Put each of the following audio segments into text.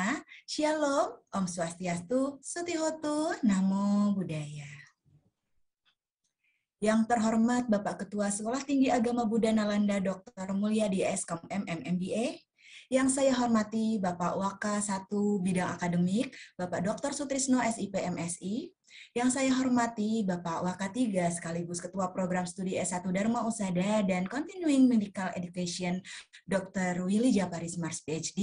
bersama. Shalom, Om Swastiastu, Sutihotu, Namo Buddhaya. Yang terhormat Bapak Ketua Sekolah Tinggi Agama Buddha Nalanda Dr. Mulyadi Eskom MM MBA, yang saya hormati Bapak Waka 1 Bidang Akademik, Bapak Dr. Sutrisno SIP MSI, yang saya hormati Bapak Wakatiga sekaligus Ketua Program Studi S1 Dharma Usada dan Continuing Medical Education Dr. Willy Japaris Mars PhD.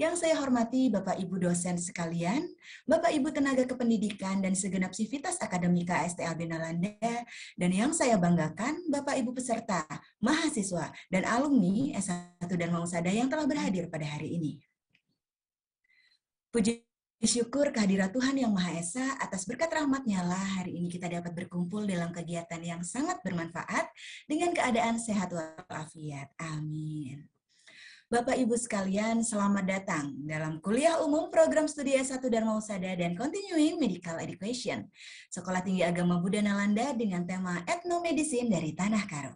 Yang saya hormati Bapak Ibu dosen sekalian, Bapak Ibu tenaga kependidikan dan segenap sivitas akademika STAB Nalanda, dan yang saya banggakan Bapak Ibu peserta, mahasiswa, dan alumni S1 Dharma Usada yang telah berhadir pada hari ini. Puji Bersyukur kehadirat Tuhan Yang Maha Esa atas berkat rahmatnya lah hari ini kita dapat berkumpul dalam kegiatan yang sangat bermanfaat dengan keadaan sehat walafiat. Amin. Bapak Ibu sekalian, selamat datang dalam kuliah umum program studi S1 Dharma Usada dan Continuing Medical Education, Sekolah Tinggi Agama Buddha Nalanda dengan tema Etnomedicine dari Tanah Karo.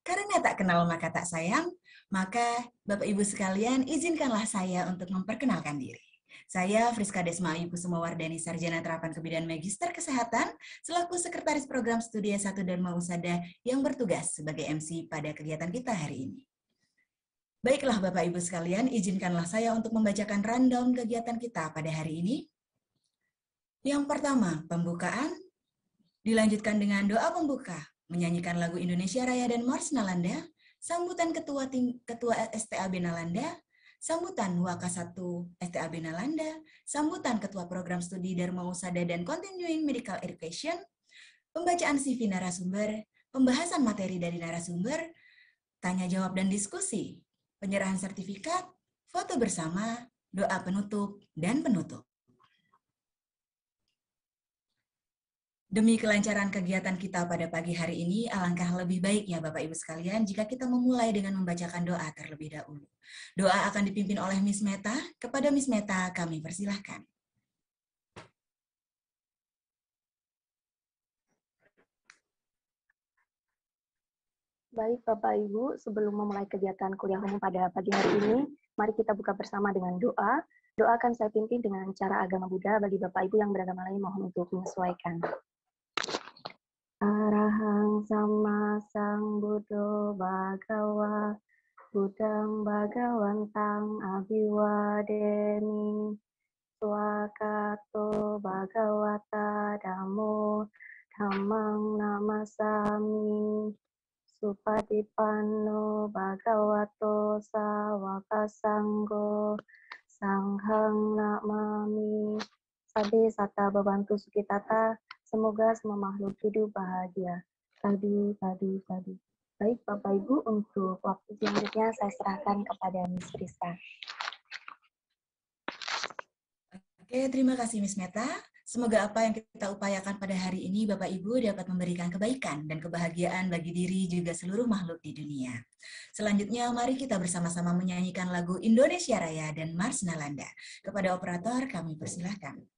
Karena tak kenal maka tak sayang, maka Bapak Ibu sekalian izinkanlah saya untuk memperkenalkan diri. Saya Friska Desma Ayu Kusumawardani, Sarjana Terapan Kebidanan Magister Kesehatan, selaku Sekretaris Program Studi S1 Dharma Usada yang bertugas sebagai MC pada kegiatan kita hari ini. Baiklah Bapak Ibu sekalian, izinkanlah saya untuk membacakan rundown kegiatan kita pada hari ini. Yang pertama, pembukaan, dilanjutkan dengan doa pembuka, menyanyikan lagu Indonesia Raya dan Mars Nalanda, sambutan Ketua Ting Ketua STAB Nalanda, sambutan Waka 1 STAB Nalanda, sambutan Ketua Program Studi Dharma Usada dan Continuing Medical Education, pembacaan CV narasumber, pembahasan materi dari narasumber, tanya jawab dan diskusi, penyerahan sertifikat, foto bersama, doa penutup, dan penutup. Demi kelancaran kegiatan kita pada pagi hari ini, alangkah lebih baiknya Bapak Ibu sekalian jika kita memulai dengan membacakan doa terlebih dahulu. Doa akan dipimpin oleh Miss Meta. Kepada Miss Meta kami persilahkan. Baik Bapak Ibu, sebelum memulai kegiatan kuliah umum pada pagi hari ini, mari kita buka bersama dengan doa. Doa akan saya pimpin dengan cara agama Buddha bagi Bapak Ibu yang beragama lain mohon untuk menyesuaikan. Arahang sama sang buddho bhagawa Budang bhagawantang abiwadeni Swakato bhagawata damo Dhammang namasami. Supatipanno bhagavato sawaka sanggo Sanghang namami. Sabi sata bebantu sukitata Semoga semua makhluk hidup bahagia. Padu, padu, padu. Baik Bapak Ibu, untuk waktu selanjutnya saya serahkan kepada Miss Rista. Oke, terima kasih Miss Meta. Semoga apa yang kita upayakan pada hari ini Bapak Ibu dapat memberikan kebaikan dan kebahagiaan bagi diri juga seluruh makhluk di dunia. Selanjutnya mari kita bersama-sama menyanyikan lagu Indonesia Raya dan Mars Nalanda. Kepada operator kami persilahkan.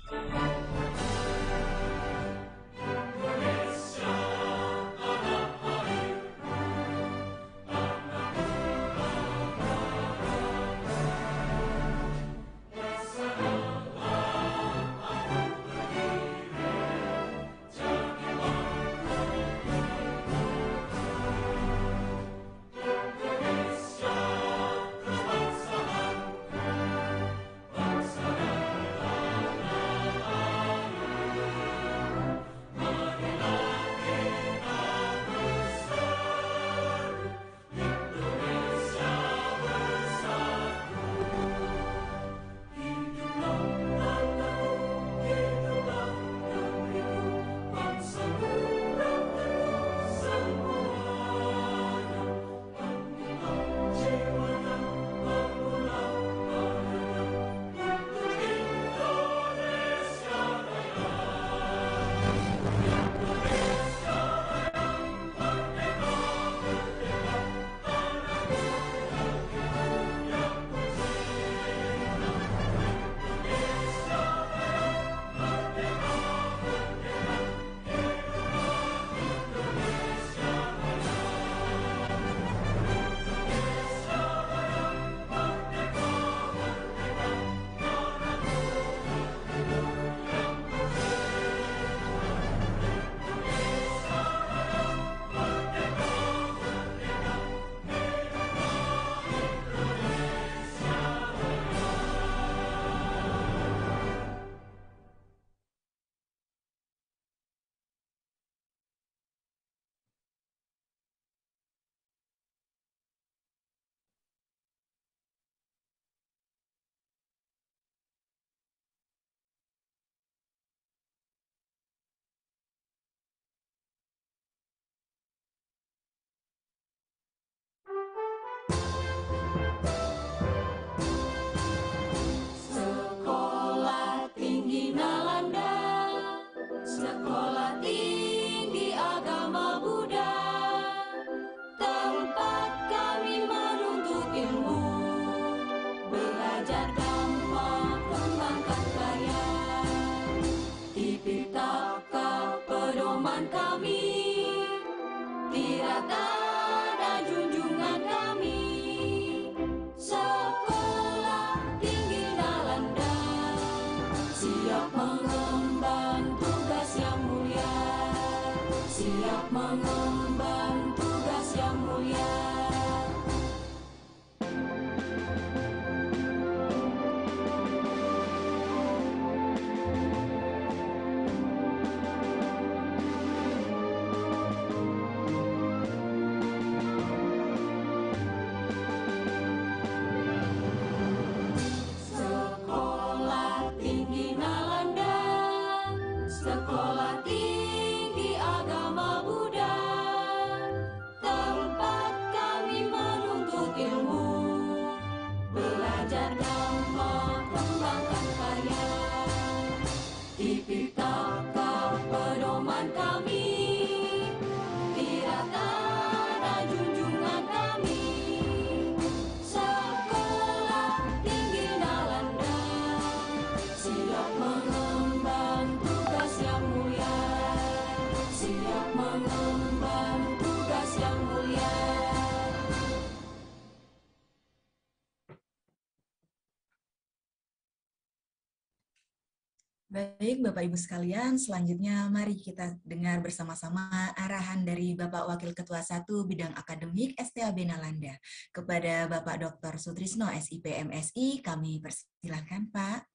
di Nalanda sekolah tinggi Baik, Bapak Ibu sekalian, selanjutnya mari kita dengar bersama-sama arahan dari Bapak Wakil Ketua 1 Bidang Akademik STAB Nalanda. Kepada Bapak Dr. Sutrisno SIP MSI, kami persilahkan Pak.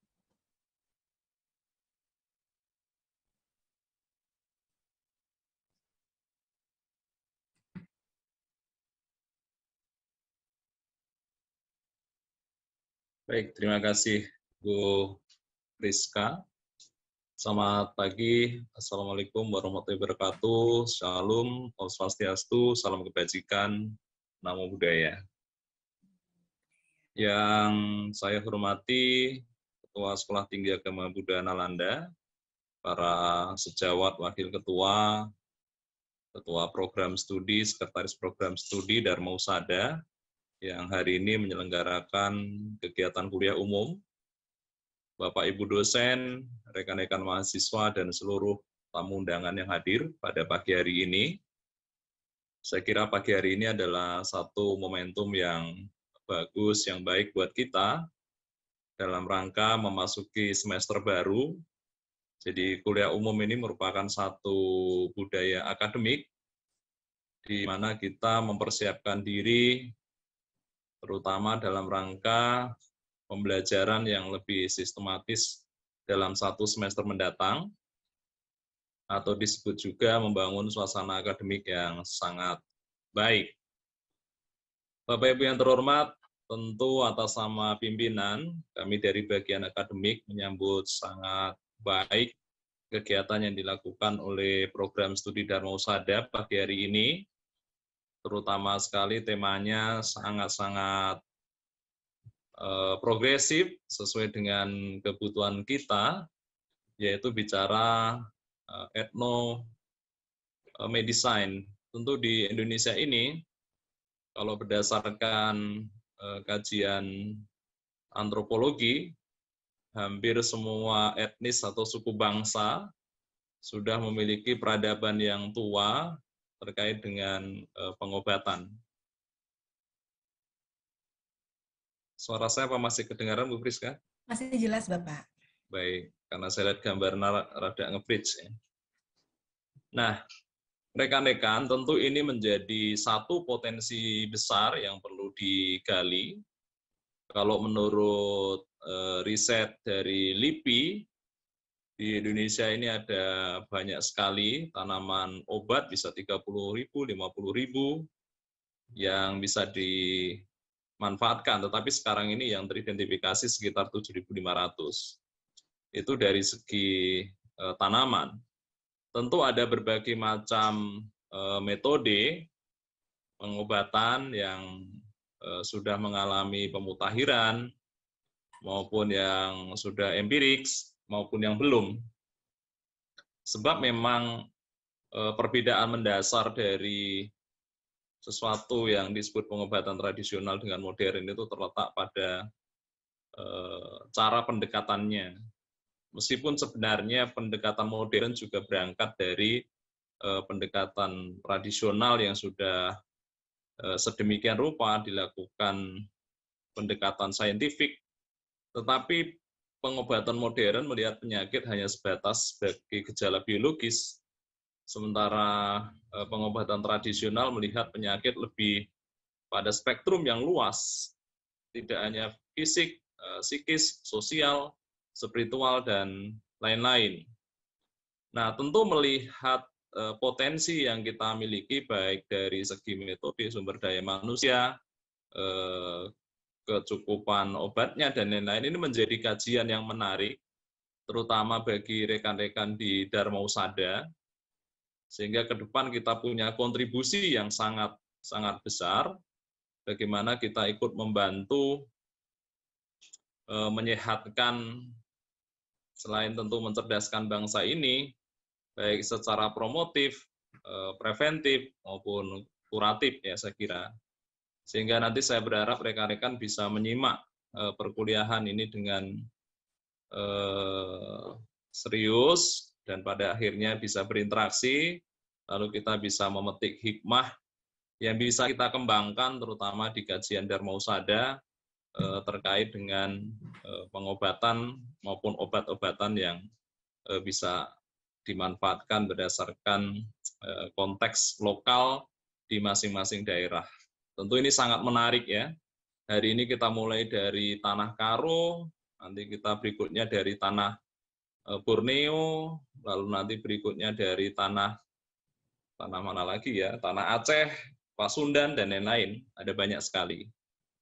Baik, terima kasih Bu Rizka. Selamat pagi, Assalamualaikum warahmatullahi wabarakatuh, Shalom, Om Swastiastu, Salam Kebajikan, Namo Buddhaya. Yang saya hormati Ketua Sekolah Tinggi Agama Buddha Nalanda, para sejawat Wakil Ketua, Ketua Program Studi, Sekretaris Program Studi Dharma Usada, yang hari ini menyelenggarakan kegiatan kuliah umum. Bapak Ibu dosen, rekan-rekan mahasiswa, dan seluruh tamu undangan yang hadir pada pagi hari ini. Saya kira pagi hari ini adalah satu momentum yang bagus, yang baik buat kita dalam rangka memasuki semester baru. Jadi kuliah umum ini merupakan satu budaya akademik di mana kita mempersiapkan diri terutama dalam rangka pembelajaran yang lebih sistematis dalam satu semester mendatang, atau disebut juga membangun suasana akademik yang sangat baik. Bapak Ibu yang terhormat, tentu atas nama pimpinan, kami dari bagian akademik menyambut sangat baik kegiatan yang dilakukan oleh program studi Dharma Usada pagi hari ini, terutama sekali temanya sangat-sangat progresif sesuai dengan kebutuhan kita, yaitu bicara uh, etno uh, medicine. Tentu di Indonesia ini, kalau berdasarkan kajian antropologi, hampir semua etnis atau suku bangsa sudah memiliki peradaban yang tua terkait dengan pengobatan. Suara saya apa masih kedengaran, Bu Priska? Masih jelas, Bapak. Baik, karena saya lihat gambar rada nge-bridge. Ya. Nah, rekan-rekan, tentu ini menjadi satu potensi besar yang perlu digali. Kalau menurut uh, riset dari LIPI, di Indonesia ini ada banyak sekali tanaman obat bisa 30.000, 50.000 yang bisa dimanfaatkan. Tetapi sekarang ini yang teridentifikasi sekitar 7.500. Itu dari segi eh, tanaman. Tentu ada berbagai macam eh, metode pengobatan yang eh, sudah mengalami pemutahiran maupun yang sudah empirik maupun yang belum. Sebab memang perbedaan mendasar dari sesuatu yang disebut pengobatan tradisional dengan modern itu terletak pada eh, cara pendekatannya. Meskipun sebenarnya pendekatan modern juga berangkat dari eh, pendekatan tradisional yang sudah sedemikian rupa dilakukan pendekatan saintifik, tetapi pengobatan modern melihat penyakit hanya sebatas sebagai gejala biologis, sementara eh, pengobatan tradisional melihat penyakit lebih pada spektrum yang luas, tidak hanya fisik, eh, psikis, sosial, spiritual, dan lain-lain. Nah, tentu melihat eh, potensi yang kita miliki baik dari segi metode sumber daya manusia, kecukupan obatnya dan lain-lain ini menjadi kajian yang menarik terutama bagi rekan-rekan di Dharma Usada sehingga ke depan kita punya kontribusi yang sangat sangat besar bagaimana kita ikut membantu e, menyehatkan selain tentu mencerdaskan bangsa ini baik secara promotif, e, preventif maupun kuratif ya saya kira. Sehingga nanti saya berharap rekan-rekan bisa menyimak uh, perkuliahan ini dengan serius dan pada akhirnya bisa berinteraksi, lalu kita bisa memetik hikmah yang bisa kita kembangkan terutama di kajian Dharma Usada uh, terkait dengan uh, pengobatan maupun obat-obatan yang eh, bisa dimanfaatkan berdasarkan eh, konteks lokal di masing-masing daerah. Tentu ini sangat menarik ya. Hari ini kita mulai dari Tanah Karo, nanti kita berikutnya dari Tanah eh, Borneo, lalu nanti berikutnya dari Tanah tanah mana lagi ya, Tanah Aceh, Pasundan, dan lain-lain. Ada banyak sekali.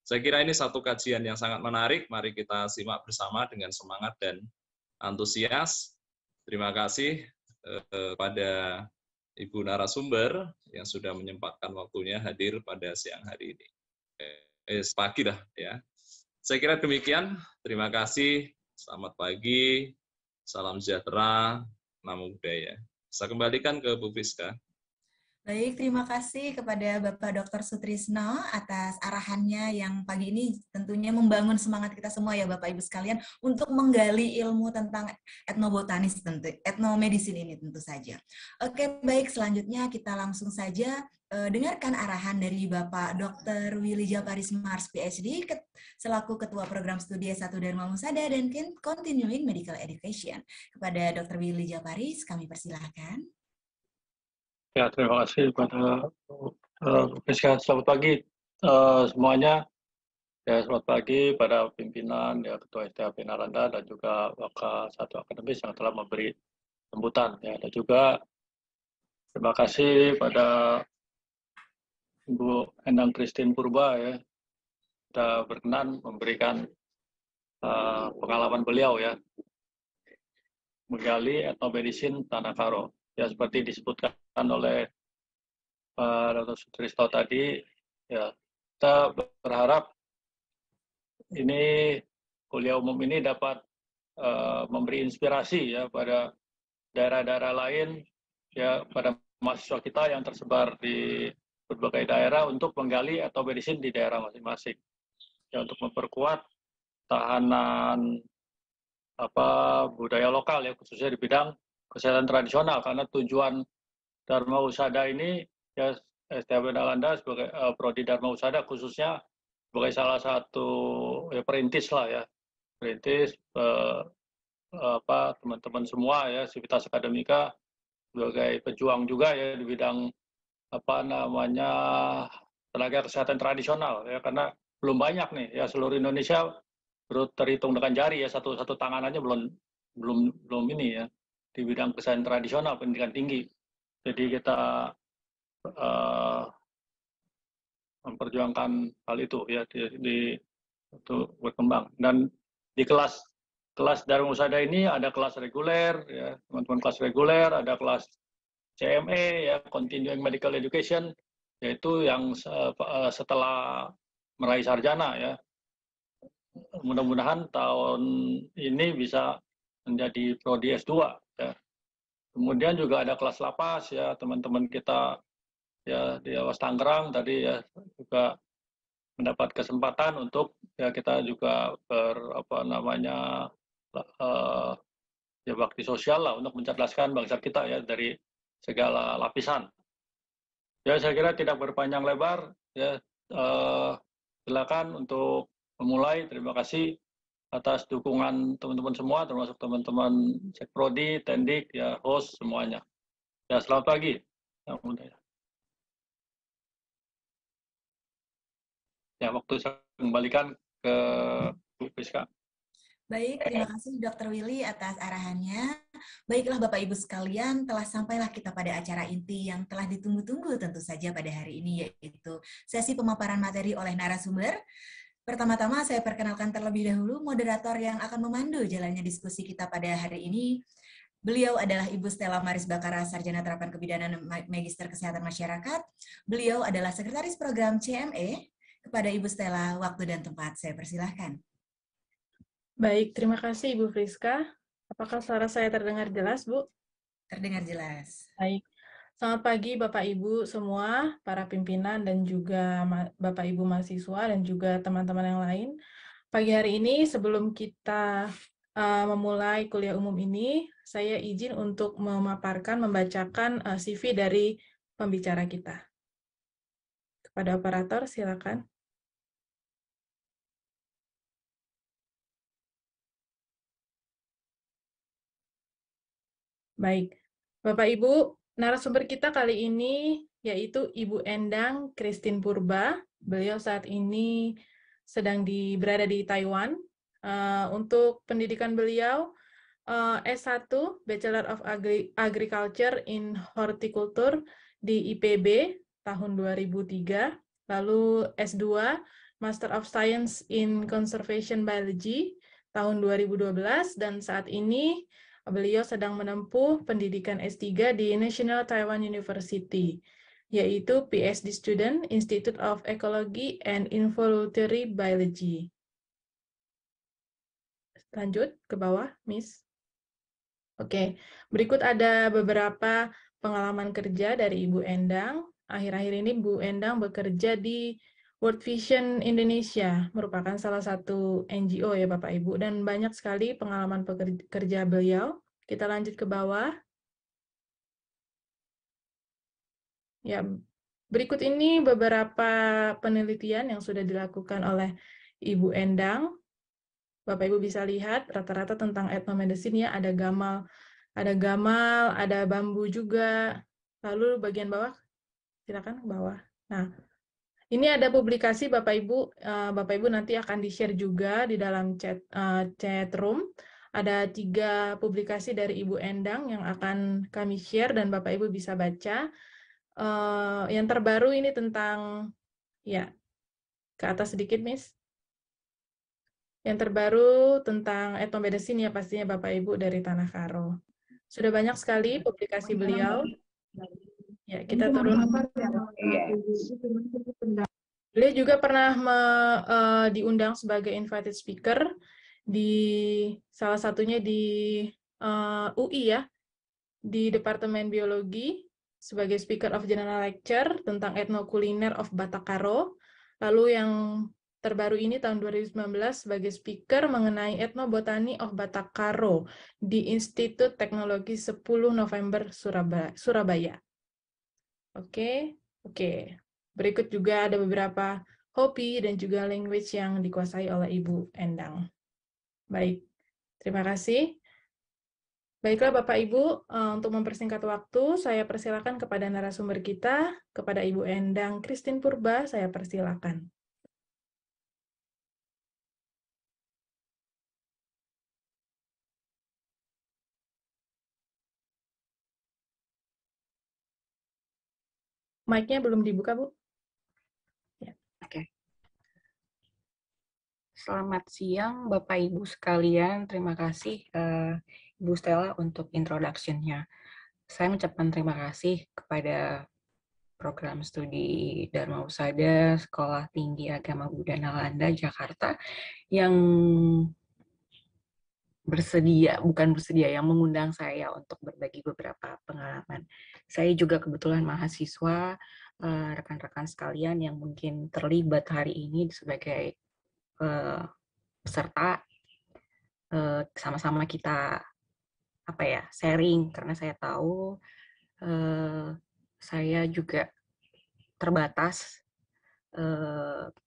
Saya kira ini satu kajian yang sangat menarik. Mari kita simak bersama dengan semangat dan antusias. Terima kasih eh, pada Ibu narasumber yang sudah menyempatkan waktunya hadir pada siang hari ini. Eh, pagi dah ya. Saya kira demikian. Terima kasih. Selamat pagi. Salam sejahtera. Namo Buddhaya. Saya kembalikan ke Bu Fiska. Baik, terima kasih kepada Bapak Dr. Sutrisno atas arahannya yang pagi ini tentunya membangun semangat kita semua ya Bapak Ibu sekalian untuk menggali ilmu tentang etnobotanis tentu, etnomedicine ini tentu saja. Oke, baik selanjutnya kita langsung saja uh, dengarkan arahan dari Bapak Dr. Willy Japaris Mars PhD selaku Ketua Program Studi S1 Dharma Musada dan Continuing Medical Education. Kepada Dr. Willy Japaris kami persilahkan. Ya, terima kasih pada uh, Selamat pagi uh, semuanya. Ya, selamat pagi pada pimpinan, ya, Ketua STHP Naranda, dan juga Waka Satu Akademis yang telah memberi sambutan. Ya, dan juga terima kasih pada Ibu Endang Christine Purba ya, sudah berkenan memberikan uh, pengalaman beliau ya, menggali etnomedicine Tanah Karo ya seperti disebutkan oleh Pak Dr. Sutrisno tadi, ya kita berharap ini kuliah umum ini dapat uh, memberi inspirasi ya pada daerah-daerah lain ya pada mahasiswa kita yang tersebar di berbagai daerah untuk menggali atau medicine di daerah masing-masing ya untuk memperkuat tahanan apa budaya lokal ya khususnya di bidang kesehatan tradisional karena tujuan Dharma Usada ini ya STB Nalanda sebagai uh, prodi Dharma Usada khususnya sebagai salah satu ya, perintis lah ya. Perintis uh, apa teman-teman semua ya sivitas akademika sebagai pejuang juga ya di bidang apa namanya tenaga kesehatan tradisional ya karena belum banyak nih ya seluruh Indonesia terhitung dengan jari ya satu satu tanganannya belum belum belum ini ya di bidang kesehatan tradisional pendidikan tinggi. Jadi kita uh, memperjuangkan hal itu ya di, di untuk berkembang. Dan di kelas kelas Dharma Usada ini ada kelas reguler ya teman-teman kelas reguler ada kelas CME ya continuing medical education yaitu yang uh, setelah meraih sarjana ya. Mudah-mudahan tahun ini bisa menjadi prodi S2 Ya. Kemudian juga ada kelas lapas ya teman-teman kita ya di Awas Tangerang tadi ya juga mendapat kesempatan untuk ya kita juga ber apa namanya uh, ya bakti sosial lah untuk mencerdaskan bangsa kita ya dari segala lapisan. Ya saya kira tidak berpanjang lebar ya uh, silakan untuk memulai. Terima kasih atas dukungan teman-teman semua, termasuk teman-teman Sekprodi, Tendik, ya host semuanya. Ya selamat pagi. Ya waktu saya kembalikan ke Bu Fiska. Baik, terima kasih Dr. Willy atas arahannya. Baiklah Bapak Ibu sekalian, telah sampailah kita pada acara inti yang telah ditunggu-tunggu tentu saja pada hari ini, yaitu sesi pemaparan materi oleh narasumber Pertama-tama saya perkenalkan terlebih dahulu moderator yang akan memandu jalannya diskusi kita pada hari ini. Beliau adalah Ibu Stella Maris Bakara, Sarjana Terapan Kebidanan Magister Kesehatan Masyarakat. Beliau adalah Sekretaris Program CME. Kepada Ibu Stella, waktu dan tempat saya persilahkan. Baik, terima kasih Ibu Friska. Apakah suara saya terdengar jelas, Bu? Terdengar jelas. Baik. Selamat pagi Bapak Ibu semua, para pimpinan dan juga Bapak Ibu mahasiswa dan juga teman-teman yang lain. Pagi hari ini sebelum kita uh, memulai kuliah umum ini, saya izin untuk memaparkan, membacakan uh, CV dari pembicara kita. Kepada operator, silakan. Baik, Bapak Ibu, narasumber kita kali ini yaitu Ibu Endang Christine Purba. Beliau saat ini sedang di, berada di Taiwan. Uh, untuk pendidikan beliau, uh, S1 Bachelor of Agri Agriculture in Horticulture di IPB tahun 2003, lalu S2 Master of Science in Conservation Biology tahun 2012 dan saat ini beliau sedang menempuh pendidikan S3 di National Taiwan University yaitu PSD Student Institute of Ecology and Involuntary Biology. Lanjut ke bawah, Miss. Oke, berikut ada beberapa pengalaman kerja dari Ibu Endang. Akhir-akhir ini Bu Endang bekerja di World Vision Indonesia, merupakan salah satu NGO ya Bapak Ibu, dan banyak sekali pengalaman pekerja beliau. Kita lanjut ke bawah. Ya, berikut ini beberapa penelitian yang sudah dilakukan oleh Ibu Endang Bapak Ibu bisa lihat rata-rata tentang etnomedicine ya, ada gamal, ada gamal, ada bambu juga. Lalu bagian bawah, silakan ke bawah. Nah, ini ada publikasi Bapak Ibu, uh, Bapak Ibu nanti akan di-share juga di dalam chat uh, chat room. Ada tiga publikasi dari Ibu Endang yang akan kami share dan Bapak Ibu bisa baca. Uh, yang terbaru ini tentang ya ke atas sedikit, Miss. Yang terbaru tentang etnomedicine ya pastinya Bapak Ibu dari Tanah Karo. Sudah banyak sekali publikasi beliau. Ya, kita turun. Beliau juga pernah me, uh, diundang sebagai invited speaker di salah satunya di uh, eh, UI ya, di Departemen Biologi sebagai speaker of general lecture tentang etnokuliner of Batakaro. Lalu yang terbaru ini tahun 2019 sebagai speaker mengenai etnobotani of Batakaro di Institut Teknologi 10 November Surabaya. Oke, oke. Berikut juga ada beberapa hobi dan juga language yang dikuasai oleh Ibu Endang. Baik, terima kasih. Baiklah Bapak Ibu, eh, untuk mempersingkat waktu, saya persilakan kepada narasumber kita, kepada Ibu Endang Christine Purba, saya persilakan. Mic-nya belum dibuka, Bu. Ya. Oke. Selamat siang, Bapak Ibu sekalian. Terima kasih uh, Ibu Stella untuk introduction-nya. Saya mengucapkan terima kasih kepada program studi Dharma Usada Sekolah Tinggi Agama Buddha Nalanda Jakarta yang bersedia, bukan bersedia, yang mengundang saya untuk berbagi beberapa pengalaman. Saya juga kebetulan mahasiswa, eh, rekan-rekan sekalian yang mungkin terlibat hari ini sebagai uh, peserta, uh, sama-sama kita apa ya sharing karena saya tahu saya juga terbatas.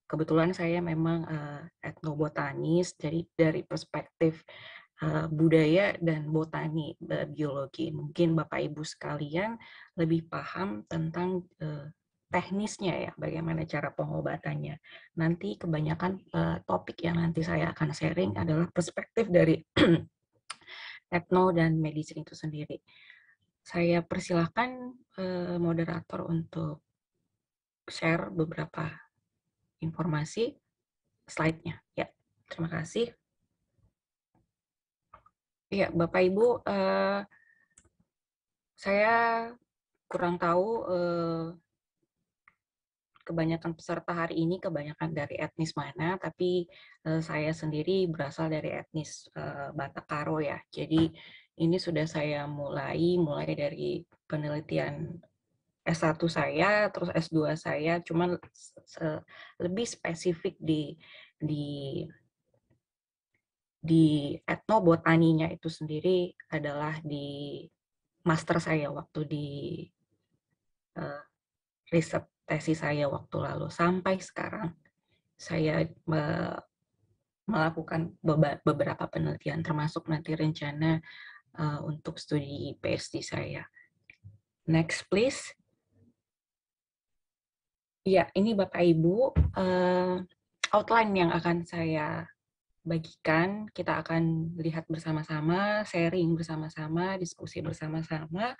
Kebetulan saya memang etnobotanis, jadi dari perspektif uh, budaya dan botani biologi. Mungkin Bapak Ibu sekalian lebih paham tentang uh, teknisnya ya, bagaimana cara pengobatannya. Nanti kebanyakan uh, topik yang nanti saya akan sharing adalah perspektif dari tekno dan medicine itu sendiri. Saya persilahkan uh, moderator untuk share beberapa informasi slide-nya. Ya, terima kasih. Iya, Bapak Ibu, uh, saya kurang tahu uh, kebanyakan peserta hari ini kebanyakan dari etnis mana, tapi uh, saya sendiri berasal dari etnis uh, Batak Karo ya. Jadi ini sudah saya mulai, mulai dari penelitian S1 saya, terus S2 saya, cuman lebih spesifik di di di etnobotaninya itu sendiri adalah di master saya waktu di uh, riset tesis saya waktu lalu sampai sekarang saya uh, melakukan beberapa penelitian termasuk nanti rencana uh, untuk studi PhD saya. Next, please. Ya, ini Bapak Ibu, uh, outline yang akan saya bagikan. Kita akan lihat bersama-sama, sharing bersama-sama, diskusi bersama-sama.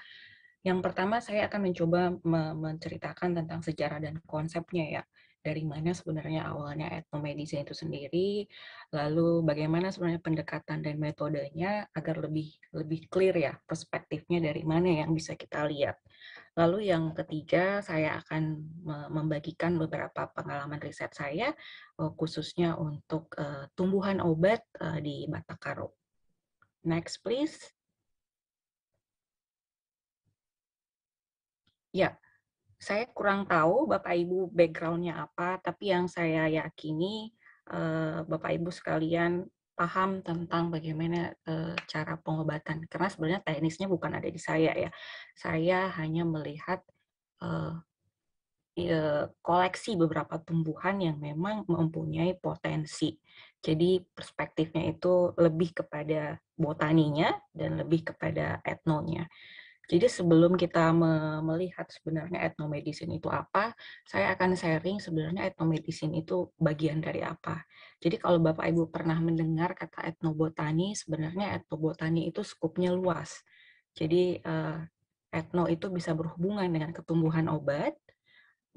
Yang pertama, saya akan mencoba menceritakan tentang sejarah dan konsepnya ya dari mana sebenarnya awalnya etnomedicine itu sendiri, lalu bagaimana sebenarnya pendekatan dan metodenya agar lebih lebih clear ya perspektifnya dari mana yang bisa kita lihat. Lalu yang ketiga, saya akan membagikan beberapa pengalaman riset saya, eh, khususnya untuk uh, tumbuhan obat uh, di Batakaro. Next, please. Ya, saya kurang tahu Bapak Ibu background-nya apa, tapi yang saya yakini uh, Bapak Ibu sekalian paham tentang bagaimana uh, cara pengobatan. Karena sebenarnya teknisnya bukan ada di saya ya. Saya hanya melihat uh, koleksi beberapa tumbuhan yang memang mempunyai potensi. Jadi perspektifnya itu lebih kepada botaninya dan lebih kepada etnonya. Jadi sebelum kita melihat sebenarnya etnomedicine itu apa, saya akan sharing sebenarnya etnomedicine itu bagian dari apa. Jadi kalau Bapak Ibu pernah mendengar kata etnobotani, sebenarnya etnobotani itu skupnya luas. Jadi uh, etno itu bisa berhubungan dengan ketumbuhan obat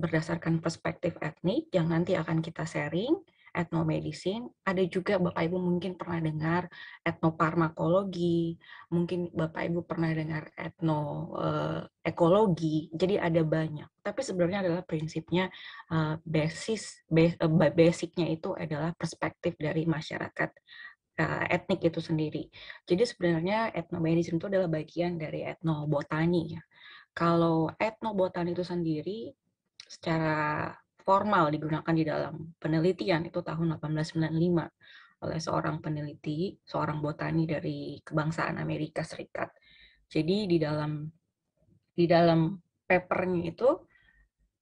berdasarkan perspektif etnik yang nanti akan kita sharing etnomedicine, ada juga Bapak Ibu mungkin pernah dengar etnoparmakologi, mungkin Bapak Ibu pernah dengar etnoekologi, eh, jadi ada banyak. Tapi sebenarnya adalah prinsipnya uh, basis uh, basicnya itu adalah perspektif dari masyarakat etnik itu sendiri. Jadi sebenarnya etnomedicine itu adalah bagian dari etnobotani ya. Kalau etnobotani itu sendiri secara formal digunakan di dalam penelitian itu tahun 1895 oleh seorang peneliti, seorang botani dari kebangsaan Amerika Serikat. Jadi di dalam di dalam papernya itu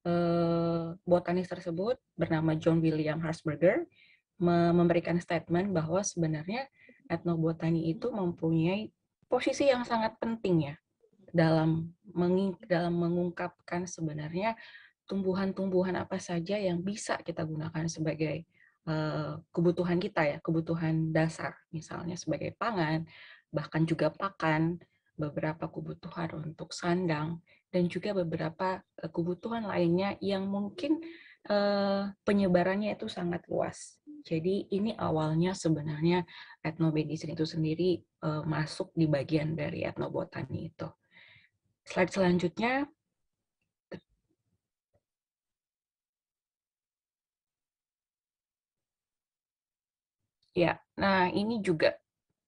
eh, botanis tersebut bernama John William Harsberger memberikan statement bahwa sebenarnya etnobotani itu mempunyai posisi yang sangat penting ya dalam dalam mengungkapkan sebenarnya tumbuhan-tumbuhan apa saja yang bisa kita gunakan sebagai uh, kebutuhan kita ya, kebutuhan dasar, misalnya sebagai pangan, bahkan juga pakan, beberapa kebutuhan untuk sandang, dan juga beberapa uh, kebutuhan lainnya yang mungkin uh, penyebarannya itu sangat luas. Jadi ini awalnya sebenarnya etnomedicine itu sendiri masuk di bagian dari etnobotani itu. Slide selanjutnya, Ya, nah ini juga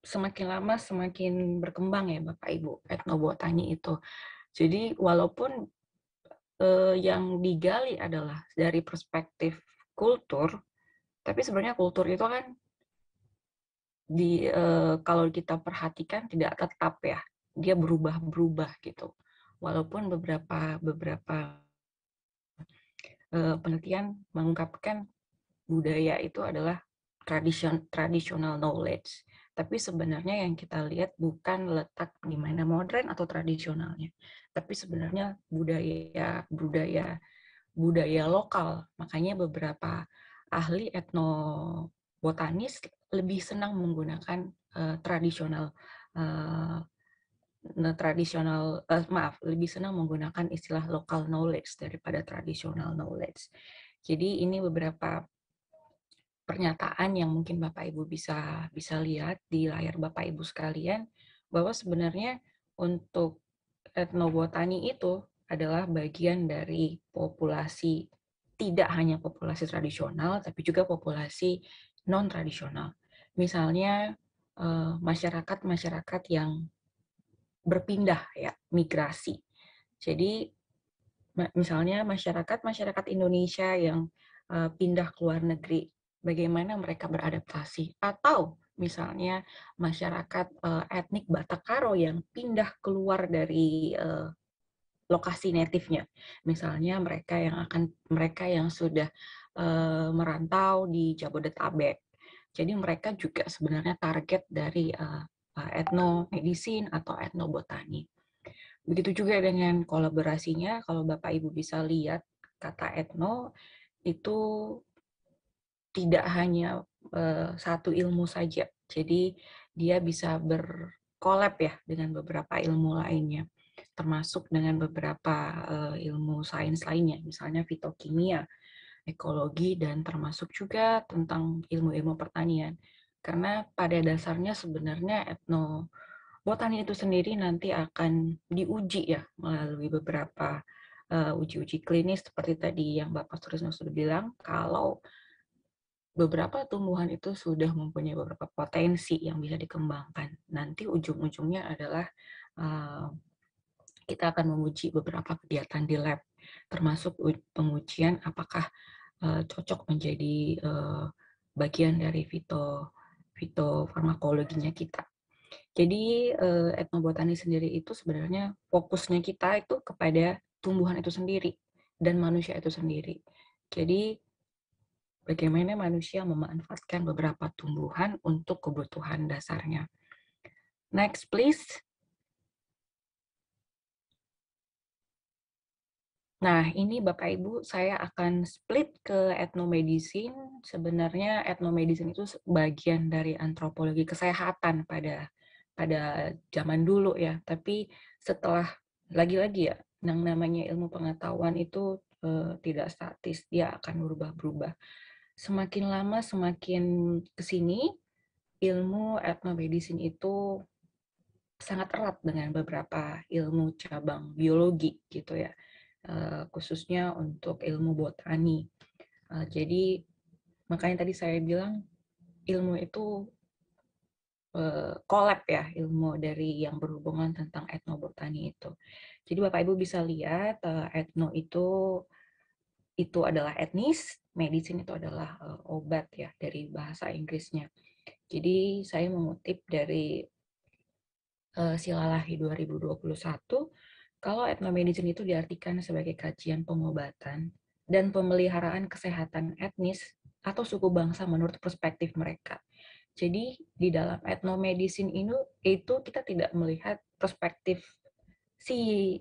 semakin lama semakin berkembang ya Bapak Ibu etnobotani itu. Jadi walaupun eh, yang digali adalah dari perspektif kultur, tapi sebenarnya kultur itu kan di eh, kalau kita perhatikan tidak tetap ya, dia berubah-berubah gitu. Walaupun beberapa beberapa eh, penelitian mengungkapkan budaya itu adalah tradition, traditional knowledge. Tapi sebenarnya yang kita lihat bukan letak di mana modern atau tradisionalnya, tapi sebenarnya budaya budaya budaya lokal. Makanya beberapa ahli etnobotanis lebih senang menggunakan uh, tradisional uh, tradisional uh, maaf lebih senang menggunakan istilah local knowledge daripada traditional knowledge. Jadi ini beberapa pernyataan yang mungkin Bapak Ibu bisa bisa lihat di layar Bapak Ibu sekalian bahwa sebenarnya untuk etnobotani itu adalah bagian dari populasi tidak hanya populasi tradisional tapi juga populasi non tradisional. Misalnya eh, masyarakat-masyarakat yang berpindah ya, migrasi. Jadi misalnya masyarakat-masyarakat Indonesia yang eh, pindah ke luar negeri bagaimana mereka beradaptasi atau misalnya masyarakat uh, etnik Batak Karo yang pindah keluar dari uh, lokasi natifnya. Misalnya mereka yang akan mereka yang sudah uh, merantau di Jabodetabek. Jadi mereka juga sebenarnya target dari uh, etnomedicine atau etnobotani. Begitu juga dengan kolaborasinya, kalau Bapak Ibu bisa lihat kata etno itu tidak hanya uh, satu ilmu saja. Jadi dia bisa berkolab ya dengan beberapa ilmu lainnya, termasuk dengan beberapa uh, ilmu sains lainnya, misalnya fitokimia, ekologi, dan termasuk juga tentang ilmu-ilmu pertanian. Karena pada dasarnya sebenarnya etno botani itu sendiri nanti akan diuji ya melalui beberapa uh, uji-uji klinis seperti tadi yang Bapak Surisno sudah bilang kalau beberapa tumbuhan itu sudah mempunyai beberapa potensi yang bisa dikembangkan. Nanti ujung-ujungnya adalah uh, kita akan menguji beberapa kegiatan di lab, termasuk pengujian apakah uh, cocok menjadi uh, bagian dari fito fitofarmakologinya kita. Jadi uh, etnobotani sendiri itu sebenarnya fokusnya kita itu kepada tumbuhan itu sendiri dan manusia itu sendiri. Jadi bagaimana manusia memanfaatkan beberapa tumbuhan untuk kebutuhan dasarnya. Next, please. Nah, ini Bapak Ibu, saya akan split ke etnomedicine. Sebenarnya etnomedicine itu bagian dari antropologi kesehatan pada pada zaman dulu ya. Tapi setelah lagi-lagi ya, yang namanya ilmu pengetahuan itu uh, tidak statis, dia akan berubah-berubah. Semakin lama, semakin ke sini, ilmu etnomedicine itu sangat erat dengan beberapa ilmu cabang biologi gitu ya Eh, khususnya untuk ilmu botani. Uh, jadi makanya tadi saya bilang ilmu itu uh, ya ilmu dari yang berhubungan tentang etnobotani itu. Jadi Bapak Ibu bisa lihat etno itu itu adalah etnis, medicine itu adalah uh, obat ya dari bahasa Inggrisnya. Jadi saya mengutip dari uh, Silalahi 2021 kalau etnomedicine itu diartikan sebagai kajian pengobatan dan pemeliharaan kesehatan etnis atau suku bangsa menurut perspektif mereka. Jadi di dalam etnomedicine ini itu kita tidak melihat perspektif si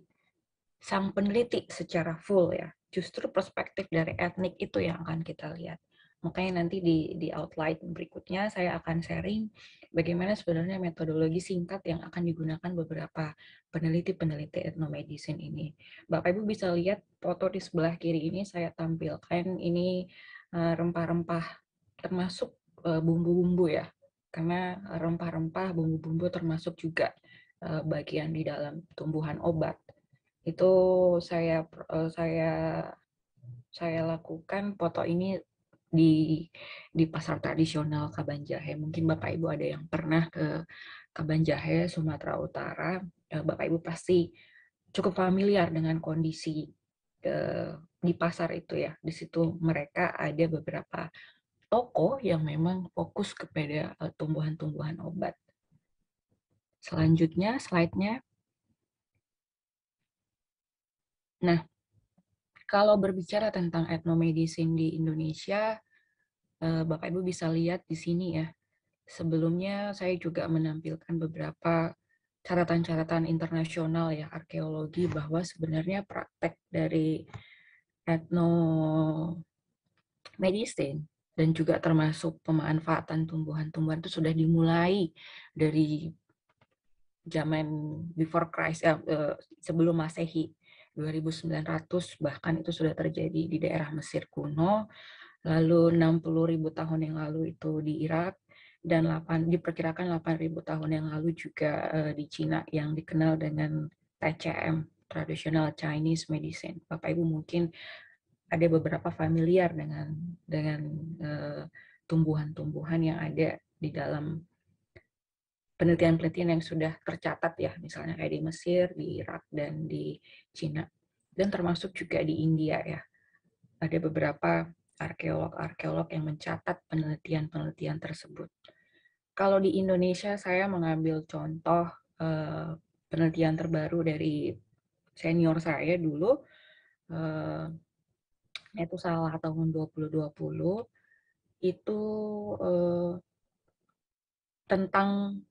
sang peneliti secara full ya. Justru perspektif dari etnik itu yang akan kita lihat. Makanya nanti di di outline berikutnya saya akan sharing bagaimana sebenarnya metodologi singkat yang akan digunakan beberapa peneliti-peneliti etnomedicine ini. Bapak Ibu bisa lihat foto di sebelah kiri ini saya tampilkan ini eh, rempah-rempah termasuk eh, bumbu-bumbu ya. Karena rempah-rempah, bumbu-bumbu termasuk juga eh, bagian di dalam tumbuhan obat. Itu saya saya saya lakukan foto ini di di pasar tradisional Kaban Jahe. Mungkin Bapak Ibu ada yang pernah ke Kaban Jahe, Sumatera Utara, eh, Bapak Ibu pasti cukup familiar dengan kondisi eh, di pasar itu ya. Di situ mereka ada beberapa toko yang memang fokus kepada tumbuhan-tumbuhan obat. Selanjutnya, slide-nya. Nah, kalau berbicara tentang etnomedicine di Indonesia, eh, Bapak Ibu bisa lihat di sini ya. Sebelumnya saya juga menampilkan beberapa catatan-catatan internasional ya arkeologi bahwa sebenarnya praktek dari etnomedicine dan juga termasuk pemanfaatan tumbuhan-tumbuhan itu sudah dimulai dari zaman before Christ eh, sebelum Masehi 2900 bahkan itu sudah terjadi di daerah Mesir kuno, lalu 60 ribu tahun yang lalu itu di Irak, dan 8, diperkirakan 8 ribu tahun yang lalu juga uh, di Cina yang dikenal dengan TCM, Traditional Chinese Medicine. Bapak Ibu mungkin ada beberapa familiar dengan dengan uh, tumbuhan-tumbuhan yang ada di dalam penelitian-penelitian yang sudah tercatat ya, misalnya kayak di Mesir, di Irak, dan di Cina. Dan termasuk juga di India ya. Ada beberapa arkeolog-arkeolog yang mencatat penelitian-penelitian tersebut. Kalau di Indonesia, saya mengambil contoh eh, penelitian terbaru dari senior saya dulu, eh, itu salah tahun 2020, itu eh, tentang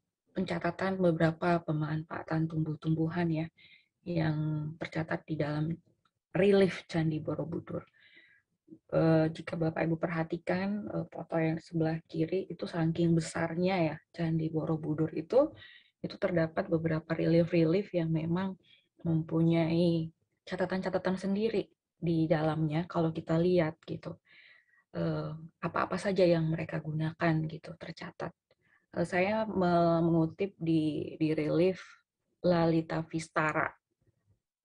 pencatatan beberapa pemanfaatan tumbuh-tumbuhan ya yang tercatat di dalam relief Candi Borobudur. Uh, jika Bapak Ibu perhatikan uh, foto yang sebelah kiri itu saking besarnya ya Candi Borobudur itu itu terdapat beberapa relief-relief yang memang mempunyai catatan-catatan sendiri di dalamnya kalau kita lihat gitu apa-apa uh, saja yang mereka gunakan gitu tercatat saya mengutip di di relief Lalita Vistara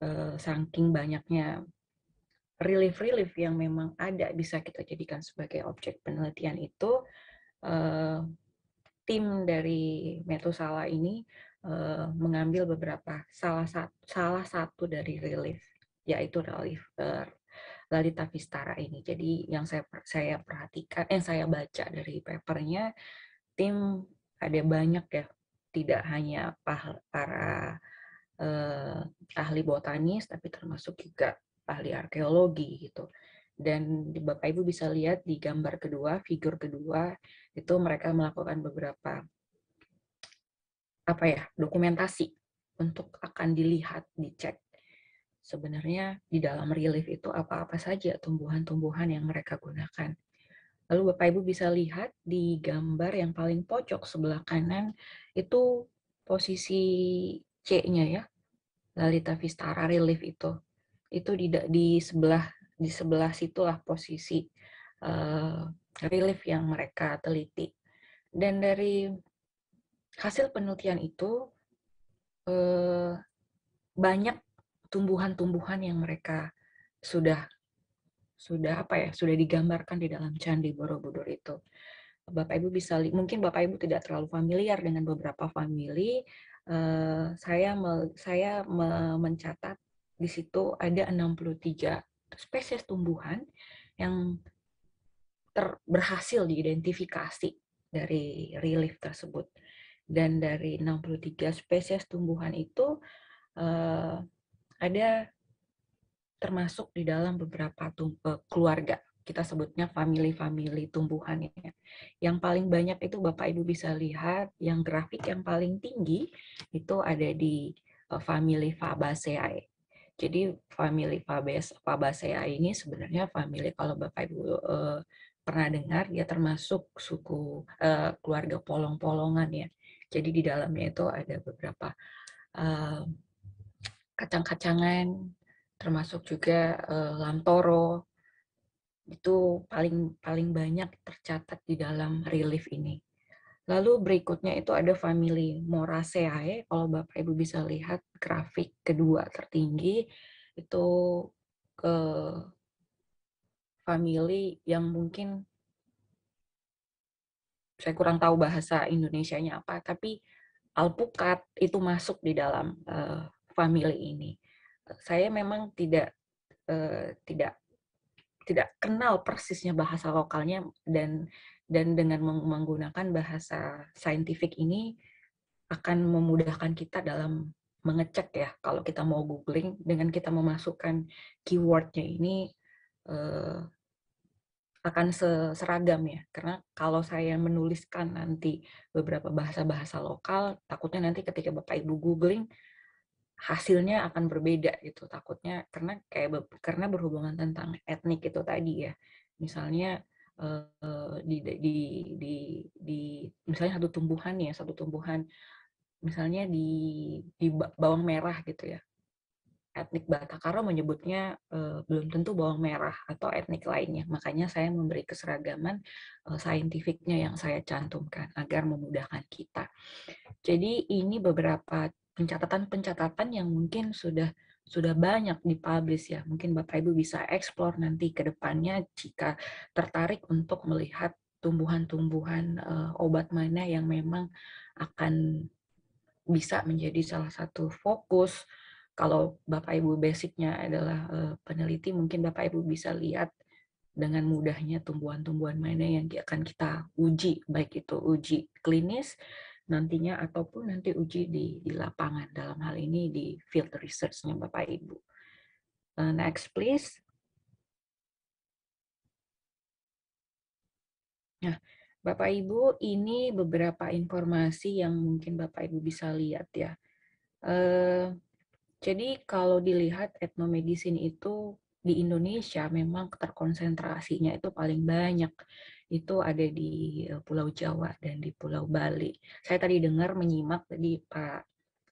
uh, saking banyaknya relief-relief yang memang ada bisa kita jadikan sebagai objek penelitian itu uh, tim dari Metusala ini mengambil beberapa salah satu salah satu dari relief yaitu relief Lalita Vistara ini. Jadi yang saya saya perhatikan, yang saya baca dari papernya, tim ada banyak ya, tidak hanya para uh, ahli botanis, tapi termasuk juga ahli arkeologi gitu. Dan Bapak Ibu bisa lihat di gambar kedua, figur kedua, itu mereka melakukan beberapa apa ya dokumentasi untuk akan dilihat, dicek. Sebenarnya di dalam relief itu apa-apa saja tumbuhan-tumbuhan yang mereka gunakan. Lalu Bapak Ibu bisa lihat di gambar yang paling pojok sebelah kanan itu posisi C-nya ya. Lalita Vistara relief itu itu di di sebelah di sebelah situlah posisi uh, relief yang mereka teliti. Dan dari hasil penelitian itu uh, banyak tumbuhan-tumbuhan yang mereka sudah sudah apa ya sudah digambarkan di dalam candi Borobudur itu. Bapak Ibu bisa mungkin Bapak Ibu tidak terlalu familiar dengan beberapa famili. Uh, saya saya me, mencatat di situ ada 63 spesies tumbuhan yang ter, berhasil diidentifikasi dari relief tersebut. Dan dari 63 spesies tumbuhan itu uh, ada termasuk di dalam beberapa tumbuh, keluarga. Kita sebutnya family-family tumbuhan ya. Yang paling banyak itu Bapak Ibu bisa lihat yang grafik yang paling tinggi itu ada di uh, family Fabaceae. Jadi family Fabaceae ini sebenarnya family kalau Bapak Ibu uh, pernah dengar dia termasuk suku uh, keluarga polong-polongan ya. Jadi di dalamnya itu ada beberapa uh, kacang-kacangan termasuk juga uh, lantoro itu paling paling banyak tercatat di dalam relief ini. Lalu berikutnya itu ada family Moraceae. Kalau Bapak Ibu bisa lihat grafik kedua tertinggi itu ke family yang mungkin saya kurang tahu bahasa Indonesia-nya apa, tapi alpukat itu masuk di dalam uh, family ini. Saya memang tidak uh, tidak tidak kenal persisnya bahasa lokalnya dan dan dengan menggunakan bahasa saintifik ini akan memudahkan kita dalam mengecek ya kalau kita mau googling dengan kita memasukkan keywordnya ini eh, akan seragam ya. Karena kalau saya menuliskan nanti beberapa bahasa-bahasa lokal takutnya nanti ketika bapak ibu googling hasilnya akan berbeda gitu. Takutnya karena kayak karena berhubungan tentang etnik itu tadi ya. Misalnya uh, di, di di di misalnya satu tumbuhan ya satu tumbuhan misalnya di di bawang merah gitu ya. Etnik Batakaro menyebutnya uh, belum tentu bawang merah atau etnik lainnya. Makanya saya memberi keseragaman uh, saintifiknya yang saya cantumkan agar memudahkan kita. Jadi ini beberapa pencatatan-pencatatan yang mungkin sudah sudah banyak dipublish ya. Mungkin Bapak Ibu bisa explore nanti ke depannya jika tertarik untuk melihat tumbuhan-tumbuhan uh, obat mana yang memang akan bisa menjadi salah satu fokus. Kalau Bapak Ibu basicnya adalah uh, peneliti, mungkin Bapak Ibu bisa lihat dengan mudahnya tumbuhan-tumbuhan mana yang akan kita uji, baik itu uji klinis nantinya ataupun nanti uji di, di lapangan dalam hal ini di field research-nya Bapak Ibu. Uh, next please. Nah, Bapak Ibu, ini beberapa informasi yang mungkin Bapak Ibu bisa lihat ya. Eh, jadi kalau dilihat etnomedicine itu di Indonesia memang terkonsentrasinya itu paling banyak. Itu ada di eh, Pulau Jawa dan di Pulau Bali. Saya tadi dengar menyimak tadi Pak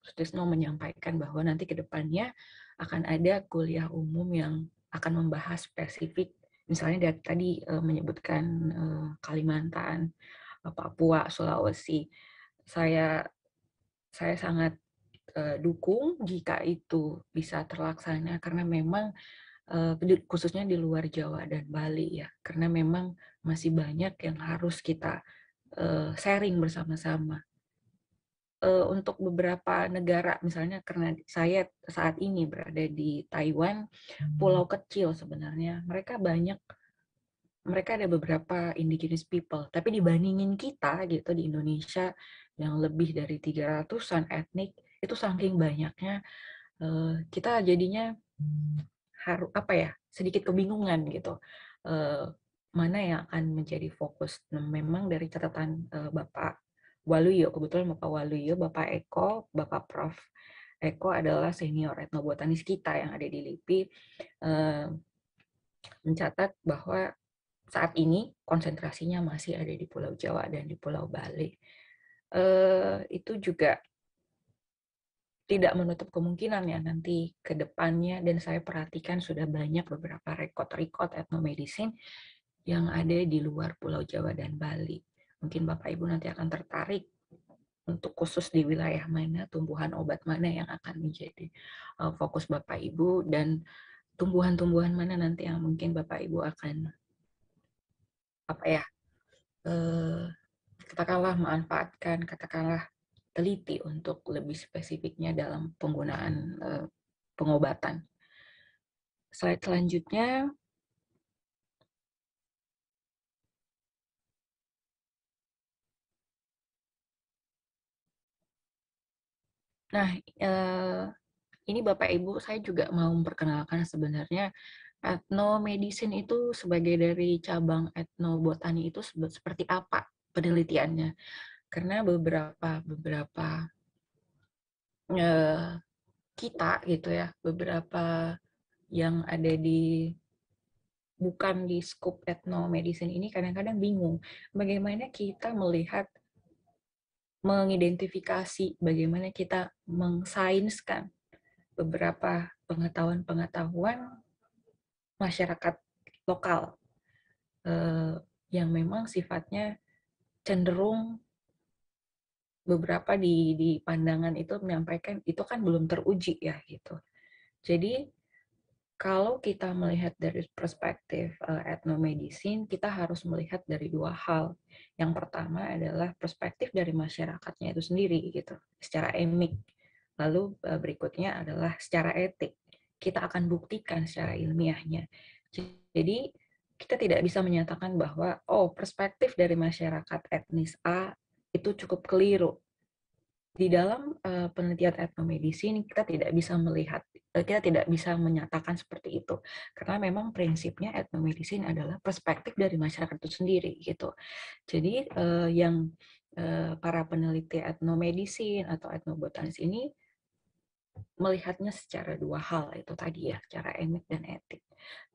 Sutisno menyampaikan bahwa nanti ke depannya akan ada kuliah umum yang akan membahas spesifik misalnya dari tadi uh, menyebutkan uh, Kalimantan, Papua, Sulawesi, saya saya sangat dukung jika itu bisa terlaksana karena memang khususnya di luar Jawa dan Bali ya, karena memang masih banyak yang harus kita uh, sharing bersama-sama. Uh, untuk beberapa negara, misalnya karena saya saat ini berada di Taiwan, pulau kecil sebenarnya, mereka banyak, mereka ada beberapa indigenous people, tapi dibandingin kita gitu di Indonesia yang lebih dari 300-an etnik, itu saking banyaknya, uh, kita jadinya harus apa ya sedikit kebingungan gitu. Uh, mana yang akan menjadi fokus. Nah, memang dari catatan uh, Bapak Waluyo, kebetulan Bapak Waluyo, Bapak Eko, Bapak Prof. Eko adalah senior etnobotanis kita yang ada di LIPI, eh, mencatat bahwa saat ini konsentrasinya masih ada di Pulau Jawa dan di Pulau Bali. Eh, itu juga tidak menutup kemungkinan ya nanti ke depannya dan saya perhatikan sudah banyak beberapa rekod-rekod etnomedicine yang ada di luar Pulau Jawa dan Bali mungkin Bapak Ibu nanti akan tertarik untuk khusus di wilayah mana, tumbuhan obat mana yang akan menjadi uh, fokus Bapak Ibu, dan tumbuhan-tumbuhan mana nanti yang mungkin Bapak Ibu akan apa ya, uh, katakanlah manfaatkan, katakanlah teliti untuk lebih spesifiknya dalam penggunaan uh, pengobatan. Slide selanjutnya, Nah, eh, ini Bapak Ibu, saya juga mau memperkenalkan sebenarnya etnomedicine itu sebagai dari cabang etnobotani itu seperti apa penelitiannya. Karena beberapa beberapa eh, kita gitu ya, beberapa yang ada di bukan di scope etnomedicine ini kadang-kadang bingung bagaimana kita melihat mengidentifikasi bagaimana kita mengsainskan beberapa pengetahuan-pengetahuan masyarakat lokal eh, yang memang sifatnya cenderung beberapa di di pandangan itu menyampaikan itu kan belum teruji ya gitu. Jadi kalau kita melihat dari perspektif uh, etnomedicine, kita harus melihat dari dua hal. Yang pertama adalah perspektif dari masyarakatnya itu sendiri, gitu, secara emik. Lalu uh, berikutnya adalah secara etik. Kita akan buktikan secara ilmiahnya. Jadi kita tidak bisa menyatakan bahwa oh perspektif dari masyarakat etnis A itu cukup keliru di dalam uh, penelitian etnomedicine kita tidak bisa melihat eh, kita tidak bisa menyatakan seperti itu. Karena memang prinsipnya etnomedicine adalah perspektif dari masyarakat itu sendiri gitu. Jadi uh, yang uh, para peneliti etnomedicine atau etnobotanis ini melihatnya secara dua hal itu tadi ya secara emik dan etik.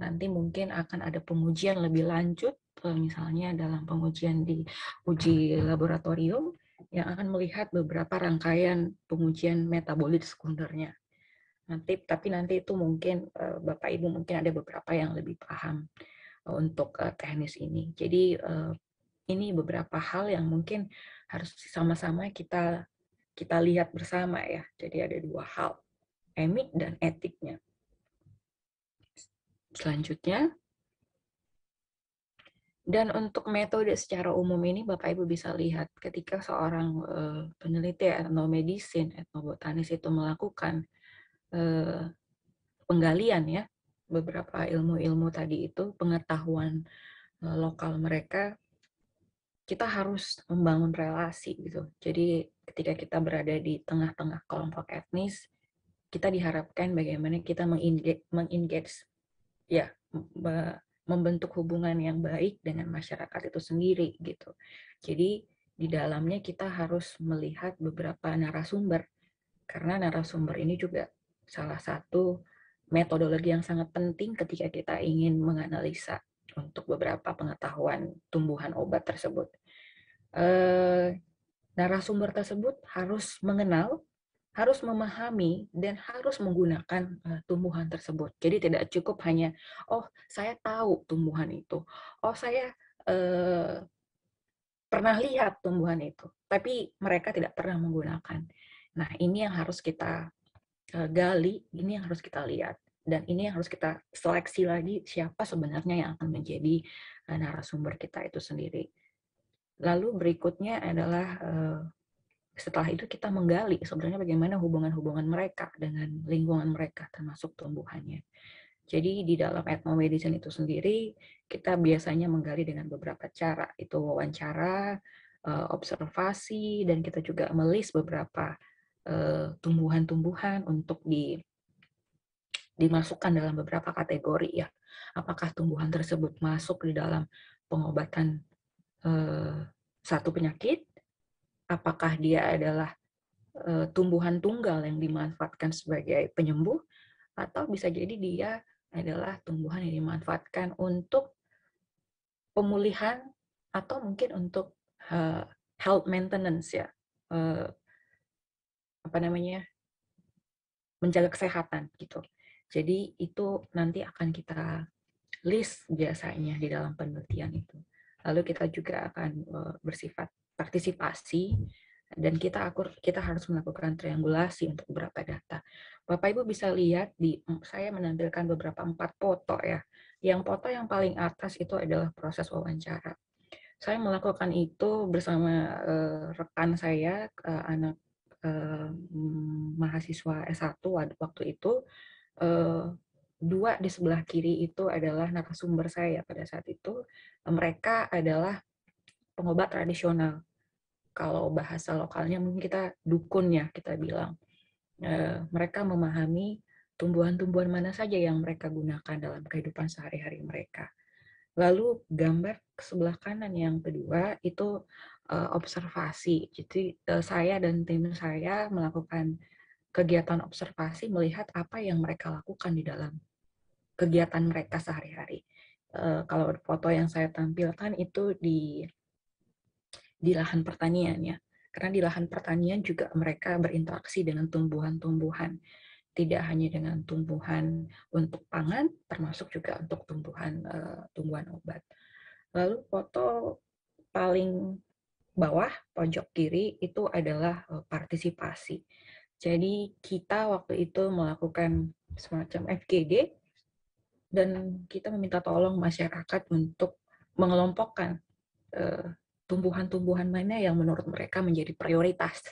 Nanti mungkin akan ada pengujian lebih lanjut misalnya dalam pengujian di uji laboratorium yang akan melihat beberapa rangkaian pengujian metabolit sekundernya. Nanti, tapi nanti itu mungkin uh, Bapak Ibu mungkin ada beberapa yang lebih paham uh, untuk uh, teknis ini. Jadi uh, ini beberapa hal yang mungkin harus sama-sama kita kita lihat bersama ya. Jadi ada dua hal, emik dan etiknya. Selanjutnya, dan untuk metode secara umum ini Bapak Ibu bisa lihat ketika seorang uh, peneliti etnomedicine, etnobotanis itu melakukan uh, penggalian ya beberapa ilmu-ilmu tadi itu pengetahuan uh, lokal mereka kita harus membangun relasi gitu. Jadi ketika kita berada di tengah-tengah kelompok etnis, kita diharapkan bagaimana kita mengengage, mengengage ya membentuk hubungan yang baik dengan masyarakat itu sendiri gitu. Jadi di dalamnya kita harus melihat beberapa narasumber karena narasumber ini juga salah satu metodologi yang sangat penting ketika kita ingin menganalisa untuk beberapa pengetahuan tumbuhan obat tersebut. Eh, narasumber tersebut harus mengenal, harus memahami, dan harus menggunakan uh, tumbuhan tersebut. Jadi tidak cukup hanya, oh saya tahu tumbuhan itu, oh saya uh, pernah lihat tumbuhan itu, tapi mereka tidak pernah menggunakan. Nah ini yang harus kita uh, gali, ini yang harus kita lihat. Dan ini yang harus kita seleksi lagi siapa sebenarnya yang akan menjadi uh, narasumber kita itu sendiri. Lalu berikutnya adalah uh, setelah itu kita menggali sebenarnya bagaimana hubungan-hubungan mereka dengan lingkungan mereka termasuk tumbuhannya. Jadi di dalam ethnomedicine itu sendiri kita biasanya menggali dengan beberapa cara, itu wawancara, observasi, dan kita juga melis beberapa tumbuhan-tumbuhan uh, untuk di dimasukkan dalam beberapa kategori ya. Apakah tumbuhan tersebut masuk di dalam pengobatan uh, satu penyakit, apakah dia adalah uh, tumbuhan tunggal yang dimanfaatkan sebagai penyembuh, atau bisa jadi dia adalah tumbuhan yang dimanfaatkan untuk pemulihan atau mungkin untuk health maintenance ya, apa namanya, menjaga kesehatan gitu. Jadi itu nanti akan kita list biasanya di dalam penelitian itu. Lalu kita juga akan bersifat partisipasi dan kita akur kita harus melakukan triangulasi untuk beberapa data. Bapak Ibu bisa lihat di saya menampilkan beberapa empat foto ya. Yang foto yang paling atas itu adalah proses wawancara. Saya melakukan itu bersama uh, rekan saya uh, anak mahasiswa S1 waktu itu uh, dua di sebelah kiri itu adalah narasumber saya pada saat itu. Mereka adalah pengobat tradisional. Kalau bahasa lokalnya mungkin kita dukun ya kita bilang. E, mereka memahami tumbuhan-tumbuhan mana saja yang mereka gunakan dalam kehidupan sehari-hari mereka. Lalu gambar sebelah kanan yang kedua itu e, observasi. Jadi e, saya dan tim saya melakukan kegiatan observasi melihat apa yang mereka lakukan di dalam kegiatan mereka sehari-hari. Uh, kalau foto yang saya tampilkan itu di di lahan pertanian ya. Karena di lahan pertanian juga mereka berinteraksi dengan tumbuhan-tumbuhan. Tidak hanya dengan tumbuhan untuk pangan, termasuk juga untuk tumbuhan uh, tumbuhan obat. Lalu foto paling bawah pojok kiri itu adalah partisipasi. Jadi kita waktu itu melakukan semacam FGD dan kita meminta tolong masyarakat untuk mengelompokkan uh, tumbuhan-tumbuhan mana yang menurut mereka menjadi prioritas.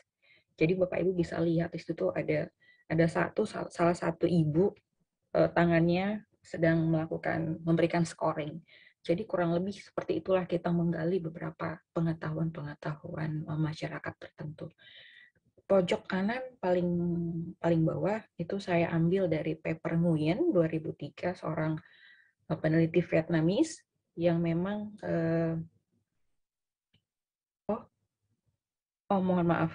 Jadi Bapak Ibu bisa lihat di situ ada ada satu salah satu ibu tangannya sedang melakukan memberikan scoring. Jadi kurang lebih seperti itulah kita menggali beberapa pengetahuan-pengetahuan masyarakat tertentu. Pojok kanan paling paling bawah itu saya ambil dari paper Nguyen 2003 seorang peneliti Vietnamese yang memang uh, Oh, mohon maaf.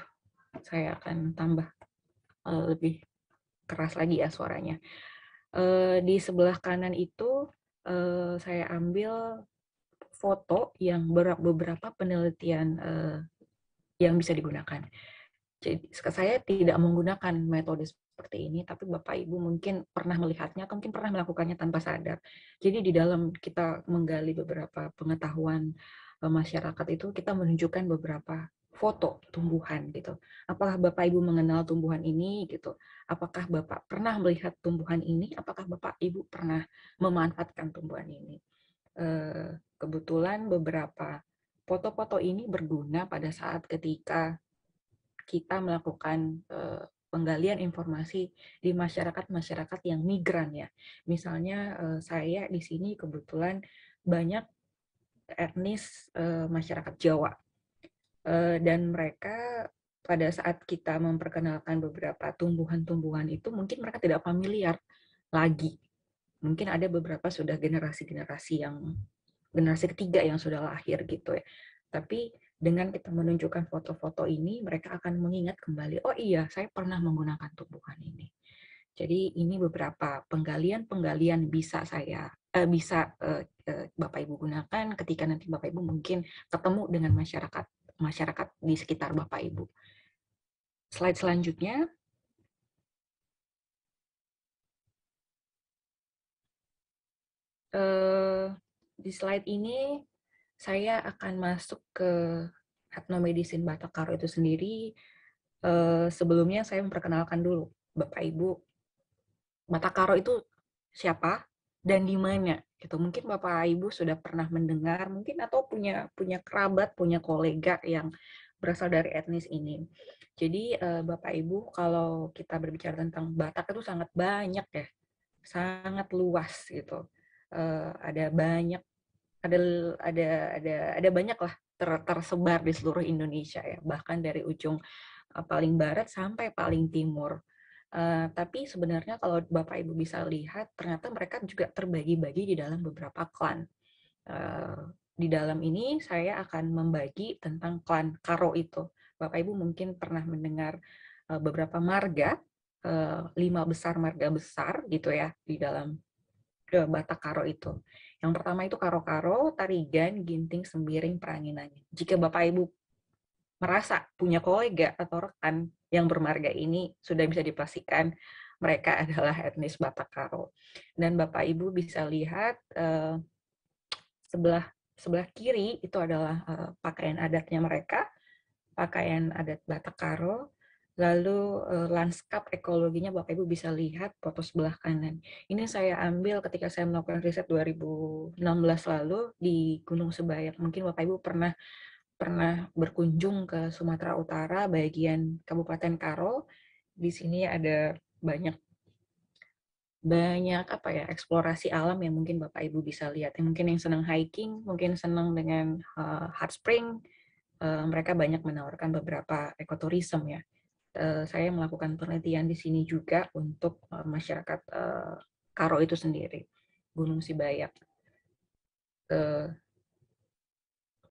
Saya akan tambah uh, lebih keras lagi ya suaranya. Uh, di sebelah kanan itu uh, saya ambil foto yang beberapa penelitian uh, yang bisa digunakan. Jadi saya tidak menggunakan metode seperti ini, tapi Bapak Ibu mungkin pernah melihatnya atau mungkin pernah melakukannya tanpa sadar. Jadi di dalam kita menggali beberapa pengetahuan masyarakat itu, kita menunjukkan beberapa foto tumbuhan gitu. Apakah Bapak Ibu mengenal tumbuhan ini gitu? Apakah Bapak pernah melihat tumbuhan ini? Apakah Bapak Ibu pernah memanfaatkan tumbuhan ini? Eh, kebetulan beberapa foto-foto ini berguna pada saat ketika kita melakukan eh, penggalian informasi di masyarakat-masyarakat yang migran ya. Misalnya eh, saya di sini kebetulan banyak etnis masyarakat Jawa dan mereka pada saat kita memperkenalkan beberapa tumbuhan-tumbuhan itu mungkin mereka tidak familiar lagi Mungkin ada beberapa sudah generasi-generasi yang generasi ketiga yang sudah lahir gitu ya. Tapi dengan kita menunjukkan foto-foto ini, mereka akan mengingat kembali, oh iya, saya pernah menggunakan tumbuhan ini. Jadi ini beberapa penggalian-penggalian bisa saya uh, bisa uh, Bapak Ibu gunakan ketika nanti Bapak Ibu mungkin ketemu dengan masyarakat masyarakat di sekitar Bapak Ibu. Slide selanjutnya. Uh, di slide ini saya akan masuk ke etnomedicine Batakaro itu sendiri. Uh, sebelumnya saya memperkenalkan dulu Bapak Ibu Batakaro itu siapa dan di mana? Gitu mungkin bapak ibu sudah pernah mendengar mungkin atau punya punya kerabat punya kolega yang berasal dari etnis ini. Jadi uh, bapak ibu kalau kita berbicara tentang Batak itu sangat banyak ya sangat luas gitu. Uh, ada banyak ada ada ada ada banyak lah ter, tersebar di seluruh Indonesia ya. Bahkan dari ujung uh, paling barat sampai paling timur Tapi sebenarnya kalau Bapak Ibu bisa lihat, ternyata mereka juga terbagi-bagi di dalam beberapa klan. Uh, di dalam ini saya akan membagi tentang klan Karo itu. Bapak Ibu mungkin pernah mendengar uh, beberapa marga, uh, lima besar marga besar gitu ya di dalam uh, Batak Karo itu. Yang pertama itu Karo-Karo, Tarigan, Ginting, Sembiring, Peranginan. Jika Bapak Ibu merasa punya kolega atau rekan yang bermarga ini sudah bisa dipastikan mereka adalah etnis Batak Karo. Dan Bapak Ibu bisa lihat uh, sebelah sebelah kiri itu adalah uh, pakaian adatnya mereka, pakaian adat Batak Karo. Lalu uh, lanskap ekologinya Bapak Ibu bisa lihat foto sebelah kanan. Ini saya ambil ketika saya melakukan riset 2016 lalu di Gunung Sebayak. Mungkin Bapak Ibu pernah pernah berkunjung ke Sumatera Utara bagian Kabupaten Karo. Di sini ada banyak banyak apa ya eksplorasi alam yang mungkin Bapak Ibu bisa lihat. Yang mungkin yang senang hiking, mungkin senang dengan uh, hot spring, uh, mereka banyak menawarkan beberapa ekoturism ya. Uh, saya melakukan penelitian di sini juga untuk masyarakat Karo itu sendiri, Gunung Sibayak.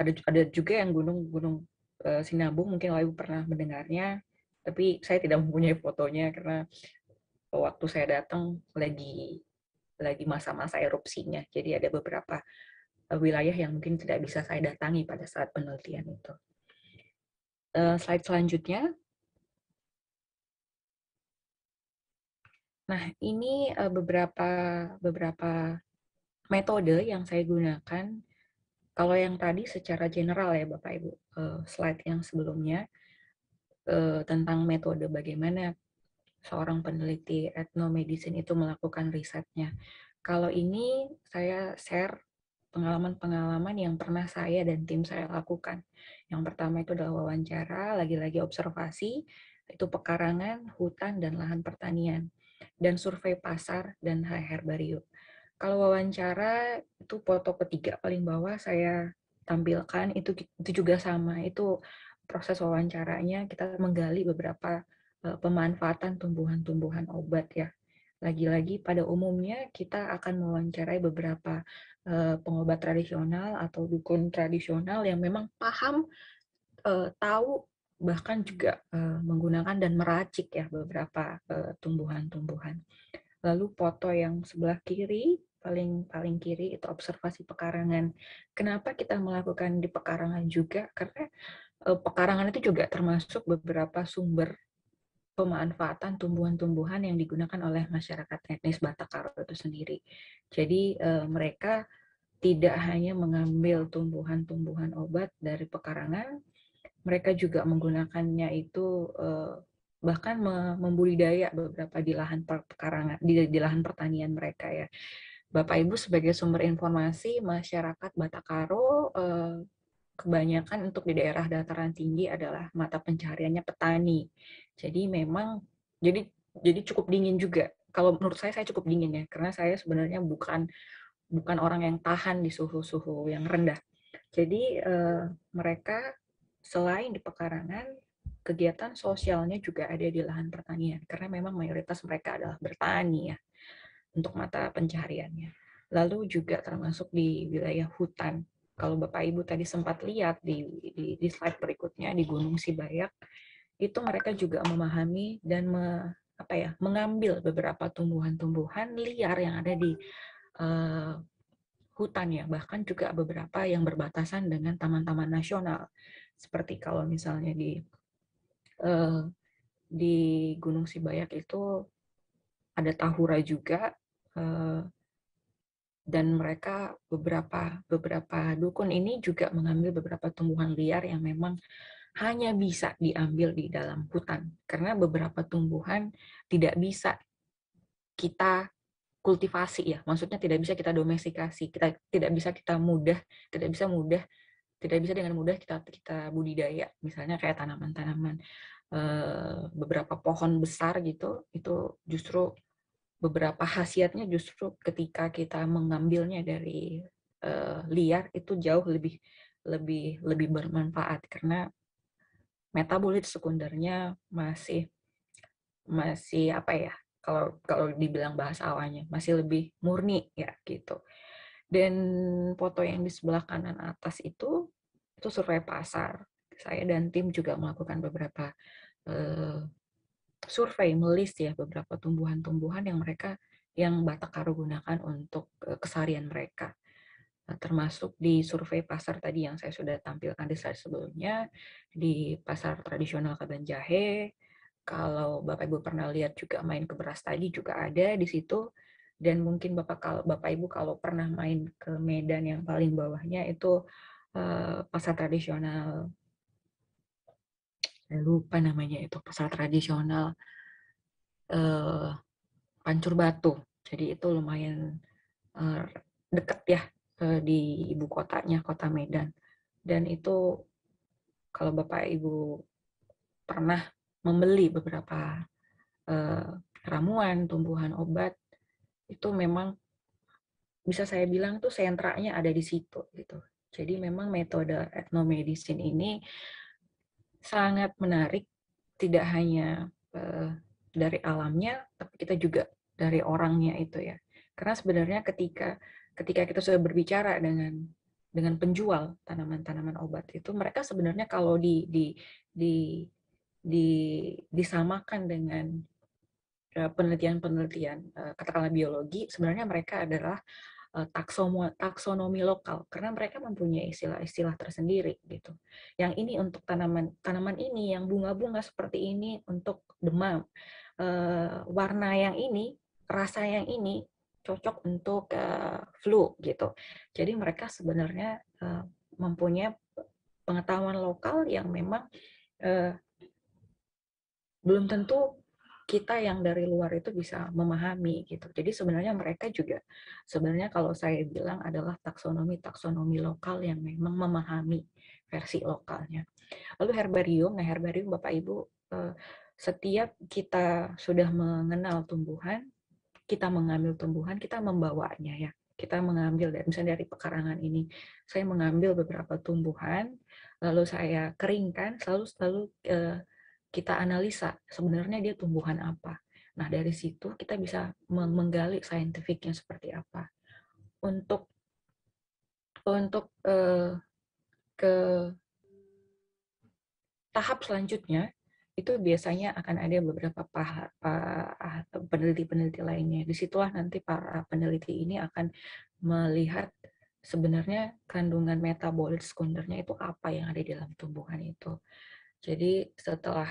Ada ada juga yang gunung-gunung uh, Sinabung mungkin Ibu pernah mendengarnya tapi saya tidak mempunyai fotonya karena waktu saya datang lagi lagi masa-masa erupsinya. Jadi ada beberapa wilayah yang mungkin tidak bisa saya datangi pada saat penelitian itu. Uh, slide selanjutnya. Nah ini uh, beberapa beberapa metode yang saya gunakan kalau yang tadi secara general ya Bapak Ibu, uh, slide yang sebelumnya uh, tentang metode bagaimana seorang peneliti etnomedicine itu melakukan risetnya. Kalau ini saya share pengalaman-pengalaman yang pernah saya dan tim saya lakukan. Yang pertama itu adalah wawancara, lagi-lagi observasi, itu pekarangan, hutan, dan lahan pertanian, dan survei pasar dan herbarium. Kalau wawancara itu foto ketiga paling bawah saya tampilkan itu itu juga sama itu proses wawancaranya kita menggali beberapa uh, pemanfaatan tumbuhan-tumbuhan obat ya. Lagi-lagi pada umumnya kita akan mewawancarai beberapa uh, pengobat tradisional atau dukun tradisional yang memang paham uh, tahu bahkan juga uh, menggunakan dan meracik ya beberapa tumbuhan-tumbuhan. Lalu foto yang sebelah kiri paling paling kiri itu observasi pekarangan. Kenapa kita melakukan di pekarangan juga? Karena uh, pekarangan itu juga termasuk beberapa sumber pemanfaatan tumbuhan-tumbuhan yang digunakan oleh masyarakat etnis Batak Karo itu sendiri. Jadi uh, mereka tidak hanya mengambil tumbuhan-tumbuhan obat dari pekarangan, mereka juga menggunakannya itu uh, bahkan membudidaya beberapa di lahan pekarangan di, di lahan pertanian mereka ya. Bapak Ibu sebagai sumber informasi masyarakat Batakaro eh, kebanyakan untuk di daerah dataran tinggi adalah mata pencahariannya petani. Jadi memang jadi jadi cukup dingin juga. Kalau menurut saya saya cukup dingin ya karena saya sebenarnya bukan bukan orang yang tahan di suhu-suhu yang rendah. Jadi eh, mereka selain di pekarangan kegiatan sosialnya juga ada di lahan pertanian karena memang mayoritas mereka adalah bertani ya untuk mata pencahariannya. Lalu juga termasuk di wilayah hutan. Kalau Bapak Ibu tadi sempat lihat di, di, di slide berikutnya di Gunung Sibayak, itu mereka juga memahami dan me, apa ya mengambil beberapa tumbuhan-tumbuhan liar yang ada di uh, hutan ya bahkan juga beberapa yang berbatasan dengan taman-taman nasional seperti kalau misalnya di uh, di Gunung Sibayak itu ada tahura juga dan mereka beberapa beberapa dukun ini juga mengambil beberapa tumbuhan liar yang memang hanya bisa diambil di dalam hutan. Karena beberapa tumbuhan tidak bisa kita kultivasi ya, maksudnya tidak bisa kita domestikasi, kita tidak bisa kita mudah, tidak bisa mudah, tidak bisa dengan mudah kita kita budidaya, misalnya kayak tanaman-tanaman eh, beberapa pohon besar gitu, itu justru beberapa khasiatnya justru ketika kita mengambilnya dari uh, liar itu jauh lebih lebih lebih bermanfaat karena metabolit sekundernya masih masih apa ya kalau kalau dibilang bahasa awalnya masih lebih murni ya gitu. Dan foto yang di sebelah kanan atas itu itu survei pasar. Saya dan tim juga melakukan beberapa uh, survei melis ya beberapa tumbuhan-tumbuhan yang mereka yang Batak Karo gunakan untuk uh, keseharian mereka. Nah, termasuk di survei pasar tadi yang saya sudah tampilkan di slide sebelumnya di pasar tradisional Kaban Jahe, kalau Bapak Ibu pernah lihat juga main ke beras tadi juga ada di situ dan mungkin Bapak kalau Bapak Ibu kalau pernah main ke Medan yang paling bawahnya itu uh, pasar tradisional lupa namanya itu pasar tradisional uh, Pancur Batu. Jadi itu lumayan uh, dekat ya uh, di ibu kotanya kota Medan. Dan itu kalau Bapak Ibu pernah membeli beberapa uh, ramuan, tumbuhan obat itu memang bisa saya bilang tuh sentranya ada di situ gitu. Jadi memang metode etnomedicine ini sangat menarik tidak hanya uh, dari alamnya tapi kita juga dari orangnya itu ya. Karena sebenarnya ketika ketika kita sudah berbicara dengan dengan penjual tanaman-tanaman obat itu mereka sebenarnya kalau di di di di, disamakan dengan eh, penelitian-penelitian uh, katakanlah biologi sebenarnya mereka adalah uh, taksonomi lokal karena mereka mempunyai istilah-istilah tersendiri gitu. Yang ini untuk tanaman tanaman ini yang bunga-bunga seperti ini untuk demam. Uh, warna yang ini, rasa yang ini cocok untuk uh, flu gitu. Jadi mereka sebenarnya mempunyai pengetahuan lokal yang memang belum tentu kita yang dari luar itu bisa memahami gitu. Jadi sebenarnya mereka juga sebenarnya kalau saya bilang adalah taksonomi taksonomi lokal yang memang memahami versi lokalnya. Lalu herbarium, nah herbarium Bapak Ibu eh, setiap kita sudah mengenal tumbuhan, kita mengambil tumbuhan, kita membawanya ya. Kita mengambil dari misalnya dari pekarangan ini, saya mengambil beberapa tumbuhan, lalu saya keringkan, selalu selalu eh, kita analisa sebenarnya dia tumbuhan apa. Nah, dari situ kita bisa menggali saintifiknya seperti apa. Untuk untuk uh, ke tahap selanjutnya itu biasanya akan ada beberapa peneliti-peneliti lainnya. Di situlah nanti para peneliti ini akan melihat sebenarnya kandungan metabolit sekundernya itu apa yang ada di dalam tumbuhan itu. Jadi setelah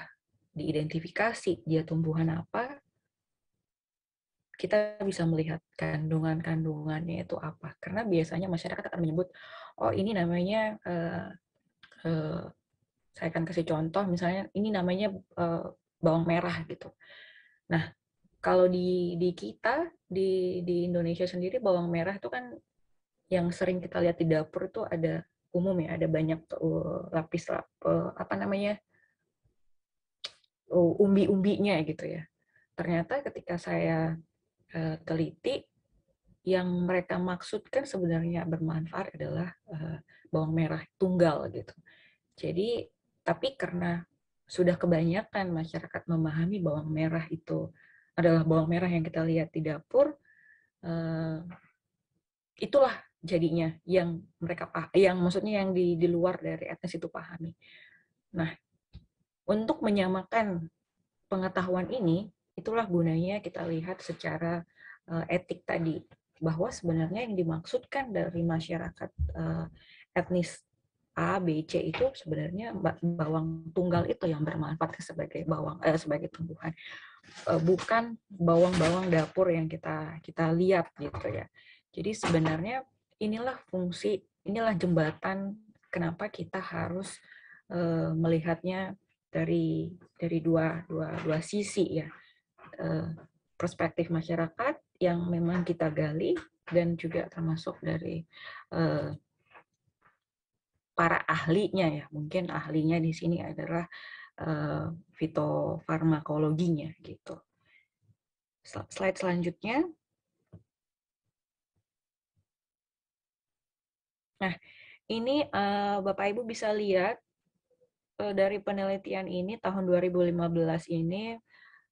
diidentifikasi dia tumbuhan apa, kita bisa melihat kandungan-kandungannya itu apa. Karena biasanya masyarakat akan menyebut, oh ini namanya, uh, uh, saya akan kasih contoh, misalnya ini namanya uh, bawang merah gitu. Nah, kalau di di kita di di Indonesia sendiri bawang merah itu kan yang sering kita lihat di dapur itu ada umum ya ada banyak uh, lapis lap, uh, apa namanya uh, umbi-umbinya gitu ya. Ternyata ketika saya uh, teliti yang mereka maksudkan sebenarnya bermanfaat adalah bawang merah tunggal gitu. Jadi tapi karena sudah kebanyakan masyarakat memahami bawang merah itu adalah bawang merah yang kita lihat di dapur itulah jadinya yang mereka yang maksudnya yang di di luar dari etnis itu pahami. Nah, untuk menyamakan pengetahuan ini, itulah gunanya kita lihat secara uh, etik tadi bahwa sebenarnya yang dimaksudkan dari masyarakat uh, etnis A, B, C itu sebenarnya bawang tunggal itu yang bermanfaat sebagai bawang eh, sebagai tumbuhan, uh, bukan bawang-bawang dapur yang kita kita lihat gitu ya. Jadi sebenarnya inilah fungsi, inilah jembatan kenapa kita harus uh, melihatnya dari dari dua dua dua sisi ya. Uh, perspektif masyarakat yang memang kita gali dan juga termasuk dari uh, para ahlinya ya. Mungkin ahlinya di sini adalah fitofarmakologinya gitu. Slide selanjutnya. Nah, ini uh, Bapak Ibu bisa lihat uh, dari penelitian ini tahun 2015 ini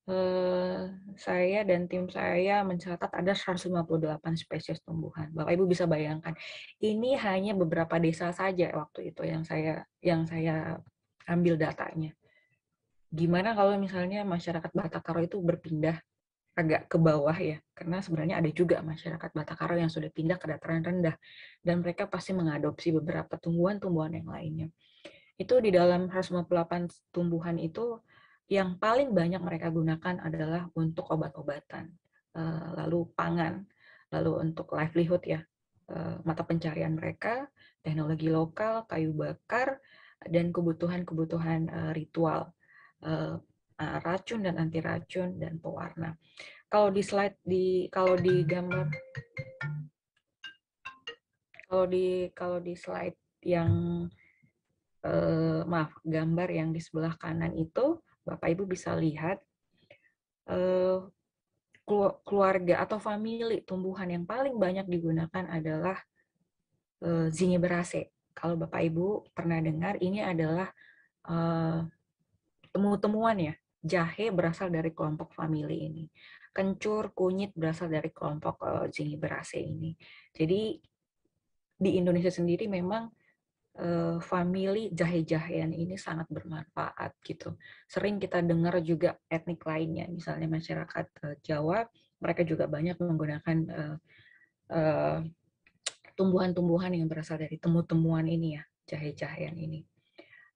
uh, saya dan tim saya mencatat ada 158 spesies tumbuhan. Bapak Ibu bisa bayangkan, ini hanya beberapa desa saja waktu itu yang saya yang saya ambil datanya. Gimana kalau misalnya masyarakat Batakaro itu berpindah agak ke bawah ya, karena sebenarnya ada juga masyarakat Batakaro yang sudah pindah ke dataran rendah, dan mereka pasti mengadopsi beberapa tumbuhan-tumbuhan yang lainnya. Itu di dalam 158 tumbuhan itu, yang paling banyak mereka gunakan adalah untuk obat-obatan, eh, lalu pangan, lalu untuk livelihood ya, eh, mata pencarian mereka, teknologi lokal, kayu bakar, dan kebutuhan-kebutuhan eh, ritual Ah, racun dan anti racun dan pewarna. Kalau di slide di kalau di gambar kalau di kalau di slide yang eh, maaf gambar yang di sebelah kanan itu Bapak Ibu bisa lihat eh, keluarga atau famili tumbuhan yang paling banyak digunakan adalah eh, zingiberase. Kalau Bapak Ibu pernah dengar ini adalah eh, temu-temuan ya jahe berasal dari kelompok famili ini. Kencur, kunyit berasal dari kelompok uh, zingiberase ini. Jadi di Indonesia sendiri memang uh, famili jahe-jahean ini sangat bermanfaat gitu. Sering kita dengar juga etnik lainnya, misalnya masyarakat uh, Jawa, mereka juga banyak menggunakan uh, uh, tumbuhan-tumbuhan yang berasal dari temu-temuan ini ya, jahe-jahean ini.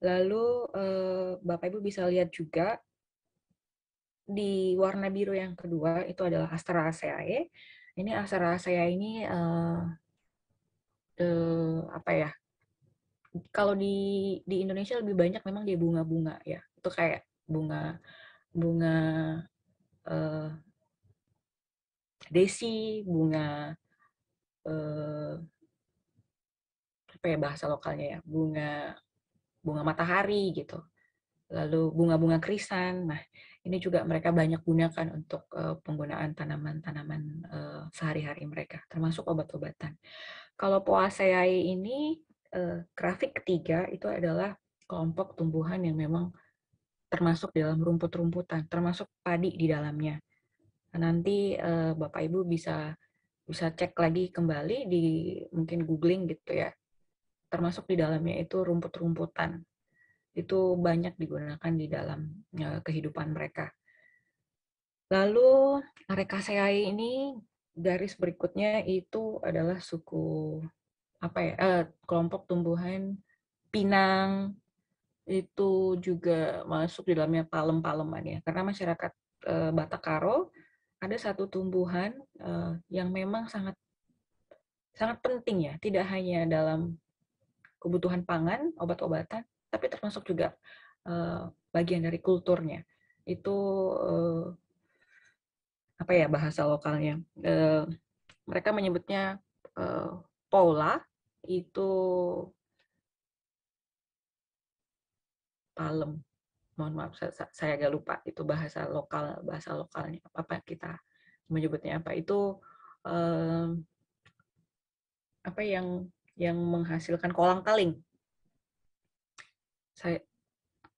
Lalu Bapak Ibu bisa lihat juga di warna biru yang kedua itu adalah Asteraceae. Ini Asteraceae ini uh, uh, apa ya? Kalau di di Indonesia lebih banyak memang dia bunga-bunga ya. Itu kayak bunga bunga uh, desi, bunga uh, apa ya bahasa lokalnya ya? Bunga bunga matahari gitu. Lalu bunga-bunga krisan. Nah, ini juga mereka banyak gunakan untuk uh, penggunaan tanaman-tanaman uh, sehari-hari mereka, termasuk obat-obatan. Kalau Poaceae ini uh, grafik ketiga itu adalah kelompok tumbuhan yang memang termasuk dalam rumput-rumputan, termasuk padi di dalamnya. Nanti uh, Bapak Ibu bisa bisa cek lagi kembali di mungkin googling gitu ya. Termasuk di dalamnya itu rumput-rumputan itu banyak digunakan di dalam uh, kehidupan mereka. Lalu Arekaceae ini garis berikutnya itu adalah suku apa ya uh, kelompok tumbuhan pinang itu juga masuk di dalamnya palem-paleman ya karena masyarakat uh, Batakaro ada satu tumbuhan uh, yang memang sangat sangat penting ya tidak hanya dalam kebutuhan pangan obat-obatan tapi termasuk juga uh, bagian dari kulturnya. Itu uh, apa ya bahasa lokalnya? Uh, mereka menyebutnya Paula itu palem. Mohon maaf saya, saya agak lupa itu bahasa lokal bahasa lokalnya apa kita menyebutnya apa itu apa yang yang menghasilkan kolang kaling saya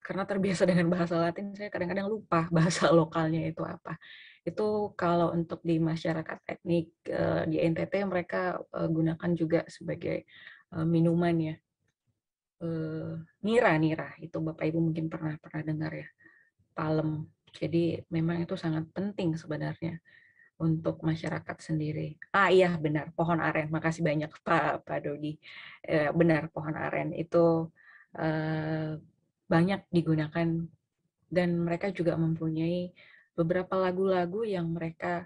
karena terbiasa dengan bahasa Latin, saya kadang-kadang lupa bahasa lokalnya itu apa. Itu kalau untuk di masyarakat etnik uh, di NTT mereka uh, gunakan juga sebagai uh, minuman ya. Nira nira itu Bapak Ibu mungkin pernah pernah dengar ya. Palem. Jadi memang itu sangat penting sebenarnya untuk masyarakat sendiri. Ah iya benar, pohon aren. Makasih banyak Pak Pak Dodi. Eh, benar pohon aren itu eh, banyak digunakan dan mereka juga mempunyai beberapa lagu-lagu yang mereka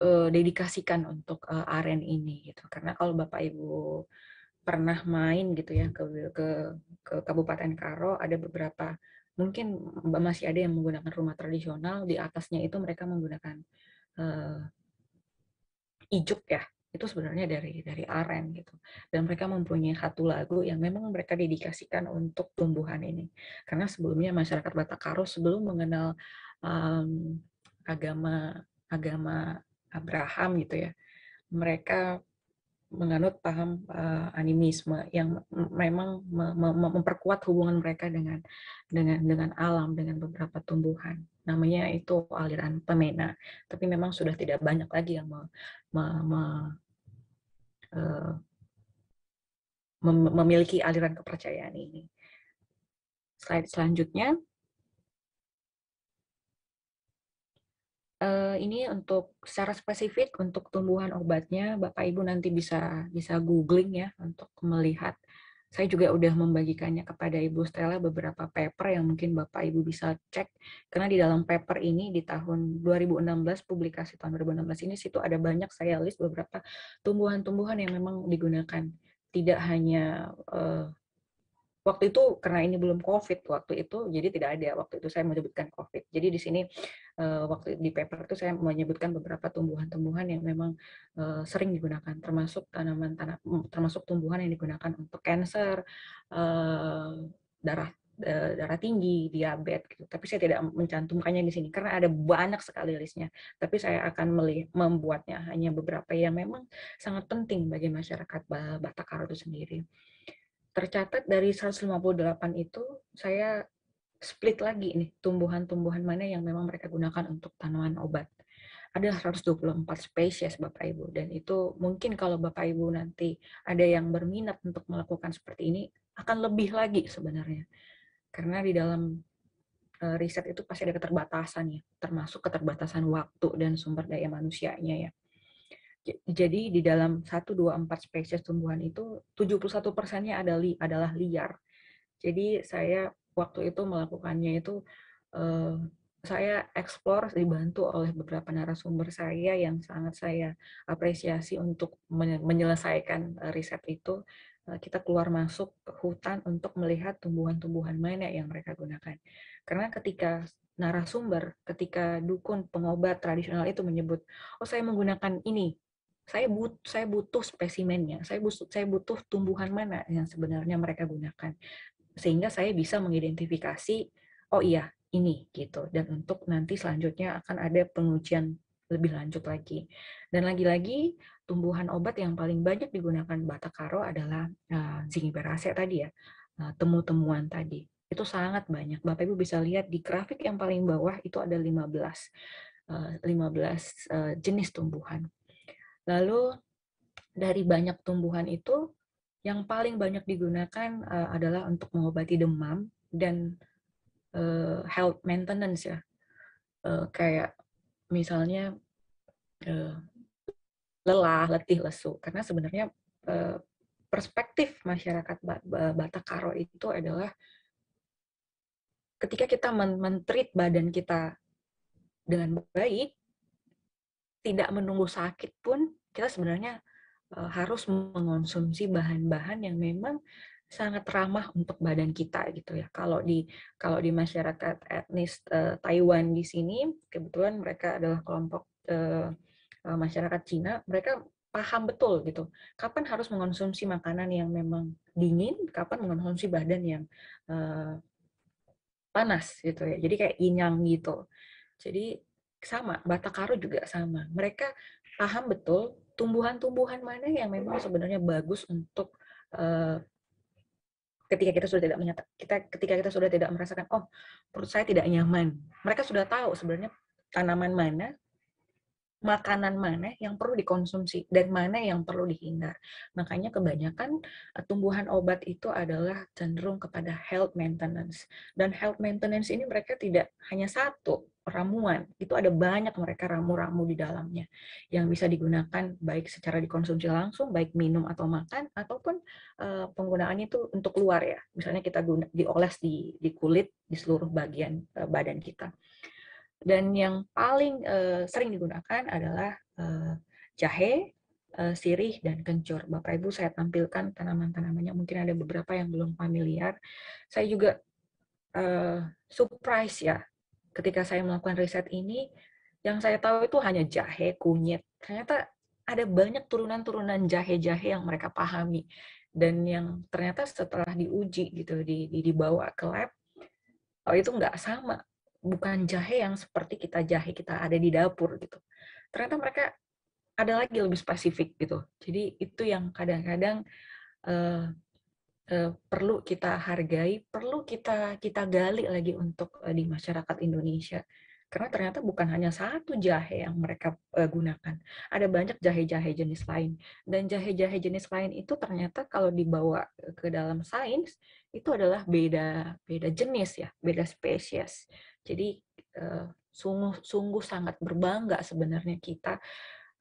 uh, dedikasikan untuk uh, aren ini gitu. Karena kalau Bapak Ibu pernah main gitu ya ke ke ke Kabupaten Karo ada beberapa mungkin masih ada yang menggunakan rumah tradisional di atasnya itu mereka menggunakan uh, ijuk ya itu sebenarnya dari dari aren gitu. Dan mereka mempunyai satu lagu yang memang mereka dedikasikan untuk tumbuhan ini. Karena sebelumnya masyarakat Batakaro sebelum mengenal um, agama agama Abraham gitu ya mereka menganut paham uh, animisme yang memang memperkuat hubungan mereka dengan dengan dengan alam dengan beberapa tumbuhan. Namanya itu aliran pemena. Tapi memang sudah tidak banyak lagi yang me, me, me, uh, mem, memiliki aliran kepercayaan ini. Slide selanjutnya uh, ini untuk secara spesifik untuk tumbuhan obatnya Bapak Ibu nanti bisa bisa googling ya untuk melihat. Saya juga udah membagikannya kepada Ibu Stella beberapa paper yang mungkin Bapak Ibu bisa cek. Karena di dalam paper ini di tahun 2016 publikasi tahun 2016 ini situ ada banyak saya list beberapa tumbuhan-tumbuhan yang memang digunakan. Tidak hanya uh, waktu itu karena ini belum COVID waktu itu, jadi tidak ada waktu itu saya menyebutkan COVID. Jadi di sini uh, waktu di paper itu saya menyebutkan beberapa tumbuhan-tumbuhan yang memang uh, sering digunakan, termasuk tanaman tanah, mm, termasuk tumbuhan yang digunakan untuk cancer, uh, darah darah tinggi, diabetes gitu. Tapi saya tidak mencantumkannya di sini karena ada banyak sekali listnya. Tapi saya akan membuatnya hanya beberapa yang memang sangat penting bagi masyarakat Batakar itu sendiri tercatat dari 158 itu saya split lagi nih tumbuhan-tumbuhan mana yang memang mereka gunakan untuk tanaman obat. Ada 124 spesies Bapak Ibu dan itu mungkin kalau Bapak Ibu nanti ada yang berminat untuk melakukan seperti ini akan lebih lagi sebenarnya. Karena di dalam eh, riset itu pasti ada keterbatasan ya, termasuk keterbatasan waktu dan sumber daya manusianya ya. Jadi di dalam 1, 2, 4 spesies tumbuhan itu 71 persennya adalah liar. Jadi saya waktu itu melakukannya itu uh, saya eksplor dibantu oleh beberapa narasumber saya yang sangat saya apresiasi untuk menyelesaikan eh, riset itu. Eh, kita keluar masuk hutan untuk melihat tumbuhan-tumbuhan mana yang mereka gunakan. Karena ketika narasumber, ketika dukun pengobat tradisional itu menyebut, oh saya menggunakan ini, saya but saya butuh spesimennya. Saya butuh saya butuh tumbuhan mana yang sebenarnya mereka gunakan. Sehingga saya bisa mengidentifikasi oh iya ini gitu. Dan untuk nanti selanjutnya akan ada pengujian lebih lanjut lagi. Dan lagi-lagi tumbuhan obat yang paling banyak digunakan Batakaro adalah uh, zingiberacea tadi ya uh, temu-temuan tadi. Itu sangat banyak. Bapak Ibu bisa lihat di grafik yang paling bawah itu ada 15 uh, 15 uh, jenis tumbuhan Lalu dari banyak tumbuhan itu yang paling banyak digunakan uh, adalah untuk mengobati demam dan uh, health maintenance ya. Uh, kayak misalnya uh, lelah, letih, lesu. Karena sebenarnya uh, perspektif masyarakat Batakaro itu adalah ketika kita men-treat badan kita dengan baik, tidak menunggu sakit pun kita sebenarnya harus mengonsumsi bahan-bahan yang memang sangat ramah untuk badan kita gitu ya. Kalau di kalau di masyarakat etnis Taiwan di sini kebetulan mereka adalah kelompok masyarakat Cina, mereka paham betul gitu. Kapan harus mengonsumsi makanan yang memang dingin, kapan mengonsumsi badan yang panas gitu ya. Jadi kayak inyang gitu. Jadi sama, Batakaro juga sama. Mereka paham betul. Tumbuhan-tumbuhan mana yang memang sebenarnya bagus untuk uh, ketika kita sudah tidak menyata, kita ketika kita sudah tidak merasakan oh perut saya tidak nyaman. Mereka sudah tahu sebenarnya tanaman mana makanan mana yang perlu dikonsumsi dan mana yang perlu dihindar. Makanya kebanyakan uh, tumbuhan obat itu adalah cenderung kepada health maintenance. Dan health maintenance ini mereka tidak hanya satu ramuan, itu ada banyak mereka ramu-ramu di dalamnya yang bisa digunakan baik secara dikonsumsi langsung, baik minum atau makan ataupun uh, penggunaannya itu untuk luar ya. Misalnya kita guna, dioles di kulit di seluruh bagian uh, badan kita. Dan yang paling uh, sering digunakan adalah uh, jahe, uh, sirih, dan kencur. Bapak Ibu saya tampilkan tanaman-tanamannya, mungkin ada beberapa yang belum familiar. Saya juga uh, surprise ya, ketika saya melakukan riset ini, yang saya tahu itu hanya jahe, kunyit. Ternyata ada banyak turunan-turunan jahe-jahe yang mereka pahami. Dan yang ternyata setelah diuji gitu, dibawa ke lab, oh itu nggak sama bukan jahe yang seperti kita jahe kita ada di dapur gitu. Ternyata mereka ada lagi lebih spesifik gitu. Jadi itu yang kadang-kadang uh, uh, perlu kita hargai, perlu kita kita gali lagi untuk uh, di masyarakat Indonesia. Karena ternyata bukan hanya satu jahe yang mereka uh, gunakan. Ada banyak jahe-jahe jenis lain. Dan jahe-jahe jenis lain itu ternyata kalau dibawa ke dalam sains itu adalah beda beda jenis ya, beda spesies. Jadi uh, sungguh sungguh sangat berbangga sebenarnya kita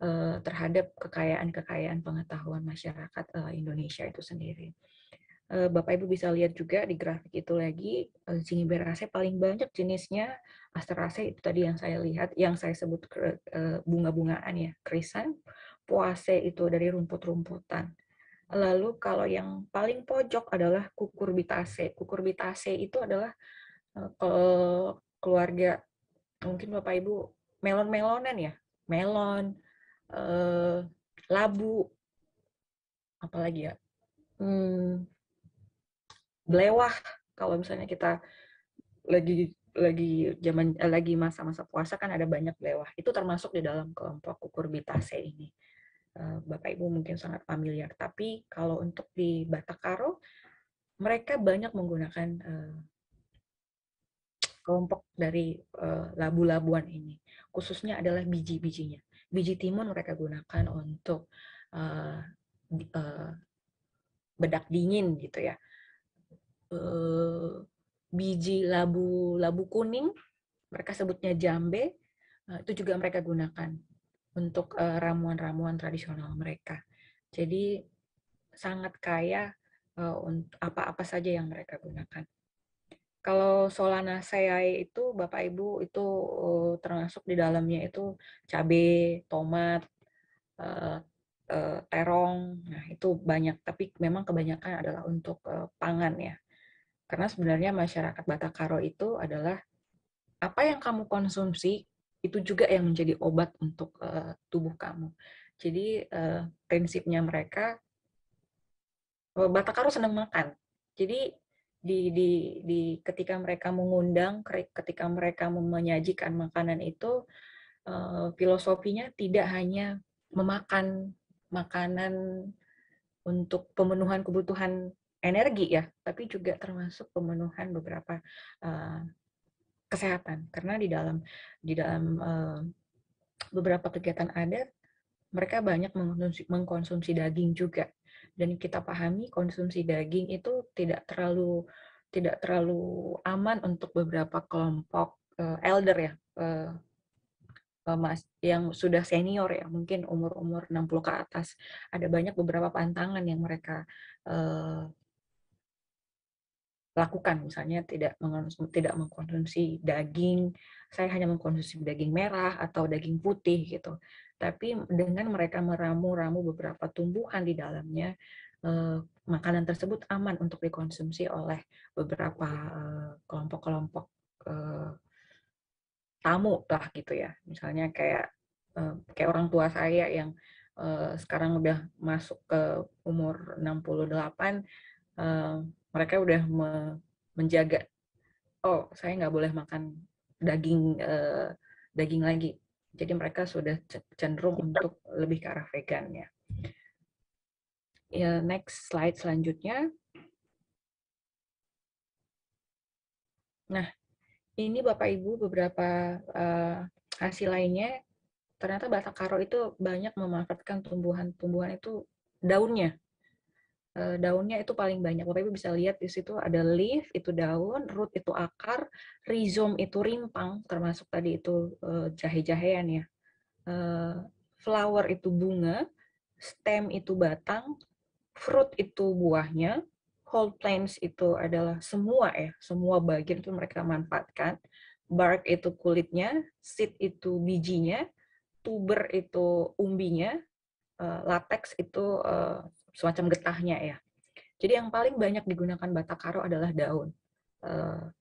uh, terhadap kekayaan-kekayaan pengetahuan masyarakat uh, Indonesia itu sendiri. Bapak Ibu bisa lihat juga di grafik itu lagi zingiberase paling banyak jenisnya asterase itu tadi yang saya lihat yang saya sebut bunga-bungaan ya krisan poase itu dari rumput-rumputan lalu kalau yang paling pojok adalah kukurbitase kukurbitase itu adalah keluarga mungkin bapak ibu melon-melonan ya? Melon labu apalagi ya? Hmm, belewah kalau misalnya kita lagi lagi zaman lagi masa-masa puasa kan ada banyak belewah itu termasuk di dalam kelompok kukurbitase ini bapak ibu mungkin sangat familiar tapi kalau untuk di Batakaro mereka banyak menggunakan eh, kelompok dari uh, labu-labuan ini, khususnya adalah biji-bijinya. Biji timun mereka gunakan untuk bedak dingin gitu ya. Biji labu labu kuning mereka sebutnya jambe itu juga mereka gunakan untuk ramuan-ramuan uh, tradisional mereka. Jadi sangat kaya apa-apa uh, saja yang mereka gunakan. Kalau Solanaceae itu Bapak Ibu itu uh, termasuk di dalamnya itu cabai, tomat, terong. Nah, itu banyak, tapi memang kebanyakan adalah untuk pangan ya. Karena sebenarnya masyarakat Batakaro itu adalah apa yang kamu konsumsi itu juga yang menjadi obat untuk uh, tubuh kamu. Jadi uh, prinsipnya mereka Batakaro senang makan. Jadi di, di, di ketika mereka mengundang, ketika mereka menyajikan makanan itu, uh, filosofinya tidak hanya memakan makanan untuk pemenuhan kebutuhan energi ya, tapi juga termasuk pemenuhan beberapa uh, kesehatan. Karena di dalam di dalam uh, beberapa kegiatan adat mereka banyak mengkonsumsi, mengkonsumsi daging juga. Dan kita pahami konsumsi daging itu tidak terlalu tidak terlalu aman untuk beberapa kelompok uh, elder ya uh, mas yang sudah senior ya. Mungkin umur-umur 60 ke atas. Ada banyak beberapa pantangan yang mereka uh, lakukan misalnya tidak tidak mengkonsumsi daging saya hanya mengkonsumsi daging merah atau daging putih gitu tapi dengan mereka meramu-ramu beberapa tumbuhan di dalamnya, eh, makanan tersebut aman untuk dikonsumsi oleh beberapa eh, kelompok-kelompok eh, tamu lah gitu ya. Misalnya kayak kayak orang tua saya yang sekarang udah masuk ke umur 68, mereka udah menjaga, oh saya nggak boleh makan daging daging lagi jadi mereka sudah cenderung untuk lebih ke arah vegan ya. Ya, next slide selanjutnya. Nah, ini Bapak Ibu beberapa uh, hasil lainnya ternyata Batak Karo itu banyak memanfaatkan tumbuhan-tumbuhan itu daunnya. Uh, daunnya itu paling banyak. Bapak Ibu bisa lihat di situ ada leaf itu daun, root itu akar, rhizome itu rimpang, termasuk tadi itu uh, jahe-jahean ya. Uh, flower itu bunga, stem itu batang, fruit itu buahnya, whole plants itu adalah semua ya, semua bagian itu mereka manfaatkan. Bark itu kulitnya, seed itu bijinya, tuber itu umbinya, latex itu semacam getahnya ya. Jadi yang paling banyak digunakan Batak Karo adalah daun. Uh,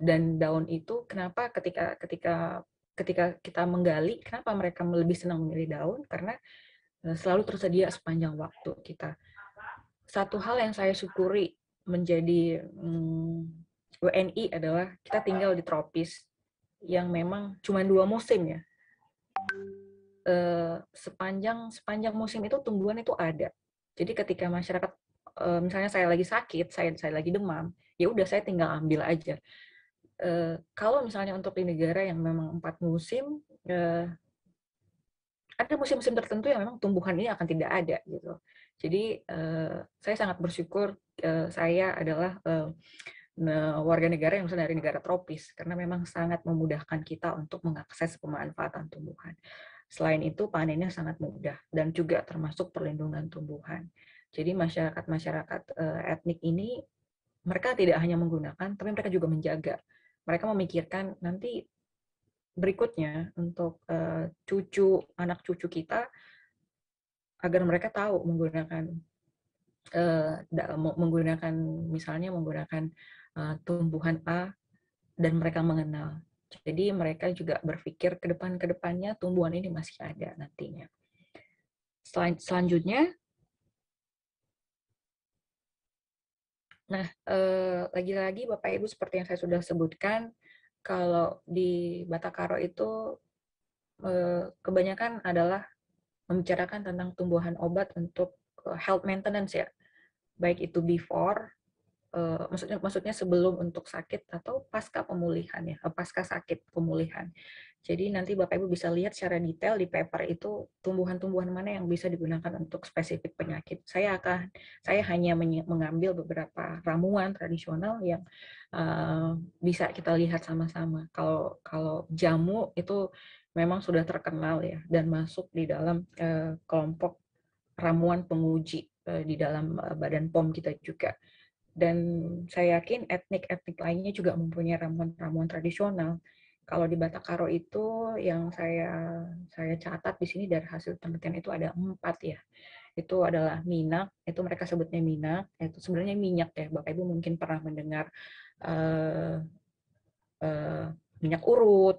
dan daun itu kenapa ketika ketika ketika kita menggali, kenapa mereka lebih senang memilih daun? Karena selalu tersedia sepanjang waktu kita satu hal yang saya syukuri menjadi hmm, WNI adalah kita tinggal di tropis yang memang cuma dua musim ya. Uh, sepanjang sepanjang musim itu tumbuhan itu ada. Jadi ketika masyarakat misalnya saya lagi sakit, saya saya lagi demam, ya udah saya tinggal ambil aja. Kalau misalnya untuk di negara yang memang empat musim, ada musim-musim tertentu yang memang tumbuhan ini akan tidak ada gitu. Jadi saya sangat bersyukur saya adalah warga negara yang berasal dari negara tropis karena memang sangat memudahkan kita untuk mengakses pemanfaatan tumbuhan. Selain itu panennya sangat mudah dan juga termasuk perlindungan tumbuhan. Jadi masyarakat-masyarakat uh, etnik ini mereka tidak hanya menggunakan tapi mereka juga menjaga. Mereka memikirkan nanti berikutnya untuk uh, cucu anak cucu kita agar mereka tahu menggunakan uh, menggunakan misalnya menggunakan uh, tumbuhan A dan mereka mengenal. Jadi mereka juga berpikir ke depan ke depannya tumbuhan ini masih ada nantinya. Selain selanjutnya Nah, lagi-lagi Bapak Ibu seperti yang saya sudah sebutkan, kalau di Batakaro itu kebanyakan adalah membicarakan tentang tumbuhan obat untuk uh, health maintenance ya, baik itu before, uh, maksudnya maksudnya sebelum untuk sakit atau pasca pemulihan ya, uh, pasca sakit pemulihan. Jadi nanti Bapak Ibu bisa lihat secara detail di paper itu tumbuhan-tumbuhan mana yang bisa digunakan untuk spesifik penyakit. Saya akan saya hanya mengambil beberapa ramuan tradisional yang uh, bisa kita lihat sama-sama. Kalau kalau jamu itu memang sudah terkenal ya dan masuk di dalam uh, kelompok ramuan penguji uh, di dalam uh, badan POM kita juga. Dan saya yakin etnik-etnik lainnya juga mempunyai ramuan-ramuan tradisional. Kalau di Batakaro itu yang saya saya catat di sini dari hasil penelitian itu ada empat ya. Itu adalah minak, itu mereka sebutnya minak, itu sebenarnya minyak ya. Bapak Ibu mungkin pernah mendengar uh, uh, minyak urut,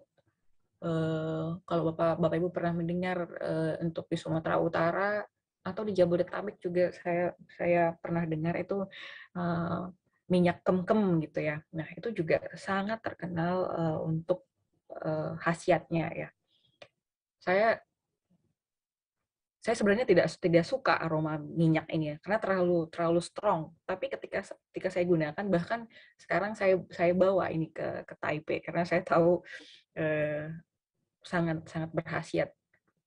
Uh, kalau bapak bapak ibu pernah mendengar uh, untuk di Sumatera Utara atau di Jabodetabek juga saya saya pernah dengar itu uh, minyak kem-kem gitu ya. Nah itu juga sangat terkenal uh, untuk uh, khasiatnya ya. Saya saya sebenarnya tidak tidak suka aroma minyak ini ya karena terlalu terlalu strong tapi ketika ketika saya gunakan bahkan sekarang saya saya bawa ini ke ke Taipei karena saya tahu eh, sangat sangat berhasiat.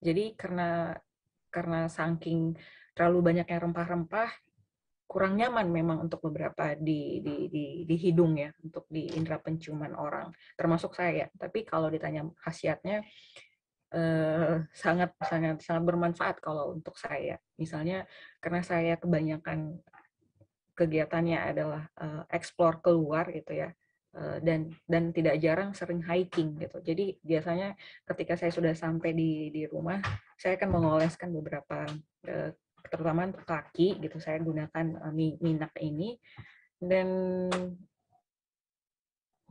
Jadi karena karena saking terlalu banyaknya rempah-rempah kurang nyaman memang untuk beberapa di, di, di, di hidung ya, untuk di indera penciuman orang, termasuk saya. Tapi kalau ditanya khasiatnya, eh, sangat sangat sangat bermanfaat kalau untuk saya. Misalnya karena saya kebanyakan kegiatannya adalah eh, explore keluar gitu ya, dan dan tidak jarang sering hiking gitu. Jadi biasanya ketika saya sudah sampai di di rumah, saya akan mengoleskan beberapa uh, terutama untuk kaki gitu. Saya gunakan uh, minyak ini dan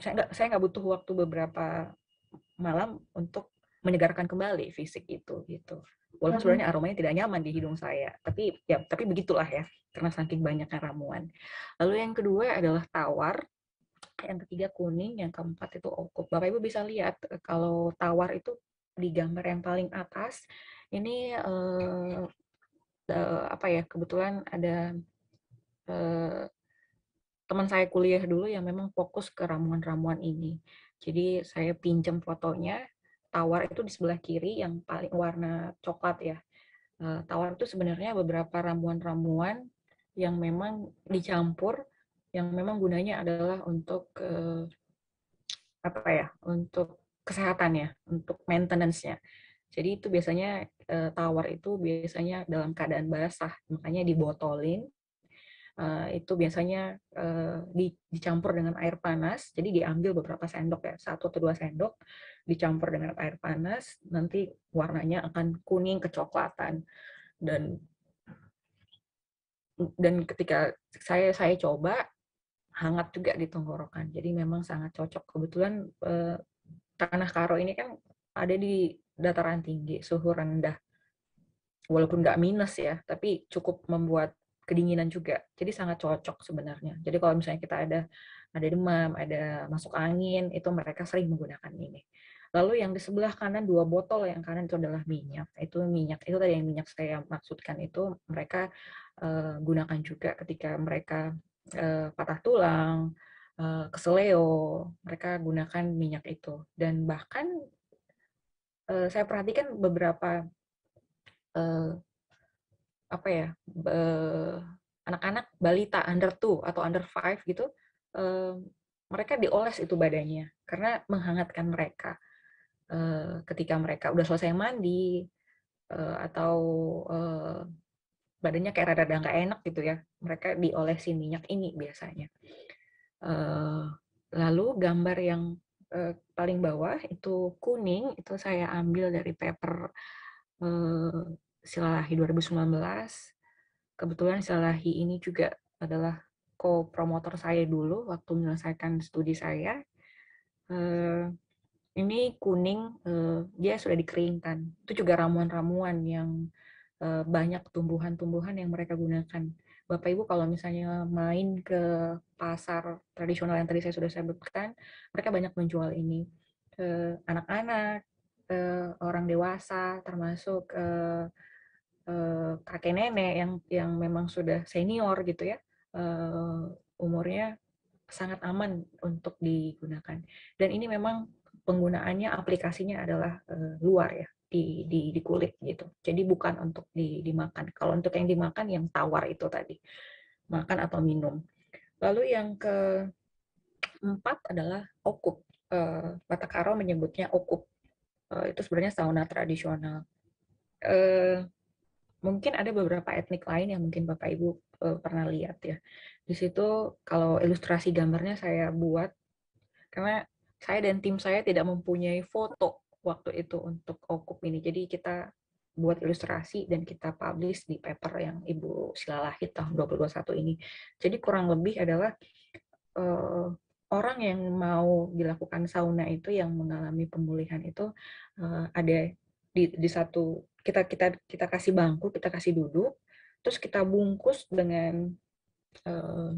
saya nggak saya nggak butuh waktu beberapa malam untuk menyegarkan kembali fisik itu gitu. Walaupun sebenarnya aromanya tidak nyaman di hidung saya, tapi ya tapi begitulah ya karena saking banyaknya ramuan. Lalu yang kedua adalah tawar yang ketiga kuning, yang keempat itu okup. Bapak Ibu bisa lihat eh, kalau tawar itu di gambar yang paling atas ini uh, uh, apa ya kebetulan ada uh, teman saya kuliah dulu yang memang fokus ke ramuan-ramuan ini. Jadi saya pinjam fotonya, tawar itu di sebelah kiri yang paling warna coklat ya. Eh, tawar itu sebenarnya beberapa ramuan-ramuan yang memang dicampur, yang memang gunanya adalah untuk uh, apa ya, untuk kesehatan ya, untuk maintenance-nya. Jadi itu biasanya uh, tawar itu biasanya dalam keadaan basah, makanya dibotolin. Uh, itu biasanya uh, di, dicampur dengan air panas, jadi diambil beberapa sendok ya, satu atau dua sendok, dicampur dengan air panas, nanti warnanya akan kuning kecoklatan dan dan ketika saya saya coba hangat juga di tenggorokan, jadi memang sangat cocok. Kebetulan uh, tanah karo ini kan ada di dataran tinggi, suhu rendah. Walaupun nggak minus ya, tapi cukup membuat kedinginan juga. Jadi sangat cocok sebenarnya. Jadi kalau misalnya kita ada ada demam, ada masuk angin, itu mereka sering menggunakan ini. Lalu yang di sebelah kanan dua botol yang kanan itu adalah minyak. Itu minyak itu tadi yang minyak saya maksudkan itu mereka uh, gunakan juga ketika mereka uh, patah tulang, uh, keseleo, mereka gunakan minyak itu. Dan bahkan uh, saya perhatikan beberapa apa ya anak-anak balita under two atau under five gitu mereka dioles itu badannya karena menghangatkan mereka ketika mereka udah selesai mandi atau badannya kayak rada nggak enak gitu ya mereka diolesin minyak ini biasanya uh, lalu gambar yang uh, paling bawah itu kuning itu saya ambil dari paper uh, Silalahi 2019. Kebetulan Silalahi ini juga adalah co-promotor saya dulu waktu menyelesaikan studi saya. Ini kuning, dia sudah dikeringkan. Itu juga ramuan-ramuan yang banyak tumbuhan-tumbuhan yang mereka gunakan. Bapak Ibu kalau misalnya main ke pasar tradisional yang tadi saya sudah sebutkan, mereka banyak menjual ini ke anak-anak, ke orang dewasa, termasuk ke eh, kakek nenek yang yang memang sudah senior gitu ya, eh, umurnya sangat aman untuk digunakan. Dan ini memang penggunaannya aplikasinya adalah luar ya di, di di kulit gitu. Jadi bukan untuk di, dimakan. Kalau untuk yang dimakan yang tawar itu tadi makan atau minum. Lalu yang keempat adalah okup. Uh, Batakaro menyebutnya okup. Uh, itu sebenarnya sauna tradisional. Uh, mungkin ada beberapa etnik lain yang mungkin Bapak Ibu pernah lihat ya. Di situ kalau ilustrasi gambarnya saya buat karena saya dan tim saya tidak mempunyai foto waktu itu untuk okup ini. Jadi kita buat ilustrasi dan kita publish di paper yang Ibu Silalahit tahun 2021 ini. Jadi kurang lebih adalah uh, orang yang mau dilakukan sauna itu yang mengalami pemulihan itu uh, ada di, di satu kita kita kita kasih bangku, kita kasih duduk, terus kita bungkus dengan uh,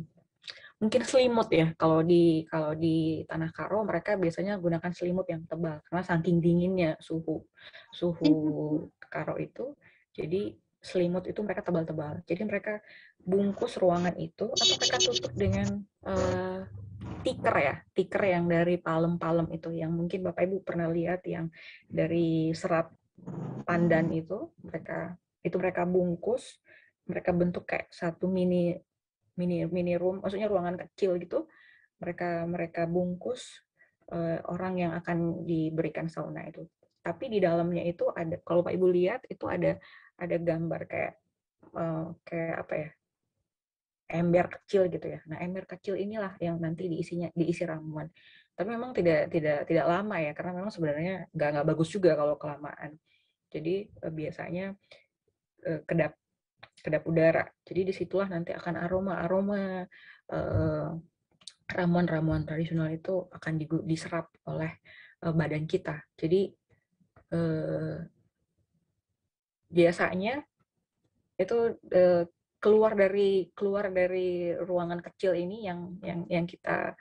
mungkin selimut ya kalau di kalau di tanah karo mereka biasanya gunakan selimut yang tebal karena saking dinginnya suhu suhu karo itu. Jadi selimut itu mereka tebal-tebal. Jadi mereka bungkus ruangan itu atau mereka tutup dengan uh, tiker ya tiker yang dari palem-palem itu yang mungkin bapak ibu pernah lihat yang dari serat pandan itu mereka itu mereka bungkus mereka bentuk kayak satu mini mini mini room, maksudnya ruangan kecil gitu. Mereka mereka bungkus uh, orang yang akan diberikan sauna itu. Tapi di dalamnya itu ada, kalau Pak Ibu lihat itu ada ada gambar kayak uh, kayak apa ya? ember kecil gitu ya. Nah, ember kecil inilah yang nanti diisinya diisi ramuan. Tapi memang tidak tidak tidak lama ya, karena memang sebenarnya nggak nggak bagus juga kalau kelamaan. Jadi uh, biasanya uh, kedap kedap udara. Jadi di situlah nanti akan aroma-aroma uh, ramuan-ramuan tradisional itu akan diserap oleh uh, badan kita. Jadi uh, biasanya itu uh, keluar dari keluar dari ruangan kecil ini yang yang yang kita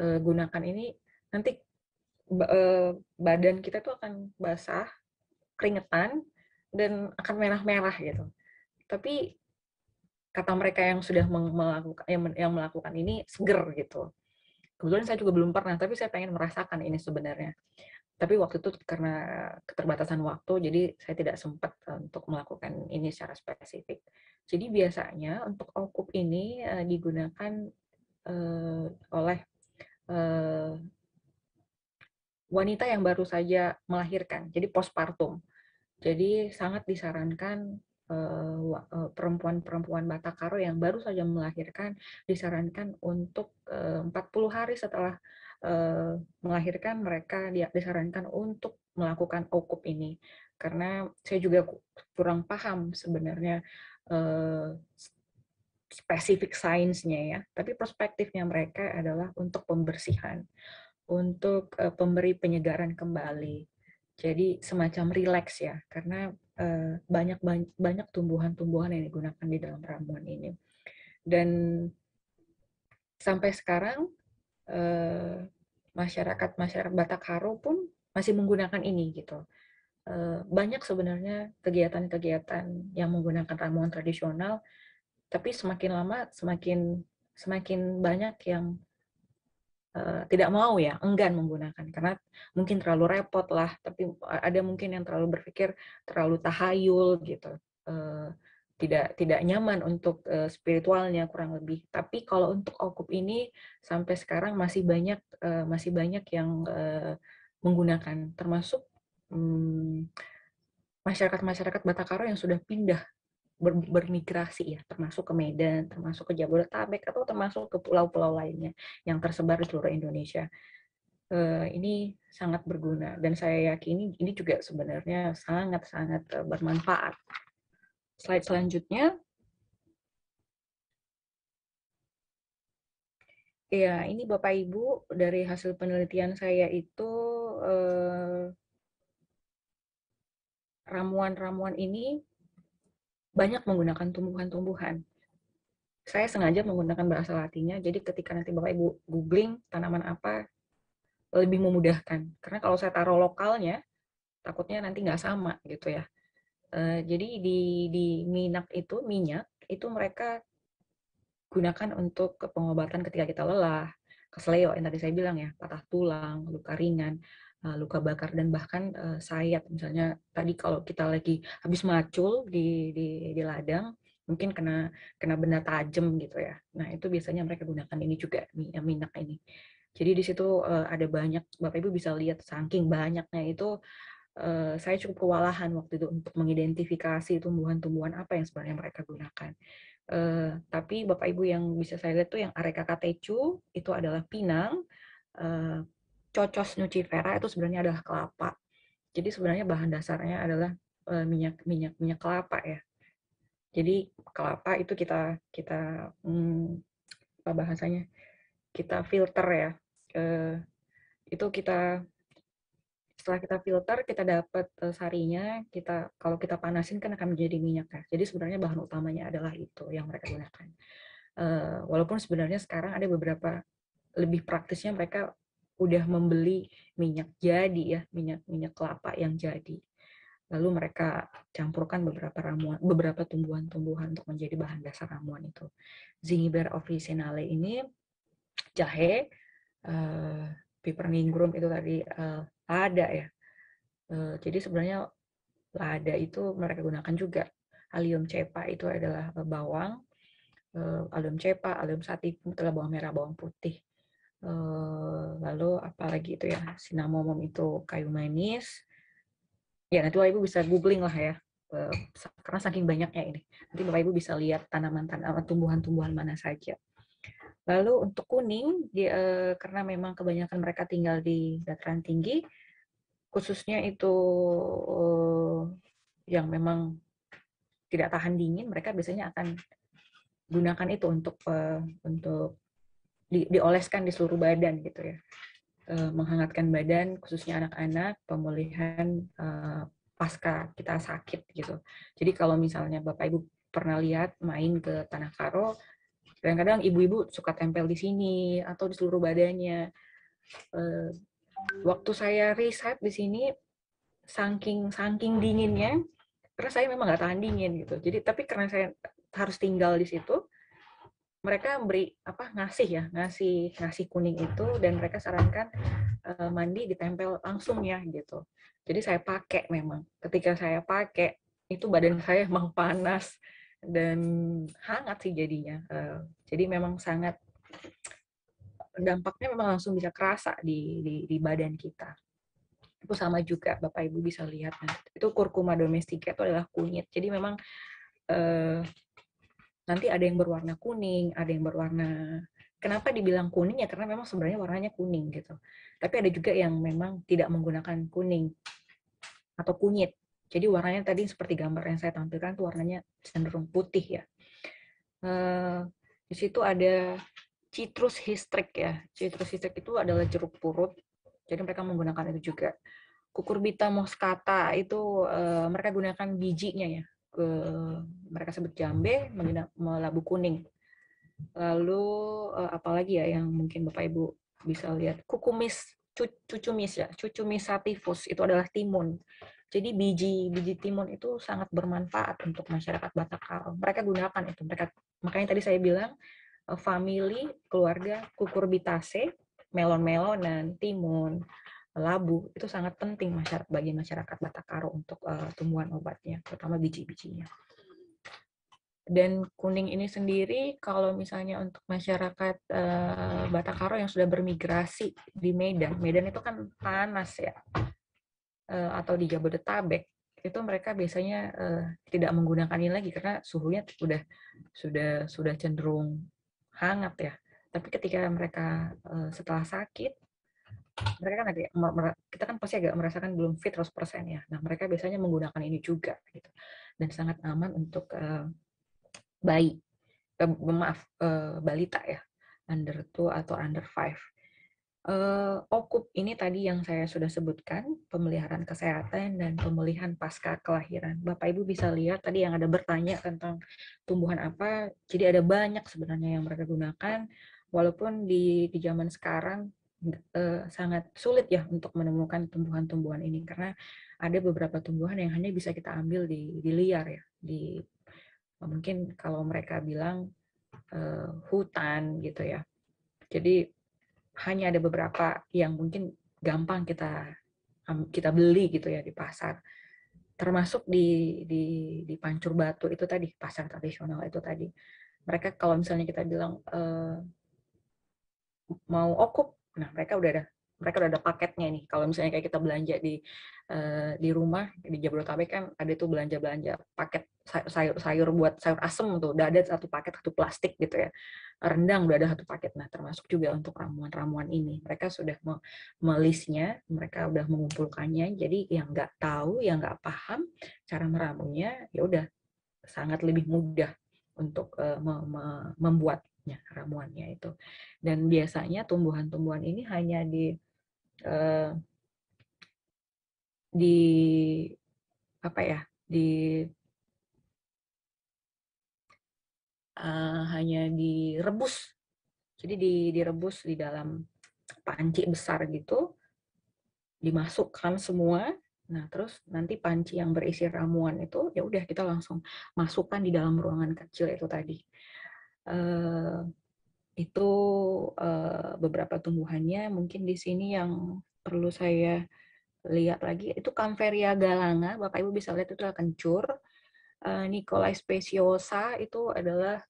uh, gunakan ini nanti uh, badan kita tuh akan basah, keringetan dan akan merah-merah gitu tapi kata mereka yang sudah melakukan yang, yang melakukan ini seger gitu. Kebetulan saya juga belum pernah, tapi saya pengen merasakan ini sebenarnya. Tapi waktu itu karena keterbatasan waktu, jadi saya tidak sempat untuk melakukan ini secara spesifik. Jadi biasanya untuk okup ini uh, digunakan uh, oleh uh, wanita yang baru saja melahirkan, jadi postpartum. Jadi sangat disarankan perempuan-perempuan Batakaro yang baru saja melahirkan disarankan untuk 40 hari setelah melahirkan mereka disarankan untuk melakukan okup ini karena saya juga kurang paham sebenarnya spesifik sainsnya ya tapi perspektifnya mereka adalah untuk pembersihan untuk pemberi penyegaran kembali. Jadi semacam rileks ya, karena uh, banyak banyak tumbuhan-tumbuhan yang digunakan di dalam ramuan ini. Dan sampai sekarang uh, masyarakat masyarakat Batak Haro pun masih menggunakan ini gitu. banyak sebenarnya kegiatan-kegiatan yang menggunakan ramuan tradisional, tapi semakin lama semakin semakin banyak yang uh, tidak mau ya enggan menggunakan. Karena mungkin terlalu repot lah tapi ada mungkin yang terlalu berpikir terlalu tahayul gitu. Uh, tidak tidak nyaman untuk uh, spiritualnya kurang lebih. Tapi kalau untuk okup ini sampai sekarang masih banyak uh, masih banyak yang uh, menggunakan. Termasuk um, masyarakat-masyarakat Batakaro yang sudah pindah ber, bermigrasi ya, termasuk ke Medan, termasuk ke Jabodetabek atau termasuk ke pulau-pulau lainnya yang tersebar di seluruh Indonesia. Uh, ini sangat berguna dan saya yakini ini juga sebenarnya sangat-sangat uh, bermanfaat. Slide selanjutnya. Ya, ini Bapak Ibu dari hasil penelitian saya itu ramuan ramuan-ramuan ini banyak menggunakan tumbuhan-tumbuhan. Saya sengaja menggunakan bahasa latinnya, jadi ketika nanti Bapak Ibu googling tanaman apa, lebih memudahkan. Karena kalau saya taruh lokalnya, takutnya nanti nggak sama gitu ya. Uh, jadi di, di minyak itu, minyak, itu mereka gunakan untuk pengobatan ketika kita lelah, kesleo yang tadi saya bilang ya, patah tulang, luka ringan, luka bakar dan bahkan uh, sayat misalnya tadi kalau kita lagi habis macul di di, di ladang mungkin kena kena benda tajam gitu ya. Nah itu biasanya mereka gunakan ini juga minyak ini. Jadi di situ uh, ada banyak bapak ibu bisa lihat saking banyaknya itu uh, saya cukup kewalahan waktu itu untuk mengidentifikasi tumbuhan-tumbuhan apa yang sebenarnya mereka gunakan. Uh, tapi bapak ibu yang bisa saya lihat tuh yang areka katecu itu adalah pinang, uh, cocos nucifera itu sebenarnya adalah kelapa. Jadi sebenarnya bahan dasarnya adalah uh, minyak minyak minyak kelapa ya. Jadi kelapa itu kita kita hmm, apa bahasanya kita filter ya. Uh, itu kita setelah kita filter kita dapat uh, sarinya kita kalau kita panasin kan akan menjadi minyak ya. Jadi sebenarnya bahan utamanya adalah itu yang mereka gunakan. Uh, walaupun sebenarnya sekarang ada beberapa lebih praktisnya mereka udah membeli minyak jadi ya, minyak minyak kelapa yang jadi. Lalu mereka campurkan beberapa ramuan, beberapa tumbuhan-tumbuhan untuk menjadi bahan dasar ramuan itu. Zingiber officinale ini jahe, uh, piper ningrum itu tadi uh, lada ya. Uh, jadi sebenarnya lada itu mereka gunakan juga. Allium cepa itu adalah bawang, uh, allium cepa, allium sativum adalah bawang merah, bawang putih. Lalu apalagi itu ya cinnamomum itu kayu manis. Ya nanti bapak ibu bisa googling lah ya karena saking banyaknya ini. Nanti bapak ibu bisa lihat tanaman-tanaman tumbuhan-tumbuhan mana saja. Lalu untuk kuning di, uh, karena memang kebanyakan mereka tinggal di dataran tinggi khususnya itu yang memang tidak tahan dingin mereka biasanya akan gunakan itu untuk untuk di, dioleskan di seluruh badan gitu ya. E, menghangatkan badan khususnya anak-anak pemulihan e, pasca kita sakit gitu. Jadi kalau misalnya bapak ibu pernah lihat main ke tanah karo kadang-kadang ibu-ibu suka tempel di sini atau di seluruh badannya. E, waktu saya riset di sini saking saking dinginnya karena saya memang nggak tahan dingin gitu. Jadi tapi karena saya harus tinggal di situ mereka beri apa ngasih ya ngasih ngasih kuning itu dan mereka sarankan uh, mandi ditempel langsung ya gitu. Jadi saya pakai memang. Ketika saya pakai itu badan saya emang panas dan hangat sih jadinya uh, jadi memang sangat dampaknya memang langsung bisa kerasa di di, di badan kita. Itu sama juga bapak ibu bisa lihat nah, itu kurkuma domestika itu adalah kunyit. Jadi memang uh, nanti ada yang berwarna kuning, ada yang berwarna kenapa dibilang kuning ya karena memang sebenarnya warnanya kuning gitu. Tapi ada juga yang memang tidak menggunakan kuning atau kunyit. Jadi warnanya tadi seperti gambar yang saya tampilkan tuh warnanya cenderung putih ya. Uh, di situ ada citrus histrik ya. Citrus histrik itu adalah jeruk purut. Jadi mereka menggunakan itu juga. Kukurbita moscata itu uh, mereka gunakan bijinya ya ke mereka sebut jambe melabu kuning. Lalu uh, apalagi ya yang mungkin Bapak Ibu bisa lihat kukumis cucumis ya, cucumis sativus itu adalah timun. Jadi biji biji timun itu sangat bermanfaat untuk masyarakat Batak Karo. Mereka gunakan itu. Mereka makanya tadi saya bilang uh, family keluarga kukurbitaceae, melon-melon dan timun labu itu sangat penting masyarakat bagi masyarakat Batak Karo untuk uh, tumbuhan obatnya, terutama biji-bijinya. Dan kuning ini sendiri kalau misalnya untuk masyarakat uh, Batak Karo yang sudah bermigrasi di Medan, Medan itu kan panas ya, uh, atau di Jabodetabek, itu mereka biasanya uh, tidak menggunakan ini lagi karena suhunya sudah sudah sudah cenderung hangat ya. Tapi ketika mereka setelah sakit mereka kan agak kita kan pasti agak merasakan belum fit 100% ya. Nah, mereka biasanya menggunakan ini juga gitu. Dan sangat aman untuk uh, bayi. Uh, maaf, uh, balita ya. Under 2 atau under 5. Uh, okup ini tadi yang saya sudah sebutkan, pemeliharaan kesehatan dan pemulihan pasca kelahiran. Bapak Ibu bisa lihat tadi yang ada bertanya tentang tumbuhan apa, jadi ada banyak sebenarnya yang mereka gunakan, walaupun di, di zaman sekarang uh, sangat sulit ya untuk menemukan tumbuhan-tumbuhan ini karena ada beberapa tumbuhan yang hanya bisa kita ambil di, di liar ya di mungkin kalau mereka bilang uh, hutan gitu ya. Jadi hanya ada beberapa yang mungkin gampang kita kita beli gitu ya di pasar. Termasuk di di di pancur batu itu tadi pasar tradisional itu tadi. Mereka kalau misalnya kita bilang uh, mau okup Nah, mereka udah ada mereka udah ada paketnya nih. Kalau misalnya kayak kita belanja di uh, di rumah di Jabodetabek kan ada tuh belanja-belanja paket sayur-sayur buat sayur asem tuh udah ada satu paket satu plastik gitu ya. Rendang udah ada satu paket. Nah, termasuk juga untuk ramuan-ramuan ini. Mereka sudah melisnya, mereka udah mengumpulkannya. Jadi yang nggak tahu, yang nggak paham cara meramunya, ya udah sangat lebih mudah untuk uh, membuat ya, ramuannya itu. Dan biasanya tumbuhan-tumbuhan ini hanya di uh, di apa ya di uh, hanya direbus. Jadi di, direbus di dalam panci besar gitu dimasukkan semua. Nah terus nanti panci yang berisi ramuan itu ya udah kita langsung masukkan di dalam ruangan kecil itu tadi uh, itu uh, beberapa tumbuhannya mungkin di sini yang perlu saya lihat lagi itu Camferia galanga. Bapak Ibu bisa lihat itu adalah kencur. Uh, Nicolai speciosa itu adalah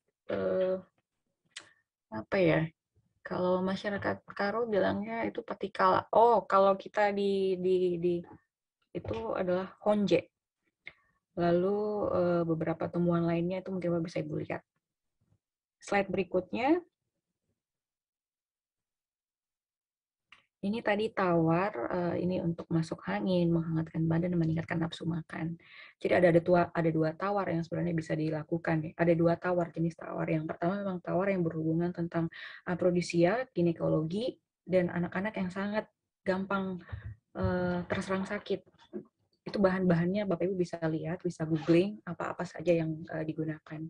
apa ya kalau masyarakat Karo bilangnya itu patikala oh kalau kita di di di itu adalah honje. Lalu beberapa tumbuhan lainnya itu mungkin bisa Ibu lihat Slide berikutnya. Ini tadi tawar, uh, ini untuk masuk angin, menghangatkan badan, dan meningkatkan nafsu makan. Jadi ada ada dua, ada dua tawar yang sebenarnya bisa dilakukan. Ada dua tawar jenis tawar. Yang pertama memang tawar yang berhubungan tentang aprodisia, ginekologi, dan anak-anak yang sangat gampang uh, terserang sakit. Itu bahan-bahannya Bapak Ibu bisa lihat, bisa googling apa-apa saja yang uh, digunakan.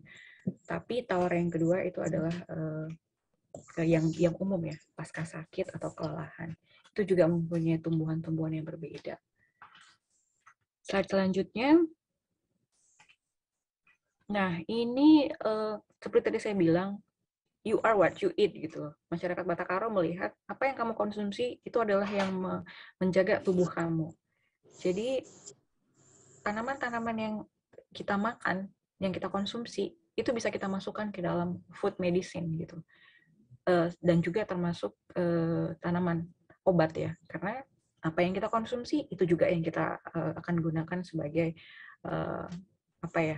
Tapi tawar yang kedua itu adalah uh, yang yang umum ya, pasca sakit atau kelelahan. Itu juga mempunyai tumbuhan-tumbuhan yang berbeda. Slide selanjutnya, Nah, ini uh, seperti tadi saya bilang, you are what you eat gitu loh. Masyarakat Batakaro melihat apa yang kamu konsumsi itu adalah yang menjaga tubuh kamu. Jadi tanaman-tanaman yang kita makan, yang kita konsumsi, itu bisa kita masukkan ke dalam food medicine gitu. Uh, dan juga termasuk uh, tanaman obat ya. Karena apa yang kita konsumsi itu juga yang kita uh, akan gunakan sebagai apa ya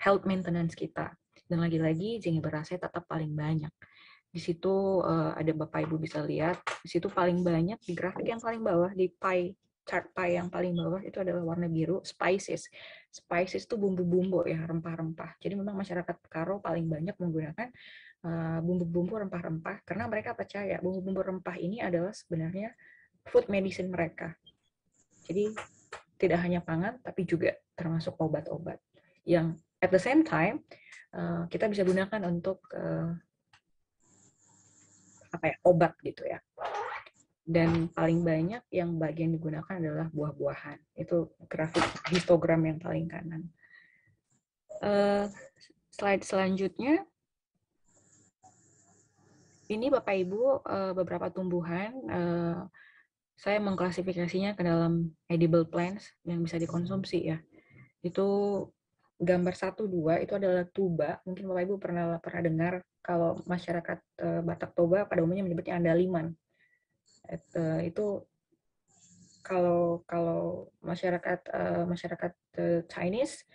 health maintenance kita dan lagi-lagi zinc berasnya tetap paling banyak. Di situ ada Bapak Ibu bisa lihat, di situ paling banyak di grafik yang paling bawah di pie chart pie yang paling bawah itu adalah warna biru spices. Spices itu bumbu-bumbu ya, rempah-rempah. Jadi memang masyarakat Karo paling banyak menggunakan bumbu-bumbu uh, rempah-rempah karena mereka percaya bumbu-bumbu rempah ini adalah sebenarnya food medicine mereka. Jadi tidak hanya pangan tapi juga termasuk obat-obat yang at the same time Eh, kita bisa gunakan untuk uh, apa ya obat gitu ya dan paling banyak yang bagian digunakan adalah buah-buahan itu grafik histogram yang paling kanan uh, slide selanjutnya ini bapak ibu uh, beberapa tumbuhan uh, saya mengklasifikasinya ke dalam edible plants yang bisa dikonsumsi ya itu gambar satu dua itu adalah tuba. Mungkin Bapak Ibu pernah pernah dengar kalau masyarakat Batak Toba pada umumnya menyebutnya andaliman. Et, uh, itu kalau kalau masyarakat uh, masyarakat uh, Chinese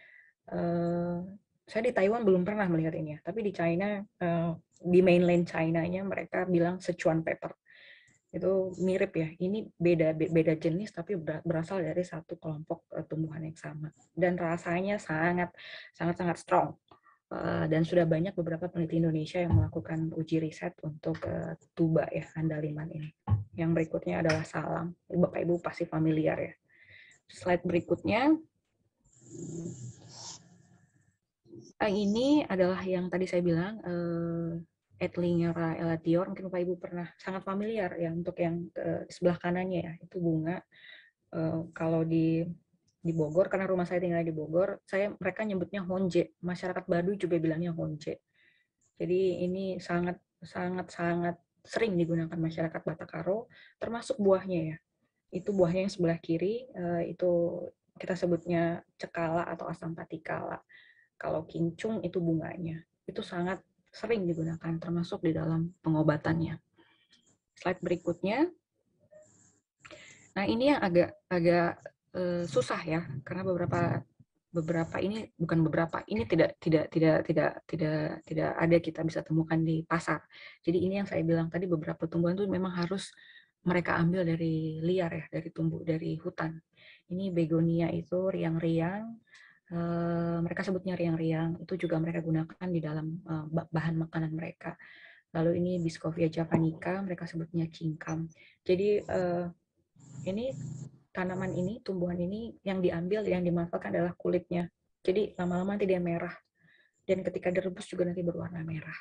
uh, saya di Taiwan belum pernah melihat ini ya, tapi di China uh, di mainland China-nya mereka bilang Sichuan pepper itu mirip ya. Ini beda beda jenis tapi berasal dari satu kelompok uh, tumbuhan yang sama dan rasanya sangat sangat sangat strong. Uh, dan sudah banyak beberapa peneliti Indonesia yang melakukan uji riset untuk uh, tuba ya andaliman ini. Yang berikutnya adalah salam. Bapak Ibu pasti familiar ya. Slide berikutnya. Yang ini adalah yang tadi saya bilang uh, Etlingera elatior mungkin Bapak Ibu pernah sangat familiar ya untuk yang sebelah kanannya ya itu bunga uh, kalau di di Bogor karena rumah saya tinggal di Bogor saya mereka nyebutnya honje. Masyarakat Baduy juga bilangnya honje. Jadi ini sangat sangat sangat sering digunakan masyarakat Batakaro termasuk buahnya ya. Itu buahnya yang sebelah kiri uh, itu kita sebutnya cekala atau asam patikala. Kalau kincung itu bunganya. Itu sangat sering digunakan termasuk di dalam pengobatannya. Slide berikutnya. Nah, ini yang agak agak uh, susah ya karena beberapa beberapa ini bukan beberapa ini tidak tidak tidak tidak tidak tidak ada kita bisa temukan di pasar. Jadi ini yang saya bilang tadi beberapa tumbuhan itu memang harus mereka ambil dari liar ya, dari tumbuh dari hutan. Ini begonia itu riang-riang, Eh, mereka sebutnya riang-riang, itu juga mereka gunakan di dalam uh, bahan makanan mereka. Lalu ini Biscovia japanica, mereka sebutnya cingkam. Jadi uh, ini tanaman ini, tumbuhan ini yang diambil, yang dimanfaatkan adalah kulitnya. Jadi lama-lama nanti dia merah. Dan ketika direbus juga nanti berwarna merah.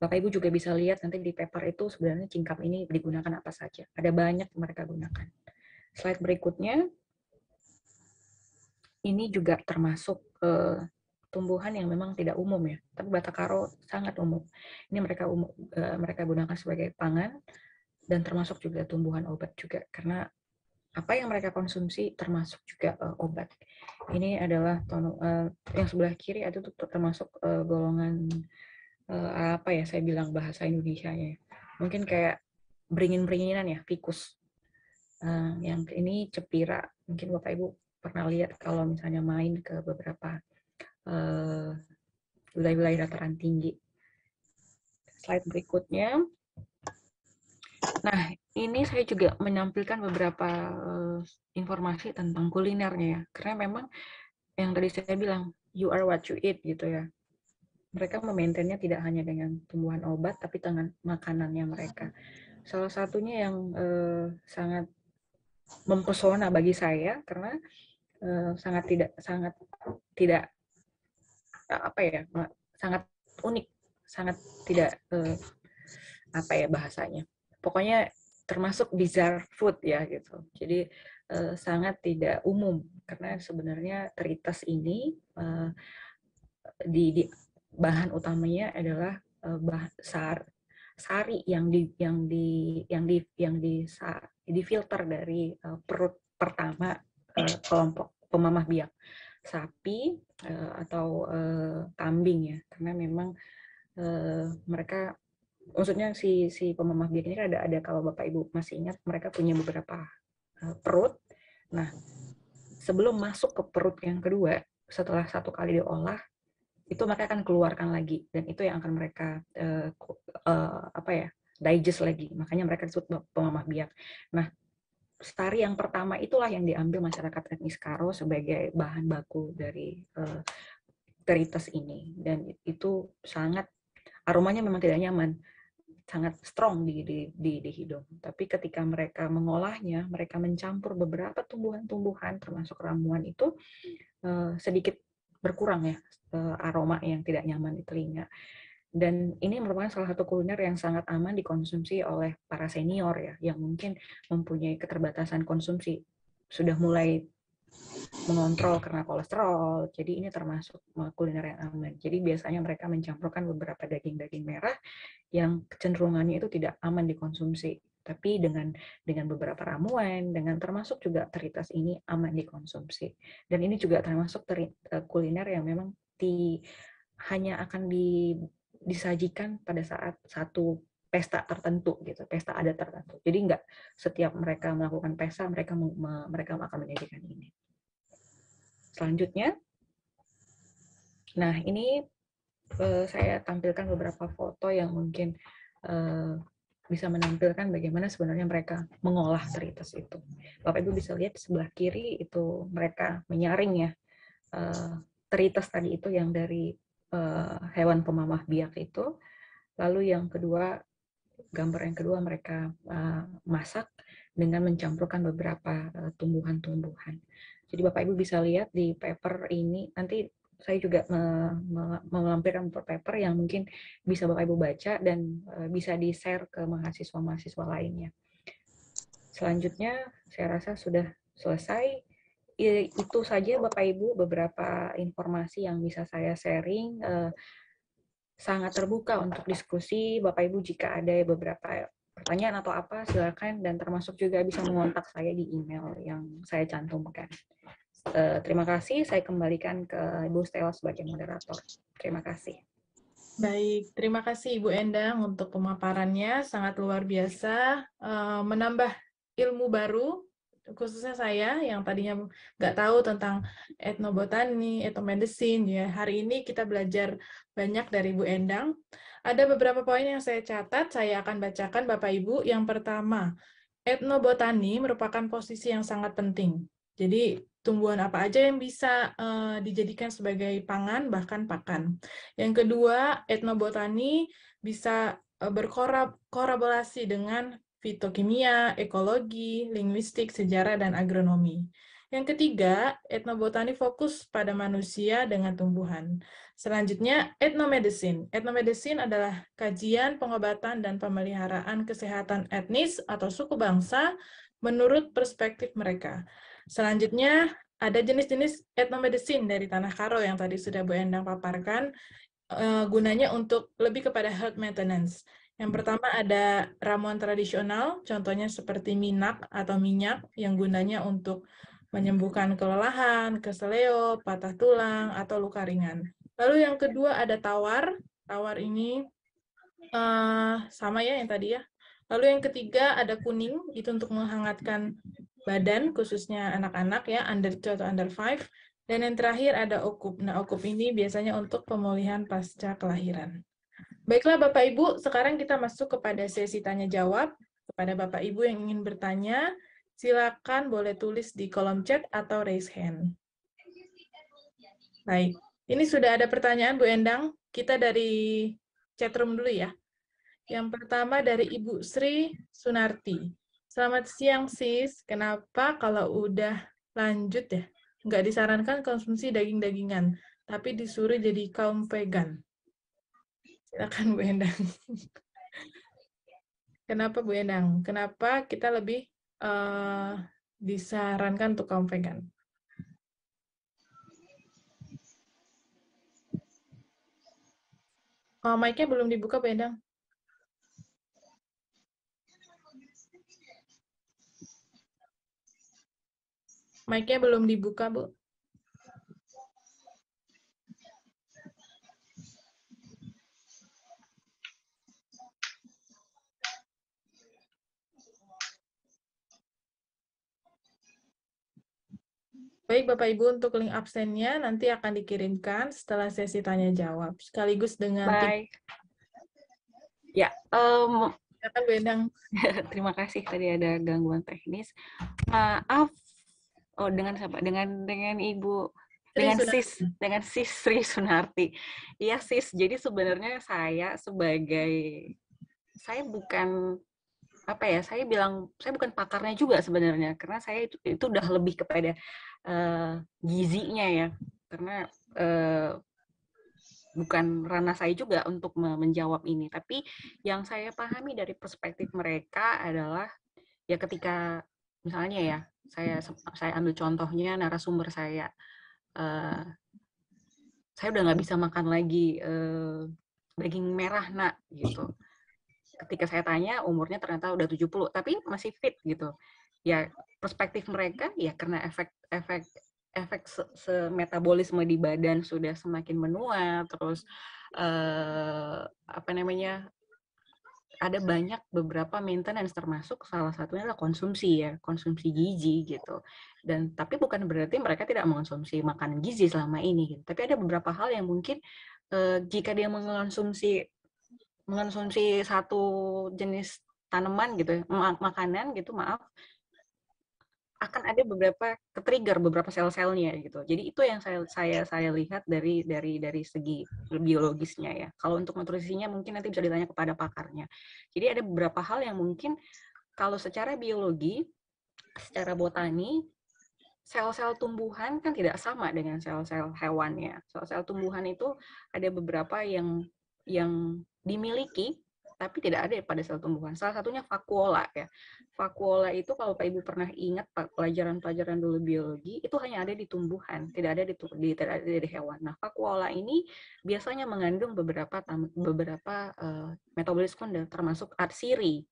Bapak Ibu juga bisa lihat nanti di paper itu sebenarnya cingkam ini digunakan apa saja. Ada banyak mereka gunakan. Slide berikutnya ini juga termasuk uh, tumbuhan yang memang tidak umum ya, tapi batakaro sangat umum. Ini mereka umum, uh, mereka gunakan sebagai pangan dan termasuk juga tumbuhan obat juga karena apa yang mereka konsumsi termasuk juga uh, obat. Ini adalah tono, uh, yang sebelah kiri itu termasuk uh, golongan uh, apa ya saya bilang bahasa Indonesia-nya. Mungkin kayak beringin-beringinan ya, fikus. Uh, yang ini cepira. Mungkin Bapak Ibu pernah lihat kalau misalnya main ke beberapa wilayah-wilayah dataran tinggi. Slide berikutnya. Nah, ini saya juga menampilkan beberapa uh, informasi tentang kulinernya ya. Karena memang yang tadi saya bilang, you are what you eat gitu ya. Mereka memaintainnya tidak hanya dengan tumbuhan obat, tapi dengan makanannya mereka. Salah satunya yang uh, sangat mempesona bagi saya karena Eh, sangat tidak sangat tidak apa ya sangat unik sangat tidak uh, apa ya bahasanya pokoknya termasuk bizarre food ya gitu. Jadi uh, sangat tidak umum. Karena sebenarnya teritas ini uh, di, di bahan utamanya adalah uh, bah, sar, sari yang di yang di yang di yang di di filter dari uh, perut pertama uh, kelompok pemamah biak. Sapi uh, atau uh, kambing ya. Karena memang uh, mereka maksudnya si si pemamah biak ini kan ada ada kalau bapak ibu masih ingat mereka punya beberapa uh, perut. Nah sebelum masuk ke perut yang kedua setelah satu kali diolah itu mereka akan keluarkan lagi. Dan itu yang akan mereka uh, uh, apa ya digest lagi. Makanya mereka disebut pemamah biak. Nah stari yang pertama itulah yang diambil masyarakat etnis Karo sebagai bahan baku dari uh, teritas ini. Dan itu sangat aromanya memang tidak nyaman sangat strong di, di, di, di hidung. Tapi ketika mereka mengolahnya, mereka mencampur beberapa tumbuhan-tumbuhan, termasuk ramuan itu uh, sedikit berkurang ya uh, aroma yang tidak nyaman di telinga. Dan ini merupakan salah satu kuliner yang sangat aman dikonsumsi oleh para senior ya, yang mungkin mempunyai keterbatasan konsumsi. Sudah mulai mengontrol karena kolesterol. Jadi ini termasuk kuliner yang aman. Jadi biasanya mereka mencampurkan beberapa daging-daging merah yang kecenderungannya itu tidak aman dikonsumsi. Tapi dengan dengan beberapa ramuan, dengan termasuk juga teritas ini aman dikonsumsi. Dan ini juga termasuk teri, eh, kuliner yang memang di hanya akan di disajikan pada saat satu pesta tertentu gitu, pesta adat tertentu. Jadi enggak setiap mereka melakukan pesta mereka mereka akan menyajikan ini. Selanjutnya, nah ini uh, saya tampilkan beberapa foto yang mungkin uh, bisa menampilkan bagaimana sebenarnya mereka mengolah teritas itu. Bapak Ibu bisa lihat sebelah kiri itu mereka menyaring ya uh, teritas tadi itu yang dari uh, hewan pemamah biak itu. Lalu yang kedua, gambar yang kedua mereka uh, masak dengan mencampurkan beberapa uh, tumbuhan-tumbuhan. Jadi Bapak Ibu bisa lihat di paper ini, nanti saya juga melampirkan paper yang mungkin bisa Bapak Ibu baca dan uh, bisa di-share ke mahasiswa-mahasiswa lainnya. Selanjutnya, saya rasa sudah selesai itu saja Bapak Ibu beberapa informasi yang bisa saya sharing. Eh, sangat terbuka untuk diskusi. Bapak Ibu jika ada beberapa pertanyaan atau apa silakan dan termasuk juga bisa mengontak saya di email yang saya cantumkan. Eh, terima kasih. Saya kembalikan ke Ibu Stella sebagai moderator. Terima kasih. Baik, terima kasih Ibu Endang untuk pemaparannya sangat luar biasa, eh, menambah ilmu baru khususnya saya yang tadinya nggak tahu tentang etnobotani, etnomedicine, ya hari ini kita belajar banyak dari Bu Endang. Ada beberapa poin yang saya catat, saya akan bacakan Bapak Ibu. Yang pertama, etnobotani merupakan posisi yang sangat penting. Jadi tumbuhan apa aja yang bisa uh, dijadikan sebagai pangan bahkan pakan. Yang kedua, etnobotani bisa uh, berkolaborasi dengan fitokimia, ekologi, linguistik, sejarah, dan agronomi. Yang ketiga, etnobotani fokus pada manusia dengan tumbuhan. Selanjutnya, etnomedicine. Etnomedicine adalah kajian, pengobatan, dan pemeliharaan kesehatan etnis atau suku bangsa menurut perspektif mereka. Selanjutnya, ada jenis-jenis etnomedicine dari Tanah Karo yang tadi sudah Bu Endang paparkan, eh, gunanya untuk lebih kepada health maintenance. Yang pertama ada ramuan tradisional, contohnya seperti minak atau minyak yang gunanya untuk menyembuhkan kelelahan, keseleo, patah tulang, atau luka ringan. Lalu yang kedua ada tawar. Tawar ini uh, sama ya yang tadi ya. Lalu yang ketiga ada kuning, itu untuk menghangatkan badan, khususnya anak-anak ya, under 2 atau under 5. Dan yang terakhir ada okup. Nah, okup ini biasanya untuk pemulihan pasca kelahiran. Baiklah Bapak Ibu, sekarang kita masuk kepada sesi tanya jawab. Kepada Bapak Ibu yang ingin bertanya, silakan boleh tulis di kolom chat atau raise hand. Baik, ini sudah ada pertanyaan Bu Endang. Kita dari chatroom dulu ya. Yang pertama dari Ibu Sri Sunarti. Selamat siang sis, kenapa kalau udah lanjut ya, nggak disarankan konsumsi daging-dagingan, tapi disuruh jadi kaum vegan? Silakan Bu Endang. Kenapa Bu Endang? Kenapa kita lebih uh, disarankan untuk kaum vegan. Oh, mic-nya belum dibuka, Bu Endang. Mic-nya belum dibuka, Bu. Baik, Bapak Ibu, untuk link absennya nanti akan dikirimkan setelah sesi tanya jawab, sekaligus dengan Baik. Ya, Silakan, Bu Endang. terima kasih tadi ada gangguan teknis. Maaf. Oh, dengan siapa? Dengan dengan Ibu Sri dengan Sunarti. Sis, dengan Sis Sri Sunarti. Iya, Sis. Jadi sebenarnya saya sebagai saya bukan apa ya? Saya bilang saya bukan pakarnya juga sebenarnya karena saya itu, itu udah lebih kepada eh, gizinya ya. Karena eh, bukan ranah saya juga untuk me- menjawab ini, tapi yang saya pahami dari perspektif mereka adalah ya ketika misalnya ya saya saya ambil contohnya narasumber saya eh, saya udah nggak bisa makan lagi eh, daging merah nak gitu. Ketika saya tanya umurnya ternyata udah 70 tapi masih fit gitu ya perspektif mereka ya karena efek efek efek se, metabolisme di badan sudah semakin menua terus eh, apa namanya ada banyak beberapa maintenance termasuk salah satunya adalah konsumsi ya konsumsi gizi gitu. Dan tapi bukan berarti mereka tidak mengonsumsi makanan gizi selama ini gitu. Tapi ada beberapa hal yang mungkin eh, jika dia mengonsumsi mengonsumsi satu jenis tanaman gitu ya, ma- makanan gitu maaf akan ada beberapa ke-trigger beberapa sel-selnya gitu. Jadi itu yang saya saya saya lihat dari dari dari segi biologisnya ya. Kalau untuk nutrisinya mungkin nanti bisa ditanya kepada pakarnya. Jadi ada beberapa hal yang mungkin kalau secara biologi, secara botani, sel-sel tumbuhan kan tidak sama dengan sel-sel hewan ya. Sel-sel tumbuhan itu ada beberapa yang yang dimiliki tapi tidak ada pada sel tumbuhan. Salah satunya vakuola ya. Vakuola itu kalau Pak Ibu pernah ingat pelajaran-pelajaran dulu biologi itu hanya ada di tumbuhan, tidak ada di, di tidak ada di hewan. Nah, vakuola ini biasanya mengandung beberapa beberapa eh, metabolisme termasuk atsiri,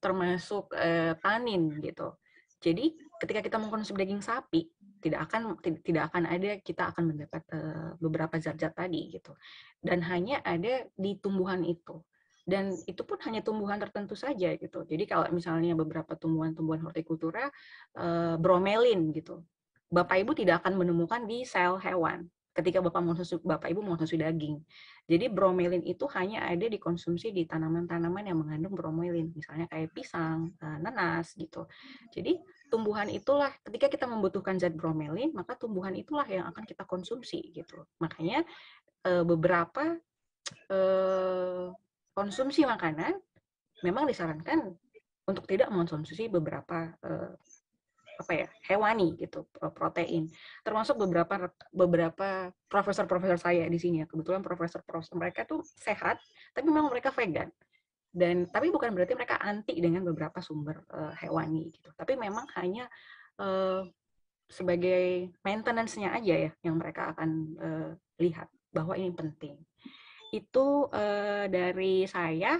termasuk eh, tanin gitu. Jadi ketika kita mengkonsumsi daging sapi tidak akan ti- tidak akan ada kita akan mendapat eh, beberapa zat-zat tadi gitu. Dan hanya ada di tumbuhan itu dan itu pun hanya tumbuhan tertentu saja gitu. Jadi kalau misalnya beberapa tumbuhan-tumbuhan hortikultura eh, bromelin gitu, bapak ibu tidak akan menemukan di sel hewan ketika bapak mengkonsumsi bapak ibu mengkonsumsi daging. Jadi bromelin itu hanya ada dikonsumsi di tanaman-tanaman yang mengandung bromelin, misalnya kayak pisang, eh, nanas gitu. Jadi tumbuhan itulah ketika kita membutuhkan zat bromelin, maka tumbuhan itulah yang akan kita konsumsi gitu. Makanya eh, beberapa konsumsi makanan memang disarankan untuk tidak mengonsumsi beberapa eh, apa ya hewani gitu pro- protein. Termasuk beberapa beberapa profesor-profesor saya di sini ya. Kebetulan profesor-profesor mereka tuh sehat tapi memang mereka vegan. Dan tapi bukan berarti mereka anti dengan beberapa sumber eh, hewani gitu. Tapi memang hanya eh, sebagai maintenance-nya aja ya yang mereka akan eh, lihat bahwa ini penting itu eh, dari saya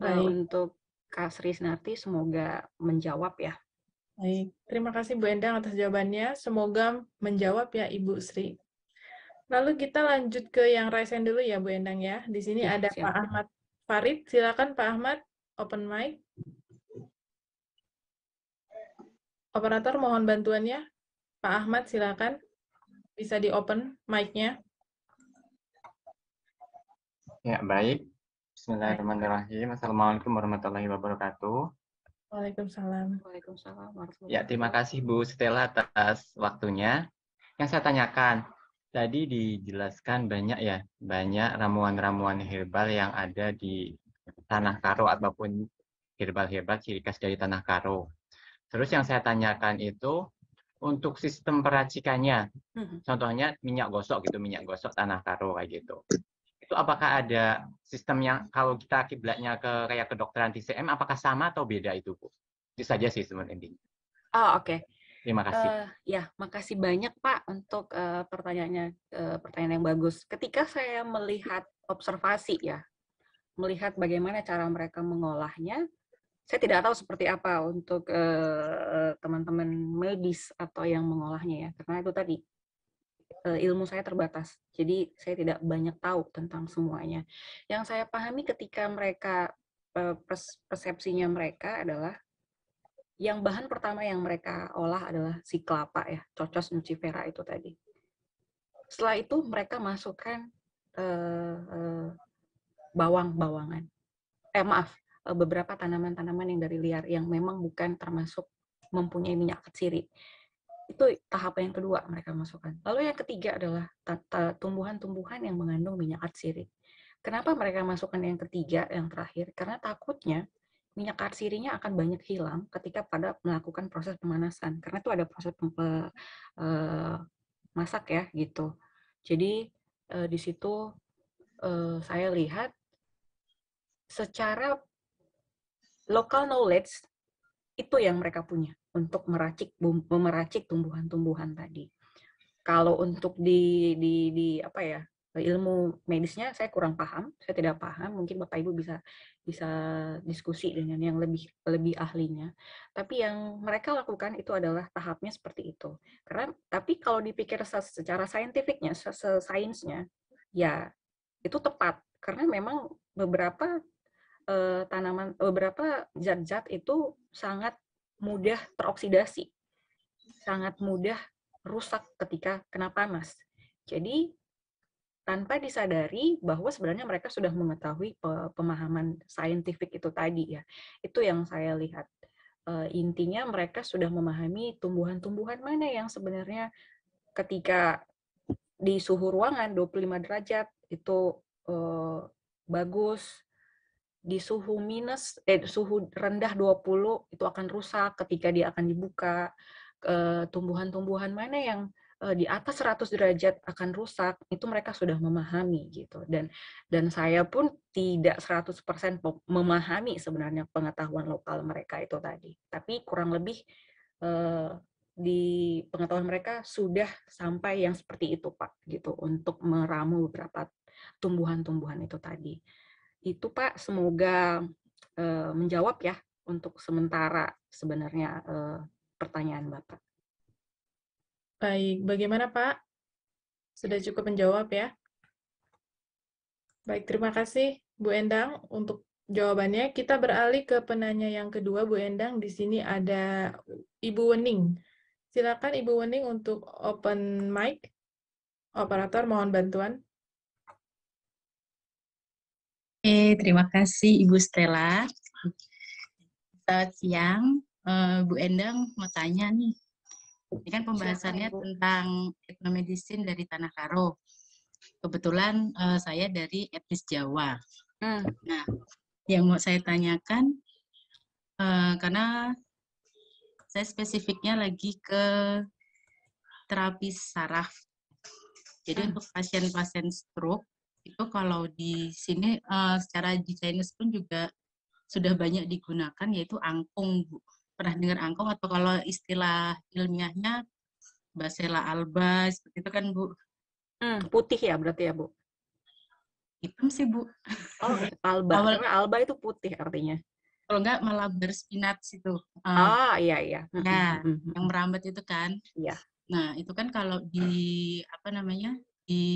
Baik. untuk Kak Sri Snarti semoga menjawab ya. Baik, terima kasih Bu Endang atas jawabannya. Semoga menjawab ya Ibu Sri. Lalu kita lanjut ke yang raise hand dulu ya Bu Endang ya. Di sini Ya, ada siap. Pak Ahmad Farid. Silakan Pak Ahmad, open mic. Operator mohon bantuannya. Pak Ahmad silakan. Bisa di open mic-nya. Ya, baik. Bismillahirrahmanirrahim. Assalamualaikum warahmatullahi wabarakatuh. Waalaikumsalam. Waalaikumsalam warahmatullahi Ya, terima kasih Bu Stella atas waktunya. Yang saya tanyakan, tadi dijelaskan banyak ya, banyak ramuan-ramuan herbal yang ada di Tanah Karo ataupun herbal-herbal ciri khas dari Tanah Karo. Terus yang saya tanyakan itu untuk sistem peracikannya, contohnya minyak gosok gitu, minyak gosok Tanah Karo kayak gitu. Itu apakah ada sistem yang kalau kita kiblatnya ke kayak kedokteran TCM, apakah sama atau beda itu Bu? Itu saja sih sebenarnya. Oh, oke. Terima kasih. Eh, ya, makasih banyak Pak untuk eh, pertanyaannya, eh, pertanyaan yang bagus. Ketika saya melihat observasi ya, melihat bagaimana cara mereka mengolahnya, saya tidak tahu seperti apa untuk teman-teman medis atau yang mengolahnya ya, karena itu tadi ilmu saya terbatas, jadi saya tidak banyak tahu tentang semuanya. Yang saya pahami ketika mereka eh, pers- persepsinya mereka adalah yang bahan pertama yang mereka olah adalah si kelapa ya, cocos nucifera itu tadi. Setelah itu mereka masukkan eh, eh, bawang-bawangan. Eh maaf, eh, beberapa tanaman-tanaman yang dari liar yang memang bukan termasuk mempunyai minyak ketsiri. Itu tahap yang kedua mereka masukkan. Lalu yang ketiga adalah tumbuhan-tumbuhan yang mengandung minyak atsiri. Kenapa mereka masukkan yang ketiga, yang terakhir? Karena takutnya minyak atsirinya akan banyak hilang ketika pada melakukan proses pemanasan. Karena itu ada proses pem- pe- eh, masak ya gitu. Jadi eh, di situ eh, saya lihat secara local knowledge itu yang mereka punya untuk meracik bum- meracik tumbuhan-tumbuhan tadi. Kalau untuk di di di apa ya ilmu medisnya saya kurang paham, saya tidak paham. Mungkin Bapak Ibu bisa bisa diskusi dengan yang lebih lebih ahlinya. Tapi yang mereka lakukan itu adalah tahapnya seperti itu. Karena tapi kalau dipikir se- secara saintifiknya, sainsnya, ya itu tepat karena memang beberapa eh, tanaman beberapa zat-zat itu sangat mudah teroksidasi, sangat mudah rusak ketika kena panas. Jadi tanpa disadari bahwa sebenarnya mereka sudah mengetahui pe- pemahaman saintifik itu tadi ya. Itu yang saya lihat. Eh, intinya mereka sudah memahami tumbuhan-tumbuhan mana yang sebenarnya ketika di suhu ruangan 25 derajat itu eh, bagus di suhu minus eh suhu rendah 20 itu akan rusak ketika dia akan dibuka Eh, tumbuhan-tumbuhan mana yang eh, di atas 100 derajat akan rusak itu mereka sudah memahami gitu. Dan dan saya pun tidak 100% pem- memahami sebenarnya pengetahuan lokal mereka itu tadi. Tapi kurang lebih eh, di pengetahuan mereka sudah sampai yang seperti itu Pak gitu untuk meramu beberapa tumbuhan-tumbuhan itu tadi itu Pak semoga eh, menjawab ya untuk sementara sebenarnya eh, pertanyaan Bapak. Baik, bagaimana Pak? Sudah cukup menjawab ya? Baik, terima kasih Bu Endang untuk jawabannya. Kita beralih ke penanya yang kedua, Bu Endang. Di sini ada Ibu Wening. Silakan Ibu Wening untuk open mic. Operator, mohon bantuan. Oke, terima kasih Ibu Stella. Selamat siang, Eh, Bu Endang mau tanya nih. Ini kan pembahasannya Ibu. tentang etnomedicine dari Tanah Karo. Kebetulan eh, saya dari etnis Jawa. Hmm. Nah, yang mau saya tanyakan, eh, karena saya spesifiknya lagi ke terapi saraf. Jadi untuk pasien-pasien stroke, itu kalau di sini eh, secara di Chinese pun juga sudah banyak digunakan, yaitu angkung, Bu. Pernah dengar angkung atau kalau istilah ilmiahnya Basella alba, seperti itu kan, Bu. Hmm, putih ya berarti ya Bu? Hitam sih, Bu. Oh, alba. Awal- Karena alba itu putih artinya. Kalau enggak malabar spinach itu. Eh, Ah, iya iya. Hmm, Ya, hmm, hmm, hmm. yang merambat itu kan. Iya. Nah, itu kan kalau di apa namanya? di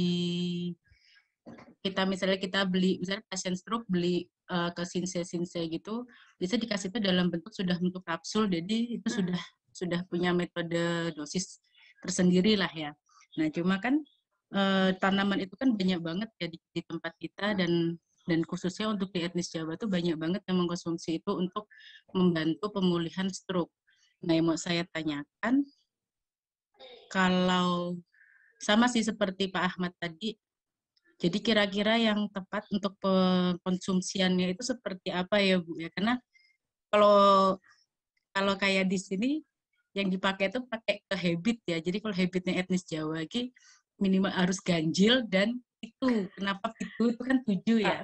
kita misalnya kita beli misalnya pasien stroke beli eh, ke sinse sinse gitu bisa dikasih itu dalam bentuk sudah bentuk kapsul jadi itu sudah sudah punya metode dosis tersendiri lah ya. Nah cuma kan eh, tanaman itu kan banyak banget ya di, di tempat kita dan dan khususnya untuk di etnis Jawa tuh banyak banget yang mengkonsumsi itu untuk membantu pemulihan stroke. Nah yang mau saya tanyakan kalau sama sih seperti Pak Ahmad tadi. Jadi kira-kira yang tepat untuk pengkonsumsiannya itu seperti apa ya Bu ya? Karena kalau kalau kayak di sini yang dipakai itu pakai ke habit ya. Jadi kalau habitnya etnis Jawa ini minimal harus ganjil dan itu kenapa pitu itu kan tujuh ya.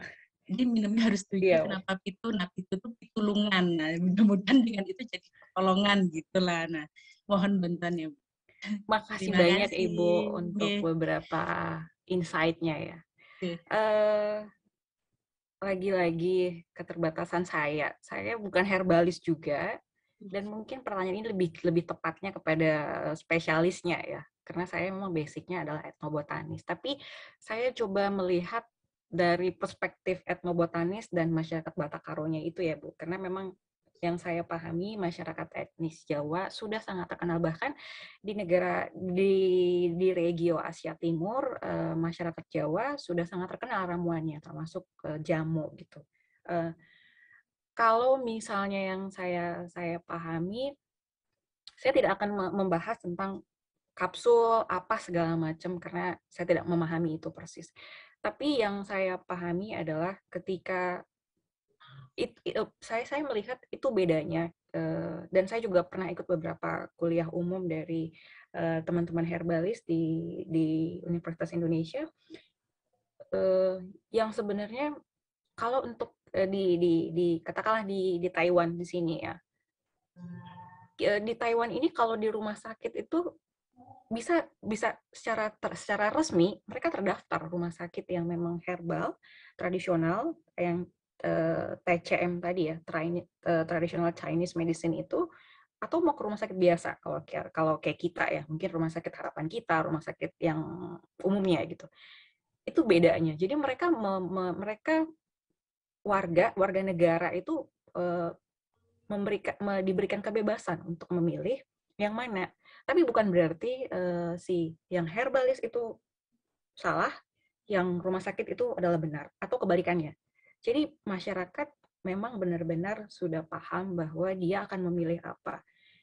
Jadi minumnya harus tujuh. Iya. Kenapa? Nah pitu itu pitulungan. Nah mudah-mudahan dengan itu jadi pertolongan gitulah. Nah, mohon bantuannya. Bu. Makasih Terima banyak kasih. Ibu untuk Nggih. beberapa insight-nya ya. Oke. Eh, lagi-lagi keterbatasan saya. Saya bukan herbalis juga dan mungkin pertanyaan ini lebih lebih tepatnya kepada spesialisnya ya. Karena saya memang basicnya adalah etnobotanis. Tapi saya coba melihat dari perspektif etnobotanis dan masyarakat Batak Karonya itu ya Bu. Karena memang yang saya pahami masyarakat etnis Jawa sudah sangat terkenal bahkan di negara di di regio Asia Timur eh, masyarakat Jawa sudah sangat terkenal ramuannya termasuk eh, jamu gitu. Eh, kalau misalnya yang saya saya pahami saya tidak akan me- membahas tentang kapsul apa segala macam karena saya tidak memahami itu persis. Tapi yang saya pahami adalah ketika it, it- saya saya melihat itu bedanya eh, dan saya juga pernah ikut beberapa kuliah umum dari eh, teman-teman herbalis di di Universitas Indonesia. Eh, yang sebenarnya kalau untuk eh, di di di katakanlah di di Taiwan di sini ya. Eh, di Taiwan ini kalau di rumah sakit itu bisa bisa secara ter- secara resmi mereka terdaftar rumah sakit yang memang herbal tradisional yang eh, TCM tadi ya trai- eh, traditional Chinese medicine itu atau mau ke rumah sakit biasa kalau kayak kalau kayak kita ya mungkin rumah sakit harapan kita rumah sakit yang umumnya gitu. Itu bedanya. Jadi mereka me- me- mereka warga warga negara itu eh, memberikan me- diberikan kebebasan untuk memilih yang mana. Tapi bukan berarti eh, si yang herbalis itu salah yang rumah sakit itu adalah benar atau kebalikannya jadi masyarakat memang benar-benar sudah paham bahwa dia akan memilih apa.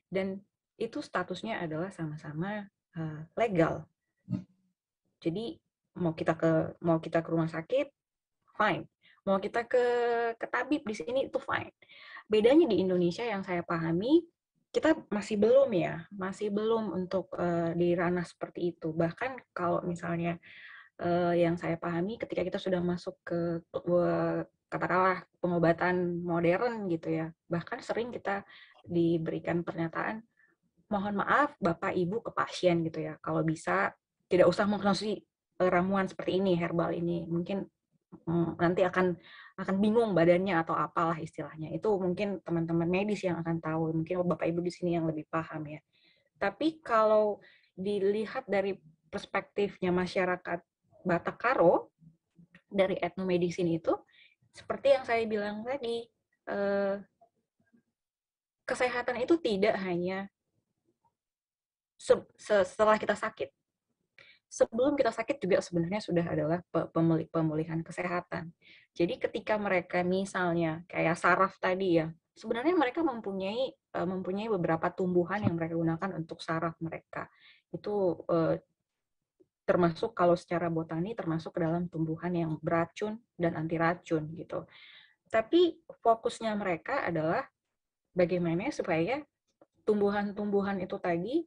Dan itu statusnya adalah sama-sama eh, legal. Jadi mau kita ke mau kita ke rumah sakit fine. Mau kita ke ke tabib di sini itu fine. Bedanya di Indonesia yang saya pahami kita masih belum ya masih belum untuk eh, di ranah seperti itu. Bahkan kalau misalnya eh, yang saya pahami ketika kita sudah masuk ke katakanlah pengobatan modern gitu ya. Bahkan sering kita diberikan pernyataan mohon maaf bapak ibu ke pasien gitu ya. Kalau bisa tidak usah mengkonsumsi eh, ramuan seperti ini herbal ini. Mungkin mm, nanti akan akan bingung badannya atau apalah istilahnya. Itu mungkin teman-teman medis yang akan tahu. Mungkin bapak ibu di sini yang lebih paham ya. Tapi kalau dilihat dari perspektifnya masyarakat Batak Karo dari etnomedicine itu seperti yang saya bilang tadi eh, kesehatan itu tidak hanya se- se- setelah kita sakit sebelum kita sakit juga sebenarnya sudah adalah pe- pemuli- pemulihan kesehatan. Jadi ketika mereka misalnya kayak saraf tadi ya, sebenarnya mereka mempunyai eh, mempunyai beberapa tumbuhan yang mereka gunakan untuk saraf mereka. Itu eh, termasuk kalau secara botani termasuk ke dalam tumbuhan yang beracun dan anti racun gitu. Tapi fokusnya mereka adalah bagaimana supaya tumbuhan-tumbuhan itu tadi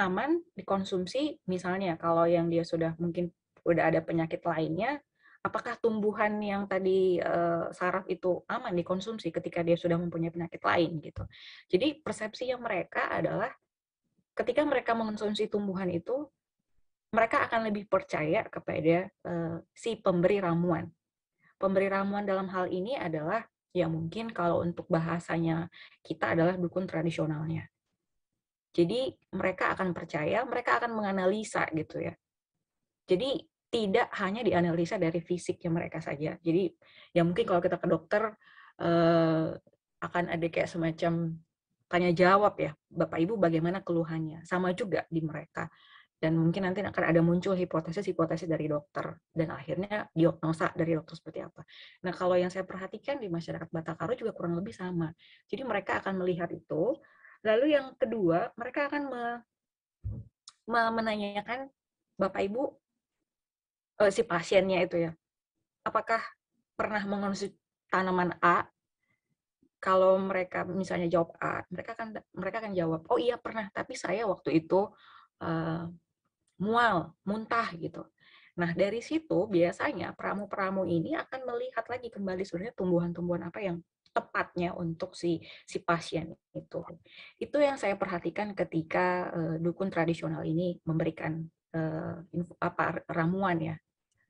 aman dikonsumsi misalnya kalau yang dia sudah mungkin udah ada penyakit lainnya apakah tumbuhan yang tadi eh, saraf itu aman dikonsumsi ketika dia sudah mempunyai penyakit lain gitu jadi persepsinya mereka adalah ketika mereka mengonsumsi tumbuhan itu mereka akan lebih percaya kepada eh, si pemberi ramuan pemberi ramuan dalam hal ini adalah ya mungkin kalau untuk bahasanya kita adalah dukun tradisionalnya jadi mereka akan percaya, mereka akan menganalisa gitu ya. Jadi tidak hanya dianalisa dari fisiknya mereka saja. Jadi ya mungkin kalau kita ke dokter eh, akan ada kayak semacam tanya jawab ya, Bapak Ibu bagaimana keluhannya. Sama juga di mereka. Dan mungkin nanti akan ada muncul hipotesis-hipotesis dari dokter dan akhirnya diagnosa dari dokter seperti apa. Nah, kalau yang saya perhatikan di masyarakat Batakaro juga kurang lebih sama. Jadi mereka akan melihat itu, Lalu yang kedua, mereka akan me- me- menanyakan Bapak Ibu eh, si pasiennya itu ya, apakah pernah mengonsumsi tanaman A? Kalau mereka misalnya jawab A, mereka akan mereka akan jawab, oh iya pernah, tapi saya waktu itu eh, mual, muntah gitu. Nah dari situ biasanya pramu-pramu ini akan melihat lagi kembali sebenarnya tumbuhan-tumbuhan apa yang tepatnya untuk si si pasien itu. Itu yang saya perhatikan ketika uh, dukun tradisional ini memberikan uh, apa ramuan ya.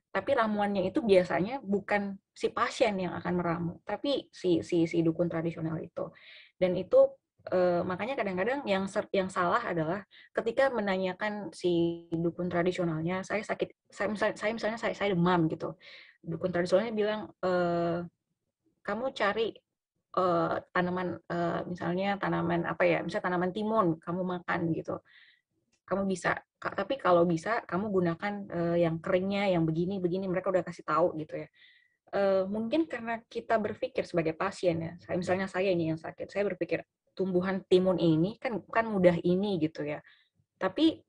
Tapi ramuannya itu biasanya bukan si pasien yang akan meramu, tapi si si si dukun tradisional itu. Dan itu uh, makanya kadang-kadang yang yang salah adalah ketika menanyakan si dukun tradisionalnya, saya sakit, saya misalnya saya misalnya saya, saya demam gitu, dukun tradisionalnya bilang e, kamu cari uh, tanaman uh, misalnya tanaman apa ya misalnya tanaman timun kamu makan gitu. Kamu bisa tapi kalau bisa kamu gunakan uh, yang keringnya yang begini begini mereka udah kasih tahu gitu ya. Uh, mungkin karena kita berpikir sebagai pasien ya saya misalnya saya ini yang sakit saya berpikir tumbuhan timun ini kan kan mudah ini gitu ya tapi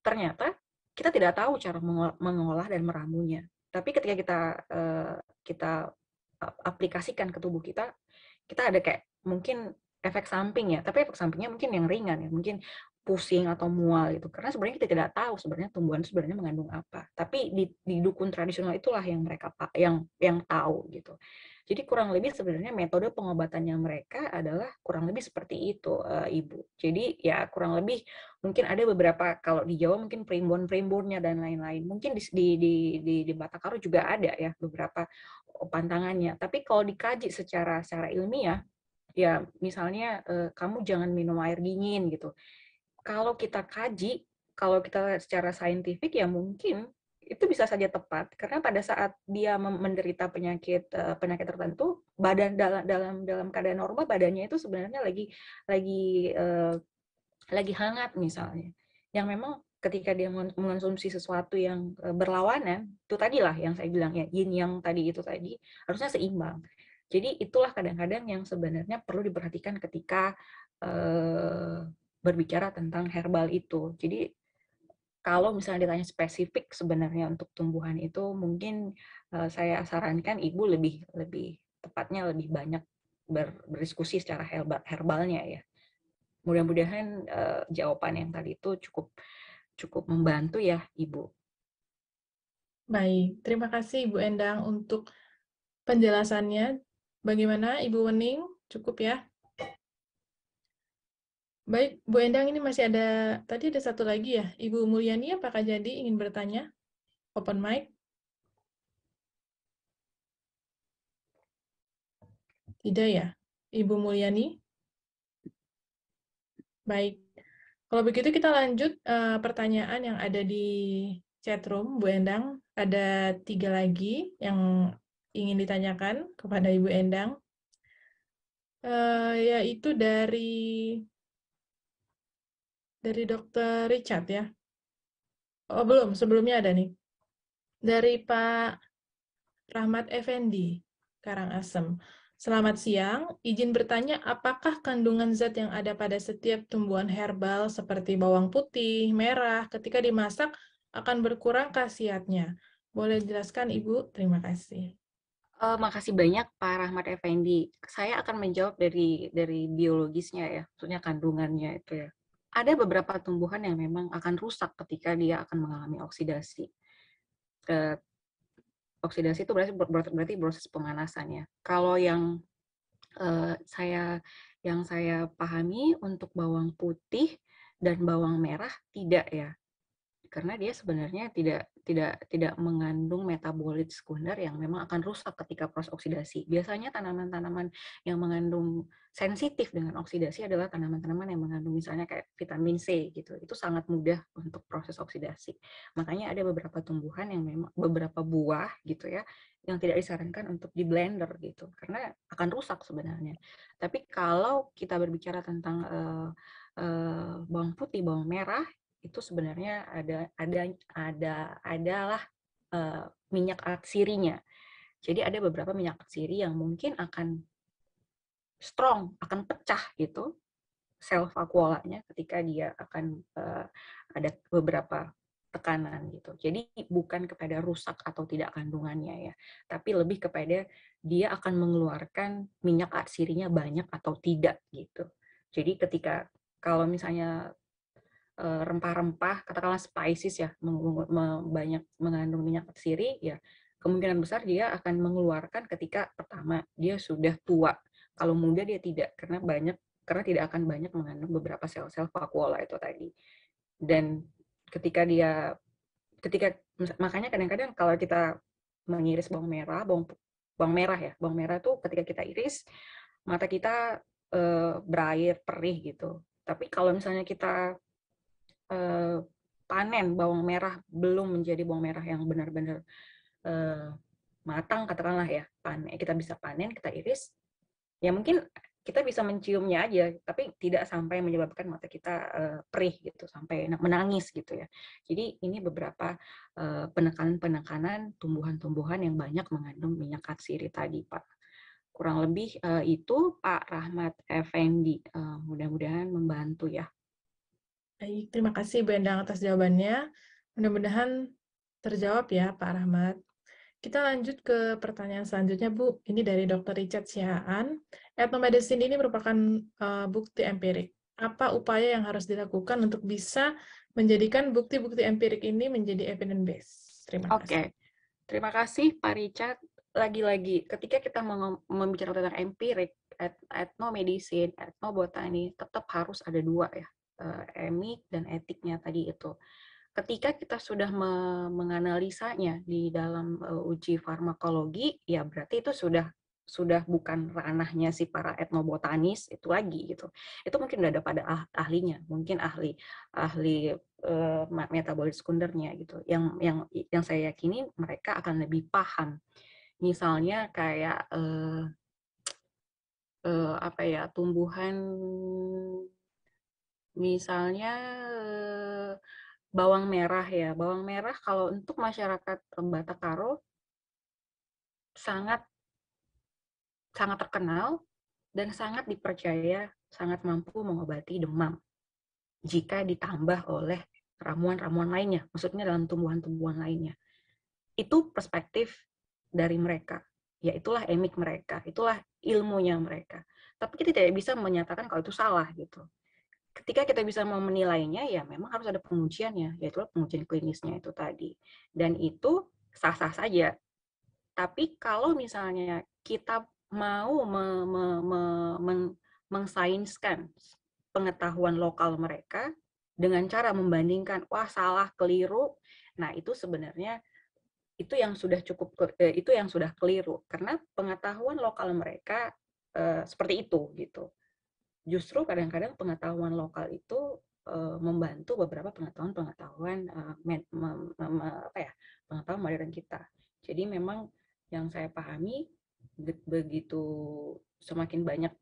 ternyata kita tidak tahu cara mengolah dan meramunya tapi ketika kita uh, kita aplikasikan ke tubuh kita kita ada kayak mungkin efek samping ya, tapi efek sampingnya mungkin yang ringan ya, mungkin pusing atau mual gitu. Karena sebenarnya kita tidak tahu sebenarnya tumbuhan sebenarnya mengandung apa. Tapi di, di dukun tradisional itulah yang mereka yang yang tahu gitu. Jadi kurang lebih sebenarnya metode pengobatannya mereka adalah kurang lebih seperti itu, uh, Ibu. Jadi ya kurang lebih mungkin ada beberapa kalau di Jawa mungkin primbon-primbonnya dan lain-lain. Mungkin di di di di, di Batakaro juga ada ya beberapa pantangannya. Tapi kalau dikaji secara secara ilmiah, ya misalnya uh, kamu jangan minum air dingin gitu. Kalau kita kaji, kalau kita secara saintifik ya mungkin itu bisa saja tepat karena pada saat dia menderita penyakit uh, penyakit tertentu badan dalam dalam dalam keadaan normal badannya itu sebenarnya lagi lagi uh, lagi hangat misalnya. Yang memang ketika dia mengonsumsi sesuatu yang uh, berlawanan itu tadilah yang saya bilang ya yin yang tadi itu tadi harusnya seimbang. Jadi itulah kadang-kadang yang sebenarnya perlu diperhatikan ketika berbicara tentang herbal itu. Jadi kalau misalnya ditanya spesifik sebenarnya untuk tumbuhan itu mungkin uh, saya sarankan ibu lebih lebih tepatnya lebih banyak ber, berdiskusi secara herbal, herbalnya ya. Mudah-mudahan uh, jawaban yang tadi itu cukup cukup membantu ya ibu. Baik, terima kasih Ibu Endang untuk penjelasannya. Bagaimana Ibu Wening? Cukup ya? Baik, Bu Endang ini masih ada, tadi ada satu lagi ya, Ibu Mulyani apakah jadi ingin bertanya? Open mic. Tidak ya, Ibu Mulyani? Baik, kalau begitu kita lanjut uh, pertanyaan yang ada di chat room, Bu Endang. Ada tiga lagi yang ingin ditanyakan kepada Ibu Endang. Uh, yaitu dari dari Dokter Richard ya. Oh belum, sebelumnya ada nih. Dari Pak Rahmat Effendi, Karangasem. Selamat siang, izin bertanya apakah kandungan zat yang ada pada setiap tumbuhan herbal seperti bawang putih, merah, ketika dimasak akan berkurang khasiatnya? Boleh jelaskan Ibu? Terima kasih. Uh, makasih banyak Pak Rahmat Effendi. Saya akan menjawab dari dari biologisnya ya, maksudnya kandungannya itu ya ada beberapa tumbuhan yang memang akan rusak ketika dia akan mengalami oksidasi. Uh, oksidasi itu berarti, berarti proses pemanasan ya. Kalau yang uh, saya yang saya pahami untuk bawang putih dan bawang merah tidak ya karena dia sebenarnya tidak tidak tidak mengandung metabolit sekunder yang memang akan rusak ketika proses oksidasi. Biasanya tanaman-tanaman yang mengandung sensitif dengan oksidasi adalah tanaman-tanaman yang mengandung misalnya kayak vitamin C gitu. Itu sangat mudah untuk proses oksidasi. Makanya ada beberapa tumbuhan yang memang beberapa buah gitu ya yang tidak disarankan untuk di blender gitu karena akan rusak sebenarnya. Tapi kalau kita berbicara tentang uh, uh, bawang putih, bawang merah itu sebenarnya ada ada ada adalah uh, minyak atsirinya. Jadi ada beberapa minyak atsiri yang mungkin akan strong, akan pecah gitu sel vakuolanya ketika dia akan uh, ada beberapa tekanan gitu. Jadi bukan kepada rusak atau tidak kandungannya ya, tapi lebih kepada dia akan mengeluarkan minyak atsirinya banyak atau tidak gitu. Jadi ketika kalau misalnya rempah-rempah, katakanlah spices ya, banyak mengandung minyak siri, ya kemungkinan besar dia akan mengeluarkan ketika pertama dia sudah tua. Kalau muda dia tidak karena banyak karena tidak akan banyak mengandung beberapa sel-sel vakuola itu tadi. Dan ketika dia ketika makanya kadang-kadang kalau kita mengiris bawang merah, bawang bawang merah ya, bawang merah tuh ketika kita iris mata kita e, berair perih gitu. Tapi kalau misalnya kita e, panen bawang merah belum menjadi bawang merah yang benar-benar uh, matang katakanlah ya panen kita bisa panen kita iris ya mungkin kita bisa menciumnya aja tapi tidak sampai menyebabkan mata kita uh, perih gitu sampai menangis gitu ya. Jadi ini beberapa uh, penekanan-penekanan tumbuhan-tumbuhan yang banyak mengandung minyak katsiri tadi pak. Kurang lebih uh, itu Pak Rahmat Effendi uh, mudah-mudahan membantu ya baik terima kasih Bu Endang atas jawabannya mudah-mudahan terjawab ya Pak Rahmat kita lanjut ke pertanyaan selanjutnya, Bu. Ini dari Dr. Richard Sihaan. Ethnomedicine ini merupakan uh, bukti empirik. Apa upaya yang harus dilakukan untuk bisa menjadikan bukti-bukti empirik ini menjadi evidence base? Terima kasih. Oke. Terima kasih, Pak Richard. Lagi-lagi, ketika kita membicarakan tentang empirik, etnomedicine, etnobotani, tetap harus ada dua ya, emik dan etiknya tadi itu ketika kita sudah me menganalisanya di dalam uh, uji farmakologi, ya berarti itu sudah sudah bukan ranahnya si para etnobotanis itu lagi gitu. Itu mungkin udah ada pada ah ahlinya, mungkin ahli ahli uh, metabolit sekundernya gitu. Yang yang yang saya yakini mereka akan lebih paham. Misalnya kayak uh, uh, apa ya tumbuhan misalnya uh, bawang merah ya. Bawang merah kalau untuk masyarakat Batakaro sangat sangat terkenal dan sangat dipercaya sangat mampu mengobati demam jika ditambah oleh ramuan-ramuan lainnya, maksudnya dalam tumbuhan-tumbuhan lainnya. Itu perspektif dari mereka. Ya itulah emik mereka, itulah ilmunya mereka. Tapi kita tidak bisa menyatakan kalau itu salah gitu ketika kita bisa mau menilainya ya memang harus ada pengujiannya yaitu pengujian klinisnya itu tadi. Dan itu sah-sah saja. Tapi kalau misalnya kita mau me, me, me, meng, mengsainskan pengetahuan lokal mereka dengan cara membandingkan wah salah keliru. Nah itu sebenarnya itu yang sudah cukup eh, itu yang sudah keliru. Karena pengetahuan lokal mereka eh, seperti itu gitu justru kadang-kadang pengetahuan lokal itu membantu beberapa pengetahuan-pengetahuan apa ya pengetahuan modern kita. Jadi memang yang saya pahami begitu semakin banyak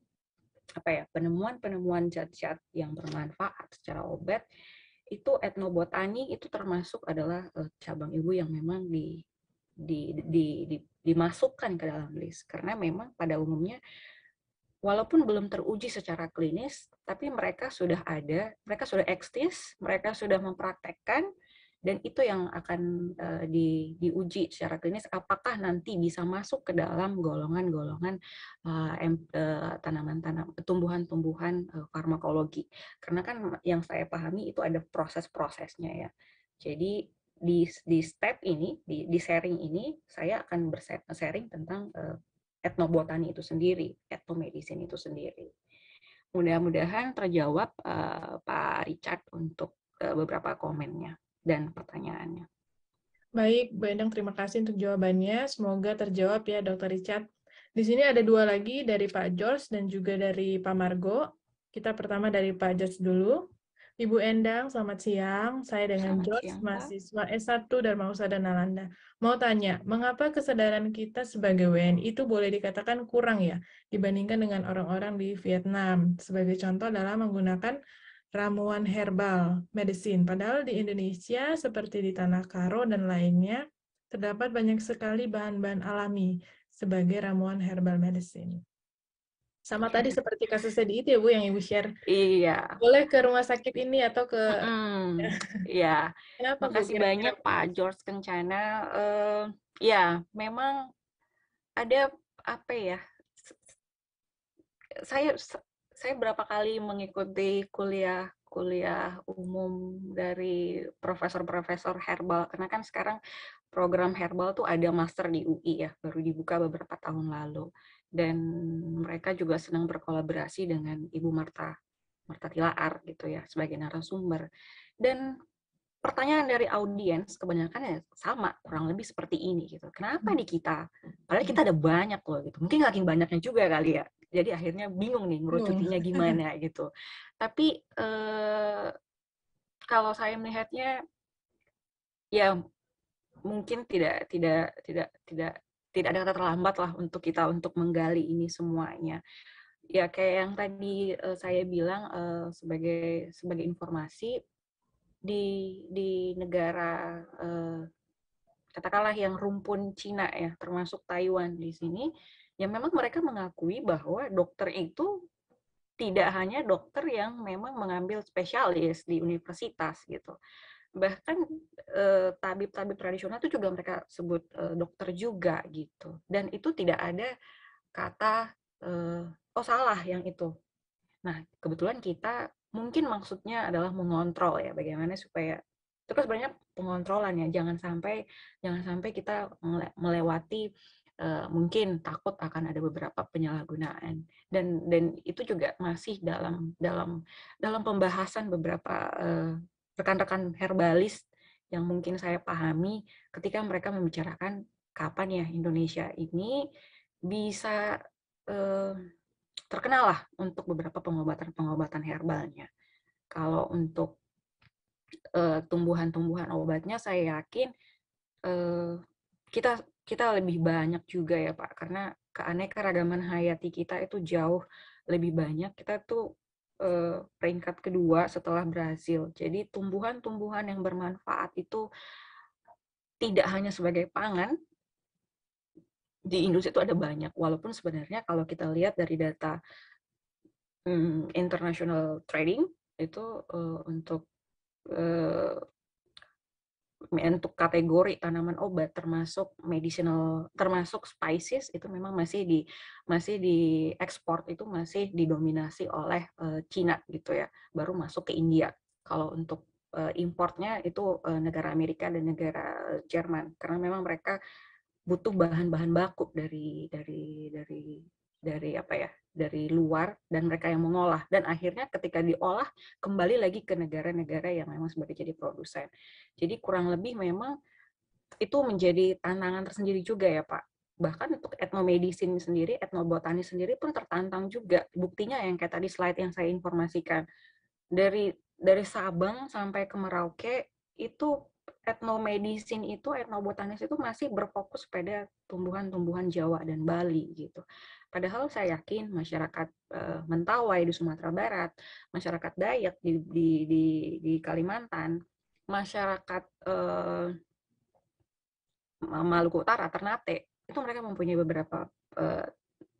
apa ya penemuan-penemuan zat-zat yang bermanfaat secara obat itu etnobotani itu termasuk adalah cabang ilmu yang memang di, di, di, di, dimasukkan ke dalam list karena memang pada umumnya walaupun belum teruji secara klinis, tapi mereka sudah ada, mereka sudah eksis, mereka sudah mempraktekkan, dan itu yang akan uh, di, diuji secara klinis apakah nanti bisa masuk ke dalam golongan-golongan uh, uh, tanaman-tanaman tumbuhan-tumbuhan uh, farmakologi. Karena kan yang saya pahami itu ada proses-prosesnya ya. Jadi di di step ini di di sharing ini saya akan bersharing tentang uh, etnobotani itu sendiri, etnomedicine itu sendiri. Mudah-mudahan terjawab uh, Pak Richard untuk uh, beberapa komennya dan pertanyaannya. Baik, Bu Endang, terima kasih untuk jawabannya. Semoga terjawab ya, Dr. Richard. Di sini ada dua lagi dari Pak George dan juga dari Pak Margo. Kita pertama dari Pak George dulu. Ibu Endang, selamat siang. Saya dengan selamat George, siang, mahasiswa S1 Dharma Husada Nalanda. Mau tanya, mengapa kesadaran kita sebagai WNI itu boleh dikatakan kurang ya dibandingkan dengan orang-orang di Vietnam? Sebagai contoh adalah menggunakan ramuan herbal medicine. Padahal di Indonesia, seperti di Tanah Karo dan lainnya, terdapat banyak sekali bahan-bahan alami sebagai ramuan herbal medicine. Sama tadi seperti kasusnya di itu ya Bu yang Ibu share. Iya. Boleh ke rumah sakit ini atau ke mm, Iya. Kenapa Makasih Bu, banyak Pak George Kencana. Uh, ya, memang ada apa ya? Saya saya berapa kali mengikuti kuliah kuliah umum dari profesor-profesor herbal karena kan sekarang program herbal tuh ada master di UI ya, baru dibuka beberapa tahun lalu. Dan mereka juga sedang berkolaborasi dengan Ibu Marta, Marta Tilaar gitu ya, sebagai narasumber. Dan pertanyaan dari audiens kebanyakan ya sama, kurang lebih seperti ini gitu. Kenapa di kita? Padahal kita ada banyak loh gitu. Mungkin saking banyaknya juga kali ya. Jadi akhirnya bingung nih ngerucutinya gimana gitu. Tapi eh, kalau saya melihatnya ya mungkin tidak tidak tidak tidak tidak ada kata terlambat lah untuk kita untuk menggali ini semuanya. Ya kayak yang tadi uh, saya bilang uh, sebagai sebagai informasi di di negara uh, katakanlah yang rumpun Cina ya, termasuk Taiwan di sini, ya memang mereka mengakui bahwa dokter itu tidak hanya dokter yang memang mengambil spesialis di universitas gitu bahkan eh, tabib-tabib tradisional itu juga mereka sebut dokter juga gitu. Dan itu tidak ada kata eh, oh salah yang itu. Nah kebetulan kita mungkin maksudnya adalah mengontrol ya bagaimana supaya kan sebenarnya pengontrolan ya jangan sampai jangan sampai kita melewati uh, mungkin takut akan ada beberapa penyalahgunaan. Dan dan itu juga masih dalam dalam dalam pembahasan beberapa uh, rekan-rekan herbalis yang mungkin saya pahami ketika mereka membicarakan kapan ya Indonesia ini bisa eh, terkenal lah untuk beberapa pengobatan-pengobatan herbalnya. Kalau untuk eh, tumbuhan-tumbuhan obatnya saya yakin eh, kita kita lebih banyak juga ya Pak karena keanekaragaman hayati kita itu jauh lebih banyak. Kita tuh uh, peringkat kedua setelah Brasil. Jadi tumbuhan-tumbuhan yang bermanfaat itu tidak hanya sebagai pangan, di Indonesia itu ada banyak. Walaupun sebenarnya kalau kita lihat dari data um, international trading itu uh, untuk uh, untuk kategori tanaman obat termasuk medicinal termasuk spices itu memang masih di masih di ekspor itu masih didominasi oleh uh, Cina gitu ya. Baru masuk ke India. Kalau untuk uh, importnya itu uh, negara Amerika dan negara Jerman. Karena memang mereka butuh bahan-bahan baku dari dari dari dari apa ya dari luar dan mereka yang mengolah dan akhirnya ketika diolah kembali lagi ke negara-negara yang memang sebagai jadi produsen. Jadi kurang lebih memang itu menjadi tantangan tersendiri juga ya Pak. Bahkan untuk etnomedicine sendiri, etnobotani sendiri pun tertantang juga. Buktinya yang kayak tadi slide yang saya informasikan. Dari dari Sabang sampai ke Merauke itu etnomedicine itu, etnobotanis itu masih berfokus pada tumbuhan-tumbuhan Jawa dan Bali gitu. Padahal saya yakin masyarakat uh, Mentawai di Sumatera Barat, masyarakat Dayak di di di, di Kalimantan, masyarakat uh, Maluku Utara, Ternate, itu mereka mempunyai beberapa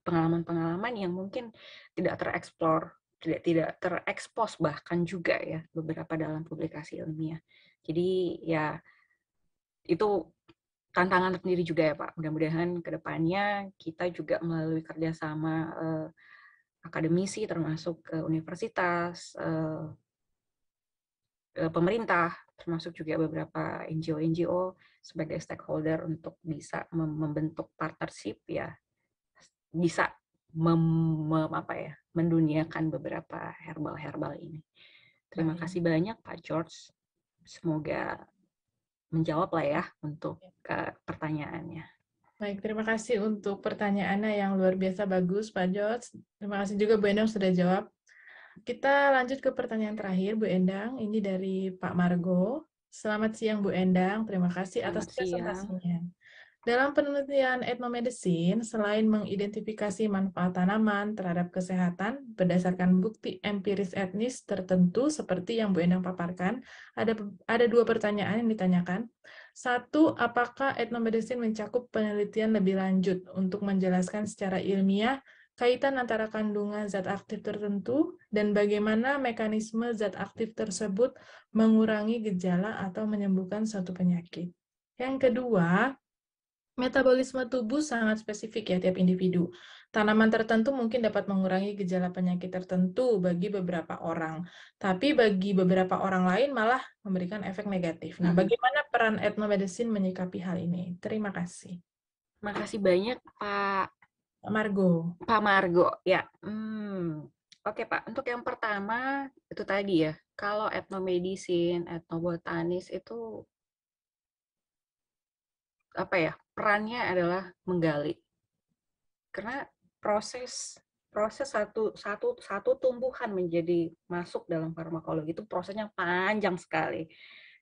pengalaman-pengalaman uh, yang mungkin tidak tereksplor, tidak tidak terekspos bahkan juga ya beberapa dalam publikasi ilmiah. Jadi ya itu tantangan sendiri juga ya Pak. Mudah-mudahan ke depannya kita juga melalui kerjasama eh, akademisi termasuk ke universitas, eh, pemerintah, termasuk juga beberapa NGO-NGO sebagai stakeholder untuk bisa membentuk partnership ya bisa mem, mem, apa ya menduniakan beberapa herbal-herbal ini. Terima kasih banyak Pak George. Semoga menjawab lah ya untuk ke pertanyaannya. Baik, terima kasih untuk pertanyaannya yang luar biasa bagus, Pak George. Terima kasih juga Bu Endang sudah jawab. Kita lanjut ke pertanyaan terakhir, Bu Endang. Ini dari Pak Margo. Selamat siang, Bu Endang. Terima kasih atas presentasinya. Dalam penelitian etnomedicine, selain mengidentifikasi manfaat tanaman terhadap kesehatan berdasarkan bukti empiris etnis tertentu seperti yang Bu Endang paparkan, ada ada dua pertanyaan yang ditanyakan. Satu, apakah etnomedicine mencakup penelitian lebih lanjut untuk menjelaskan secara ilmiah kaitan antara kandungan zat aktif tertentu dan bagaimana mekanisme zat aktif tersebut mengurangi gejala atau menyembuhkan suatu penyakit. Yang kedua, Metabolisme tubuh sangat spesifik ya tiap individu. Tanaman tertentu mungkin dapat mengurangi gejala penyakit tertentu bagi beberapa orang, tapi bagi beberapa orang lain malah memberikan efek negatif. Nah, Mhm. bagaimana peran etnomedicine menyikapi hal ini? Terima kasih. Makasih banyak Pak Pak Margo. Pak Margo. Ya, hmm, oke Pak. Untuk yang pertama itu tadi ya, kalau etnomedicine, etnobotanis itu apa ya perannya adalah menggali. Karena proses proses satu satu satu tumbuhan menjadi masuk dalam farmakologi itu prosesnya panjang sekali.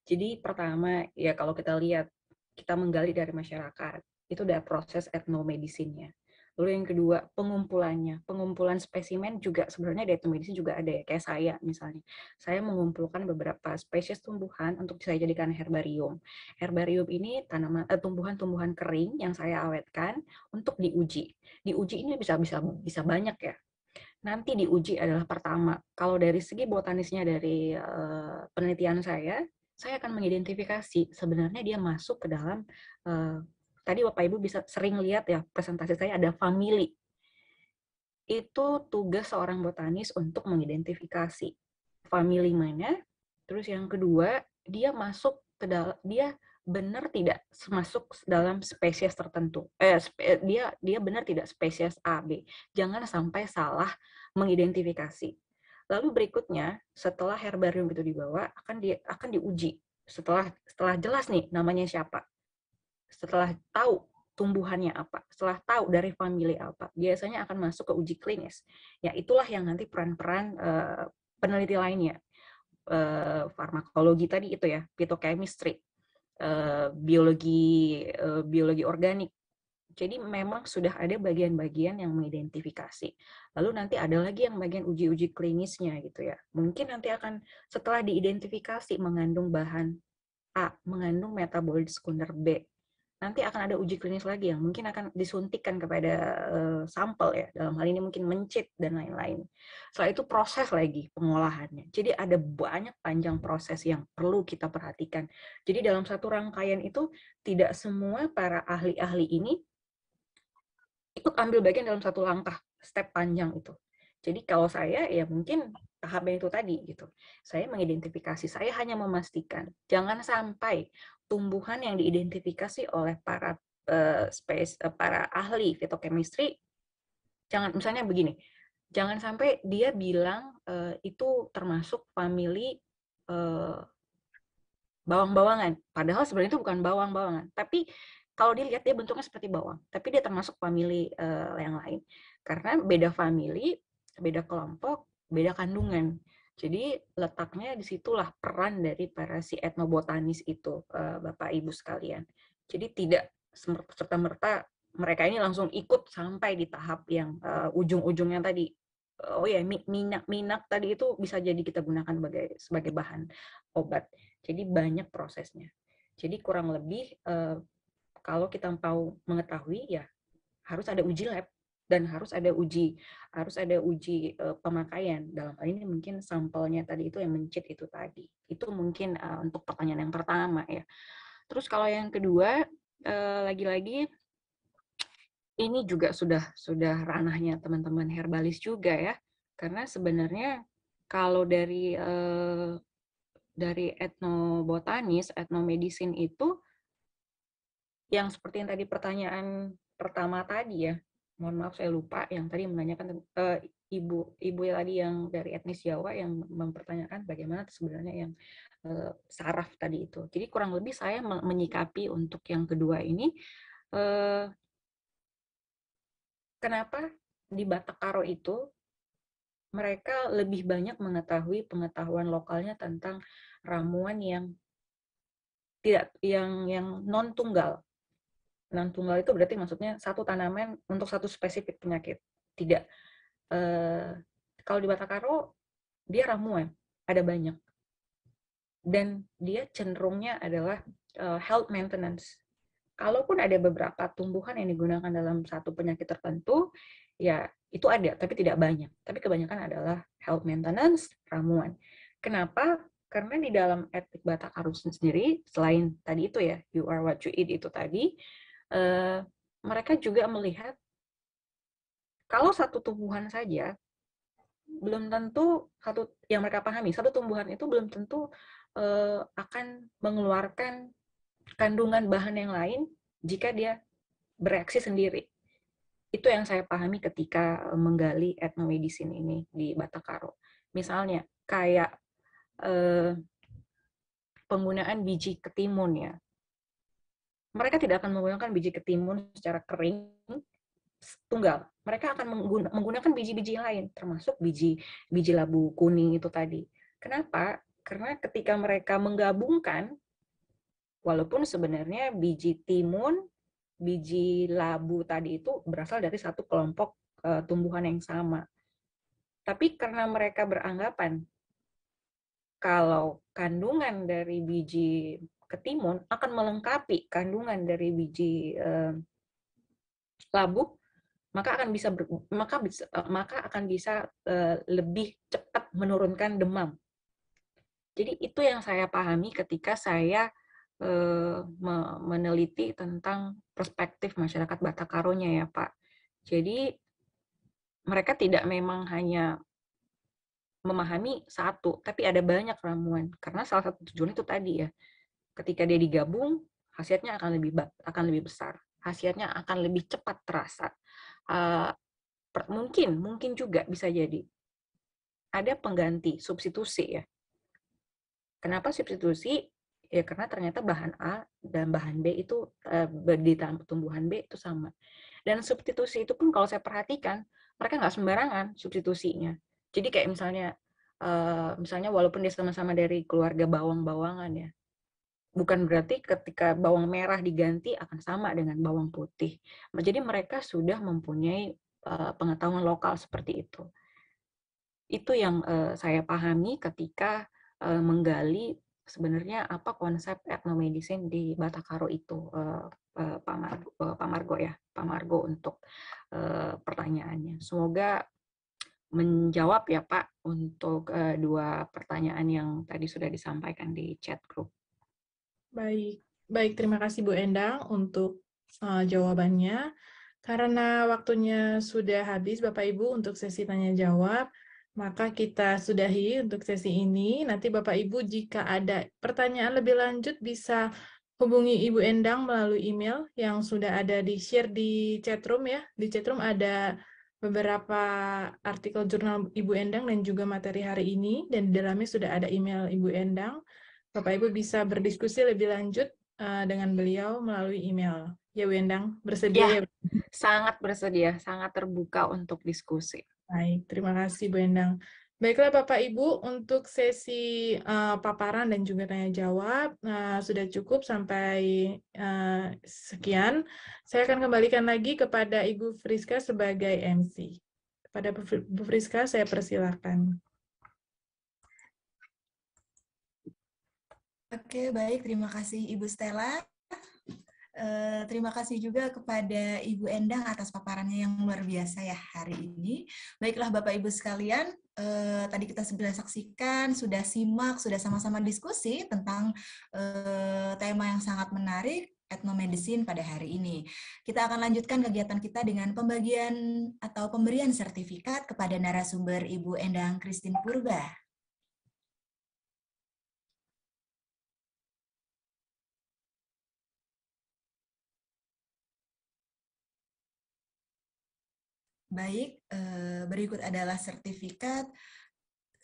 Jadi pertama ya kalau kita lihat kita menggali dari masyarakat itu udah proses etnomedisinnya lalu yang kedua pengumpulannya pengumpulan spesimen juga sebenarnya di etnomedicine juga ada ya kayak saya misalnya saya mengumpulkan beberapa spesies tumbuhan untuk saya jadikan herbarium herbarium ini tanaman eh, tumbuhan-tumbuhan kering yang saya awetkan untuk diuji. Diuji ini bisa bisa bisa banyak ya. Nanti diuji adalah pertama, kalau dari segi botanisnya dari eh, penelitian saya, saya akan mengidentifikasi sebenarnya dia masuk ke dalam eh, tadi Bapak Ibu bisa sering lihat ya presentasi saya ada family. Itu tugas seorang botanis untuk mengidentifikasi family mana. Terus yang kedua, dia masuk ke dalam dia benar tidak masuk dalam spesies tertentu. Eh spe- dia dia benar tidak spesies A B. Jangan sampai salah mengidentifikasi. Lalu berikutnya setelah herbarium itu dibawa akan di akan diuji. Setelah setelah jelas nih namanya siapa. Setelah tahu tumbuhannya apa, setelah tahu dari family apa, biasanya akan masuk ke uji klinis. Ya itulah yang nanti peran-peran eh, peneliti lainnya eh, farmakologi tadi itu ya, phytochemistry, eh, biologi eh, biologi organik. Jadi memang sudah ada bagian-bagian yang mengidentifikasi. Lalu nanti ada lagi yang bagian uji-uji klinisnya gitu ya. Mungkin nanti akan setelah diidentifikasi mengandung bahan A, mengandung metabolit sekunder B. Nanti akan ada uji klinis lagi yang mungkin akan disuntikkan kepada eh, sampel ya. Dalam hal ini mungkin mencit dan lain-lain. Setelah itu proses lagi pengolahannya. Jadi ada banyak panjang proses yang perlu kita perhatikan. Jadi dalam satu rangkaian itu tidak semua para ahli-ahli ini ikut ambil bagian dalam satu langkah, step panjang itu. Jadi kalau saya ya mungkin tahapnya itu tadi gitu. Saya mengidentifikasi, saya hanya memastikan jangan sampai tumbuhan yang diidentifikasi oleh para eh, space eh, para ahli fitochemistry jangan misalnya begini. Jangan sampai dia bilang eh, itu termasuk family eh, bawang-bawangan. Padahal sebenarnya itu bukan bawang-bawangan. Tapi kalau dilihat dia bentuknya seperti bawang, tapi dia termasuk family eh, yang lain. Karena beda family, beda kelompok, beda kandungan. Jadi letaknya di situlah peran dari para si etnobotanis itu, eh, Bapak Ibu sekalian. Jadi tidak serta merta mereka ini langsung ikut sampai di tahap yang eh, ujung-ujungnya tadi. Oh ya, mi- minyak minyak tadi itu bisa jadi kita gunakan sebagai sebagai bahan obat. Jadi banyak prosesnya. Jadi kurang lebih eh, kalau kita mau mengetahui ya harus ada uji lab dan harus ada uji harus ada uji eh, pemakaian. Dalam hal ini mungkin sampelnya tadi itu yang mencit itu tadi. Itu mungkin eh, untuk pertanyaan yang pertama ya. Terus kalau yang kedua eh, lagi-lagi ini juga sudah sudah ranahnya teman-teman herbalis juga ya. Karena sebenarnya kalau dari eh, dari etnobotanis etnomedicine itu yang seperti yang tadi pertanyaan pertama tadi ya mohon maaf saya lupa yang tadi menanyakan eh, ibu ibu yang tadi yang dari etnis Jawa yang mempertanyakan bagaimana sebenarnya yang eh, saraf tadi itu. Jadi kurang lebih saya me- menyikapi untuk yang kedua ini eh, kenapa di Batak Karo itu mereka lebih banyak mengetahui pengetahuan lokalnya tentang ramuan yang tidak yang yang non tunggal non tunggal itu berarti maksudnya satu tanaman untuk satu spesifik penyakit. Tidak. Eh, kalau di Batakaro dia ramuan, ada banyak. Dan dia cenderungnya adalah eh, health maintenance. Kalaupun ada beberapa tumbuhan yang digunakan dalam satu penyakit tertentu, ya itu ada, tapi tidak banyak. Tapi kebanyakan adalah health maintenance, ramuan. Kenapa? Karena di dalam etik Batak Arus sendiri, selain tadi itu ya, you are what you eat itu tadi, eh, mereka juga melihat Kalau satu tumbuhan saja, belum tentu satu yang mereka pahami satu tumbuhan itu belum tentu uh, akan mengeluarkan kandungan bahan yang lain jika dia bereaksi sendiri. Itu yang saya pahami ketika menggali etnomedicine ini di Batakaro. Misalnya kayak uh, penggunaan biji ketimun ya. Mereka tidak akan menggunakan biji ketimun secara kering tunggal. Mereka akan menggunakan biji-biji lain, termasuk biji biji labu kuning itu tadi. Kenapa? Karena ketika mereka menggabungkan, walaupun sebenarnya biji timun, biji labu tadi itu berasal dari satu kelompok uh, tumbuhan yang sama. Tapi karena mereka beranggapan kalau kandungan dari biji ketimun akan melengkapi kandungan dari biji uh, labu, maka akan bisa ber, maka bisa eh, maka akan bisa uh, lebih cepat menurunkan demam. Jadi itu yang saya pahami ketika saya meneliti tentang perspektif masyarakat Batakaronya ya Pak. Jadi mereka tidak memang hanya memahami satu, tapi ada banyak ramuan. Karena salah satu tujuan itu tadi ya, ketika dia digabung, hasilnya akan lebih akan lebih besar, hasilnya akan lebih cepat terasa uh, mungkin mungkin juga bisa jadi ada pengganti substitusi ya. Kenapa substitusi? Ya karena ternyata bahan A dan bahan B itu uh, di tumbuhan B itu sama. Dan substitusi itu pun kalau saya perhatikan mereka nggak sembarangan substitusinya. Jadi kayak misalnya uh, misalnya walaupun dia sama-sama dari keluarga bawang-bawangan ya, bukan berarti ketika bawang merah diganti akan sama dengan bawang putih. Jadi mereka sudah mempunyai uh, pengetahuan lokal seperti itu. Itu yang uh, saya pahami ketika uh, menggali sebenarnya apa konsep etnomedicine di Batakaro itu, Pak, Margo, Pak Margo ya, Pak Margo untuk pertanyaannya. Semoga menjawab ya Pak untuk dua pertanyaan yang tadi sudah disampaikan di chat group. Baik, baik terima kasih Bu Endang untuk uh, jawabannya. Karena waktunya sudah habis Bapak Ibu untuk sesi tanya jawab, maka kita sudahi untuk sesi ini. Nanti Bapak Ibu jika ada pertanyaan lebih lanjut bisa hubungi Ibu Endang melalui email yang sudah ada di share di chatroom ya. Di chatroom ada beberapa artikel jurnal Ibu Endang dan juga materi hari ini dan di dalamnya sudah ada email Ibu Endang. Bapak Ibu bisa berdiskusi lebih lanjut uh, dengan beliau melalui email. Ya, Bu Endang, bersedia ya, ya? Sangat bersedia, sangat terbuka untuk diskusi. Baik, terima kasih Bu Endang. Baiklah Bapak Ibu, untuk sesi uh, paparan dan juga tanya jawab uh, sudah cukup sampai uh, sekian. Saya akan kembalikan lagi kepada Ibu Friska sebagai MC. Kepada Bu Friska, saya persilakan. Oke, baik. Terima kasih Ibu Stella. Uh, terima kasih juga kepada Ibu Endang atas paparannya yang luar biasa ya hari ini. Baiklah Bapak Ibu sekalian, uh, tadi kita sudah saksikan, sudah simak, sudah sama-sama diskusi tentang uh, tema yang sangat menarik, etnomedicine pada hari ini. Kita akan lanjutkan kegiatan kita dengan pembagian atau pemberian sertifikat kepada narasumber Ibu Endang Christine Purba. Baik, eh, berikut adalah sertifikat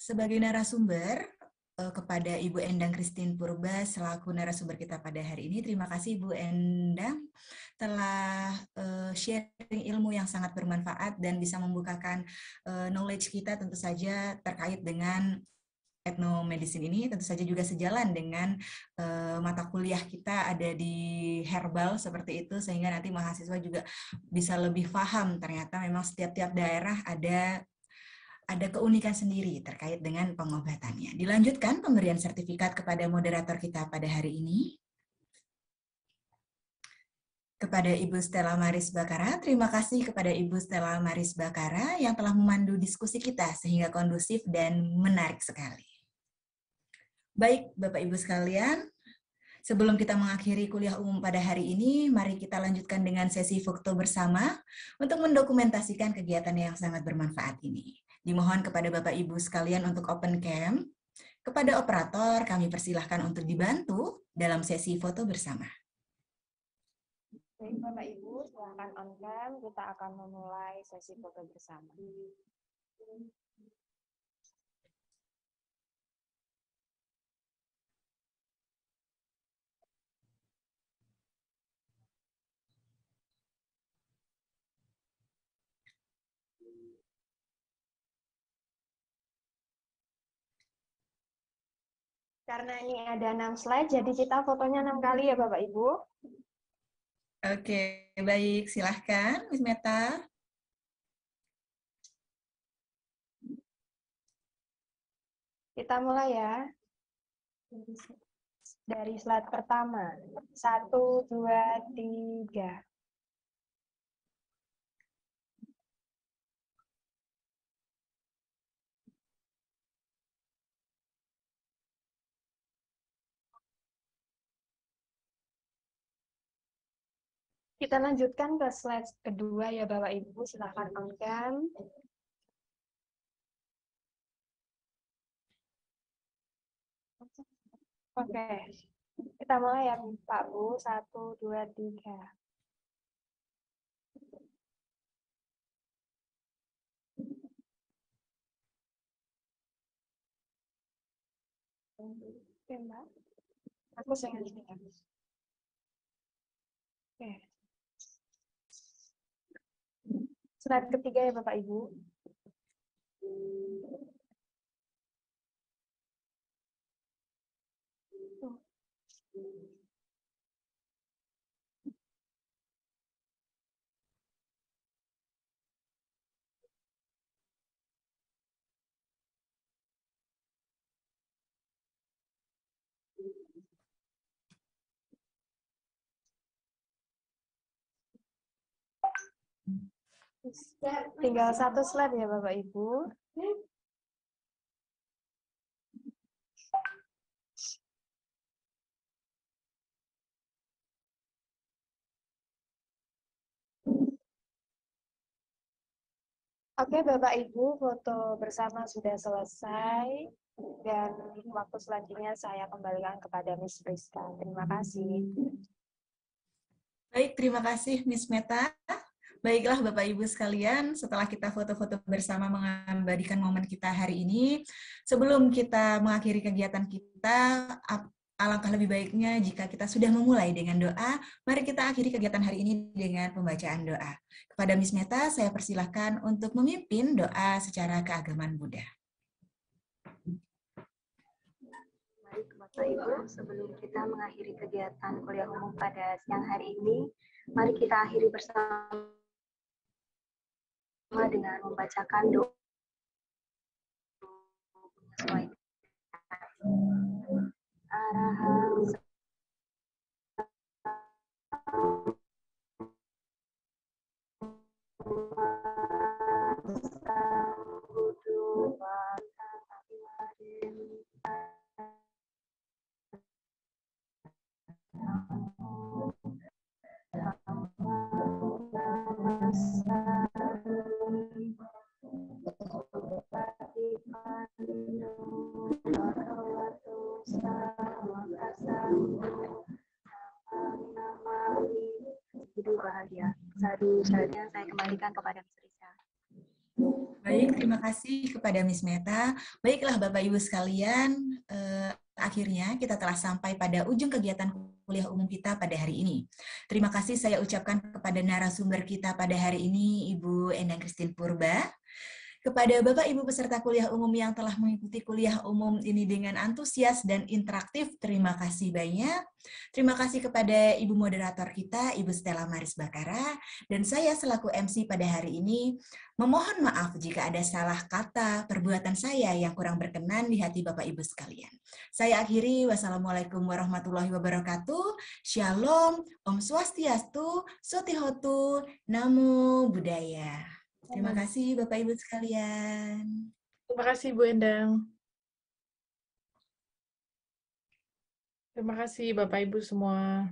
sebagai narasumber eh, kepada Ibu Endang Christine Purba selaku narasumber kita pada hari ini. Terima kasih Ibu Endang telah eh, sharing ilmu yang sangat bermanfaat dan bisa membukakan knowledge kita tentu saja terkait dengan etnomedicine ini tentu saja juga sejalan dengan uh, mata kuliah kita ada di herbal seperti itu sehingga nanti mahasiswa juga bisa lebih paham ternyata memang setiap-tiap daerah ada ada keunikan sendiri terkait dengan pengobatannya. Dilanjutkan pemberian sertifikat kepada moderator kita pada hari ini. Kepada Ibu Stella Maris Bakara, terima kasih kepada Ibu Stella Maris Bakara yang telah memandu diskusi kita sehingga kondusif dan menarik sekali. Baik, Bapak Ibu sekalian, Sebelum kita mengakhiri kuliah umum pada hari ini, mari kita lanjutkan dengan sesi foto bersama untuk mendokumentasikan kegiatan yang sangat bermanfaat ini. Dimohon kepada Bapak Ibu sekalian untuk open cam. Kepada operator, kami persilahkan untuk dibantu dalam sesi foto bersama. Baik, Bapak Ibu, silakan on cam. Kita akan memulai sesi foto bersama. Karena ini ada 6 slide, jadi kita fotonya 6 kali ya Bapak Ibu. Oke, baik. Silahkan, Miss Meta. Kita mulai ya. Dari slide pertama. Satu, dua, tiga. Kita lanjutkan ke slide kedua ya Bapak Ibu, silakan on cam. Oke, kita mulai ya Pak Bu, satu, dua, tiga. Oke Mbak, aku sengaja. Oke. Slide ketiga ya Bapak Ibu. Tinggal satu slide ya Bapak Ibu. Oke Bapak Ibu, foto bersama sudah selesai dan waktu selanjutnya saya kembalikan kepada Miss Priska. Terima kasih. Baik, terima kasih Miss Meta. Baiklah Bapak Ibu sekalian, setelah kita foto-foto bersama mengabadikan momen kita hari ini, sebelum kita mengakhiri kegiatan kita, alangkah lebih baiknya jika kita sudah memulai dengan doa, mari kita akhiri kegiatan hari ini dengan pembacaan doa. Kepada Miss Meta, saya persilahkan untuk memimpin doa secara keagamaan Buddha. Mari Bapak Ibu, sebelum kita mengakhiri kegiatan kuliah umum pada siang hari ini, mari kita akhiri bersama dengan membacakan doa Arahang hidup bahagia. Sadu, saya kembalikan kepada Miss. Baik, terima kasih kepada Miss Meta. Baiklah Bapak Ibu sekalian, eh, akhirnya kita telah sampai pada ujung kegiatan kuliah umum kita pada hari ini. Terima kasih saya ucapkan kepada narasumber kita pada hari ini, Ibu Endang Kristin Purba. Kepada Bapak Ibu peserta kuliah umum yang telah mengikuti kuliah umum ini dengan antusias dan interaktif, terima kasih banyak. Terima kasih kepada Ibu moderator kita, Ibu Stella Maris Bakara, dan saya selaku MC pada hari ini memohon maaf jika ada salah kata perbuatan saya yang kurang berkenan di hati Bapak Ibu sekalian. Saya akhiri, wassalamualaikum warahmatullahi wabarakatuh, shalom, om swastiastu, sotihotu, namo buddhaya. Terima kasih Bapak Ibu sekalian. Terima kasih Bu Endang. Terima kasih Bapak Ibu semua.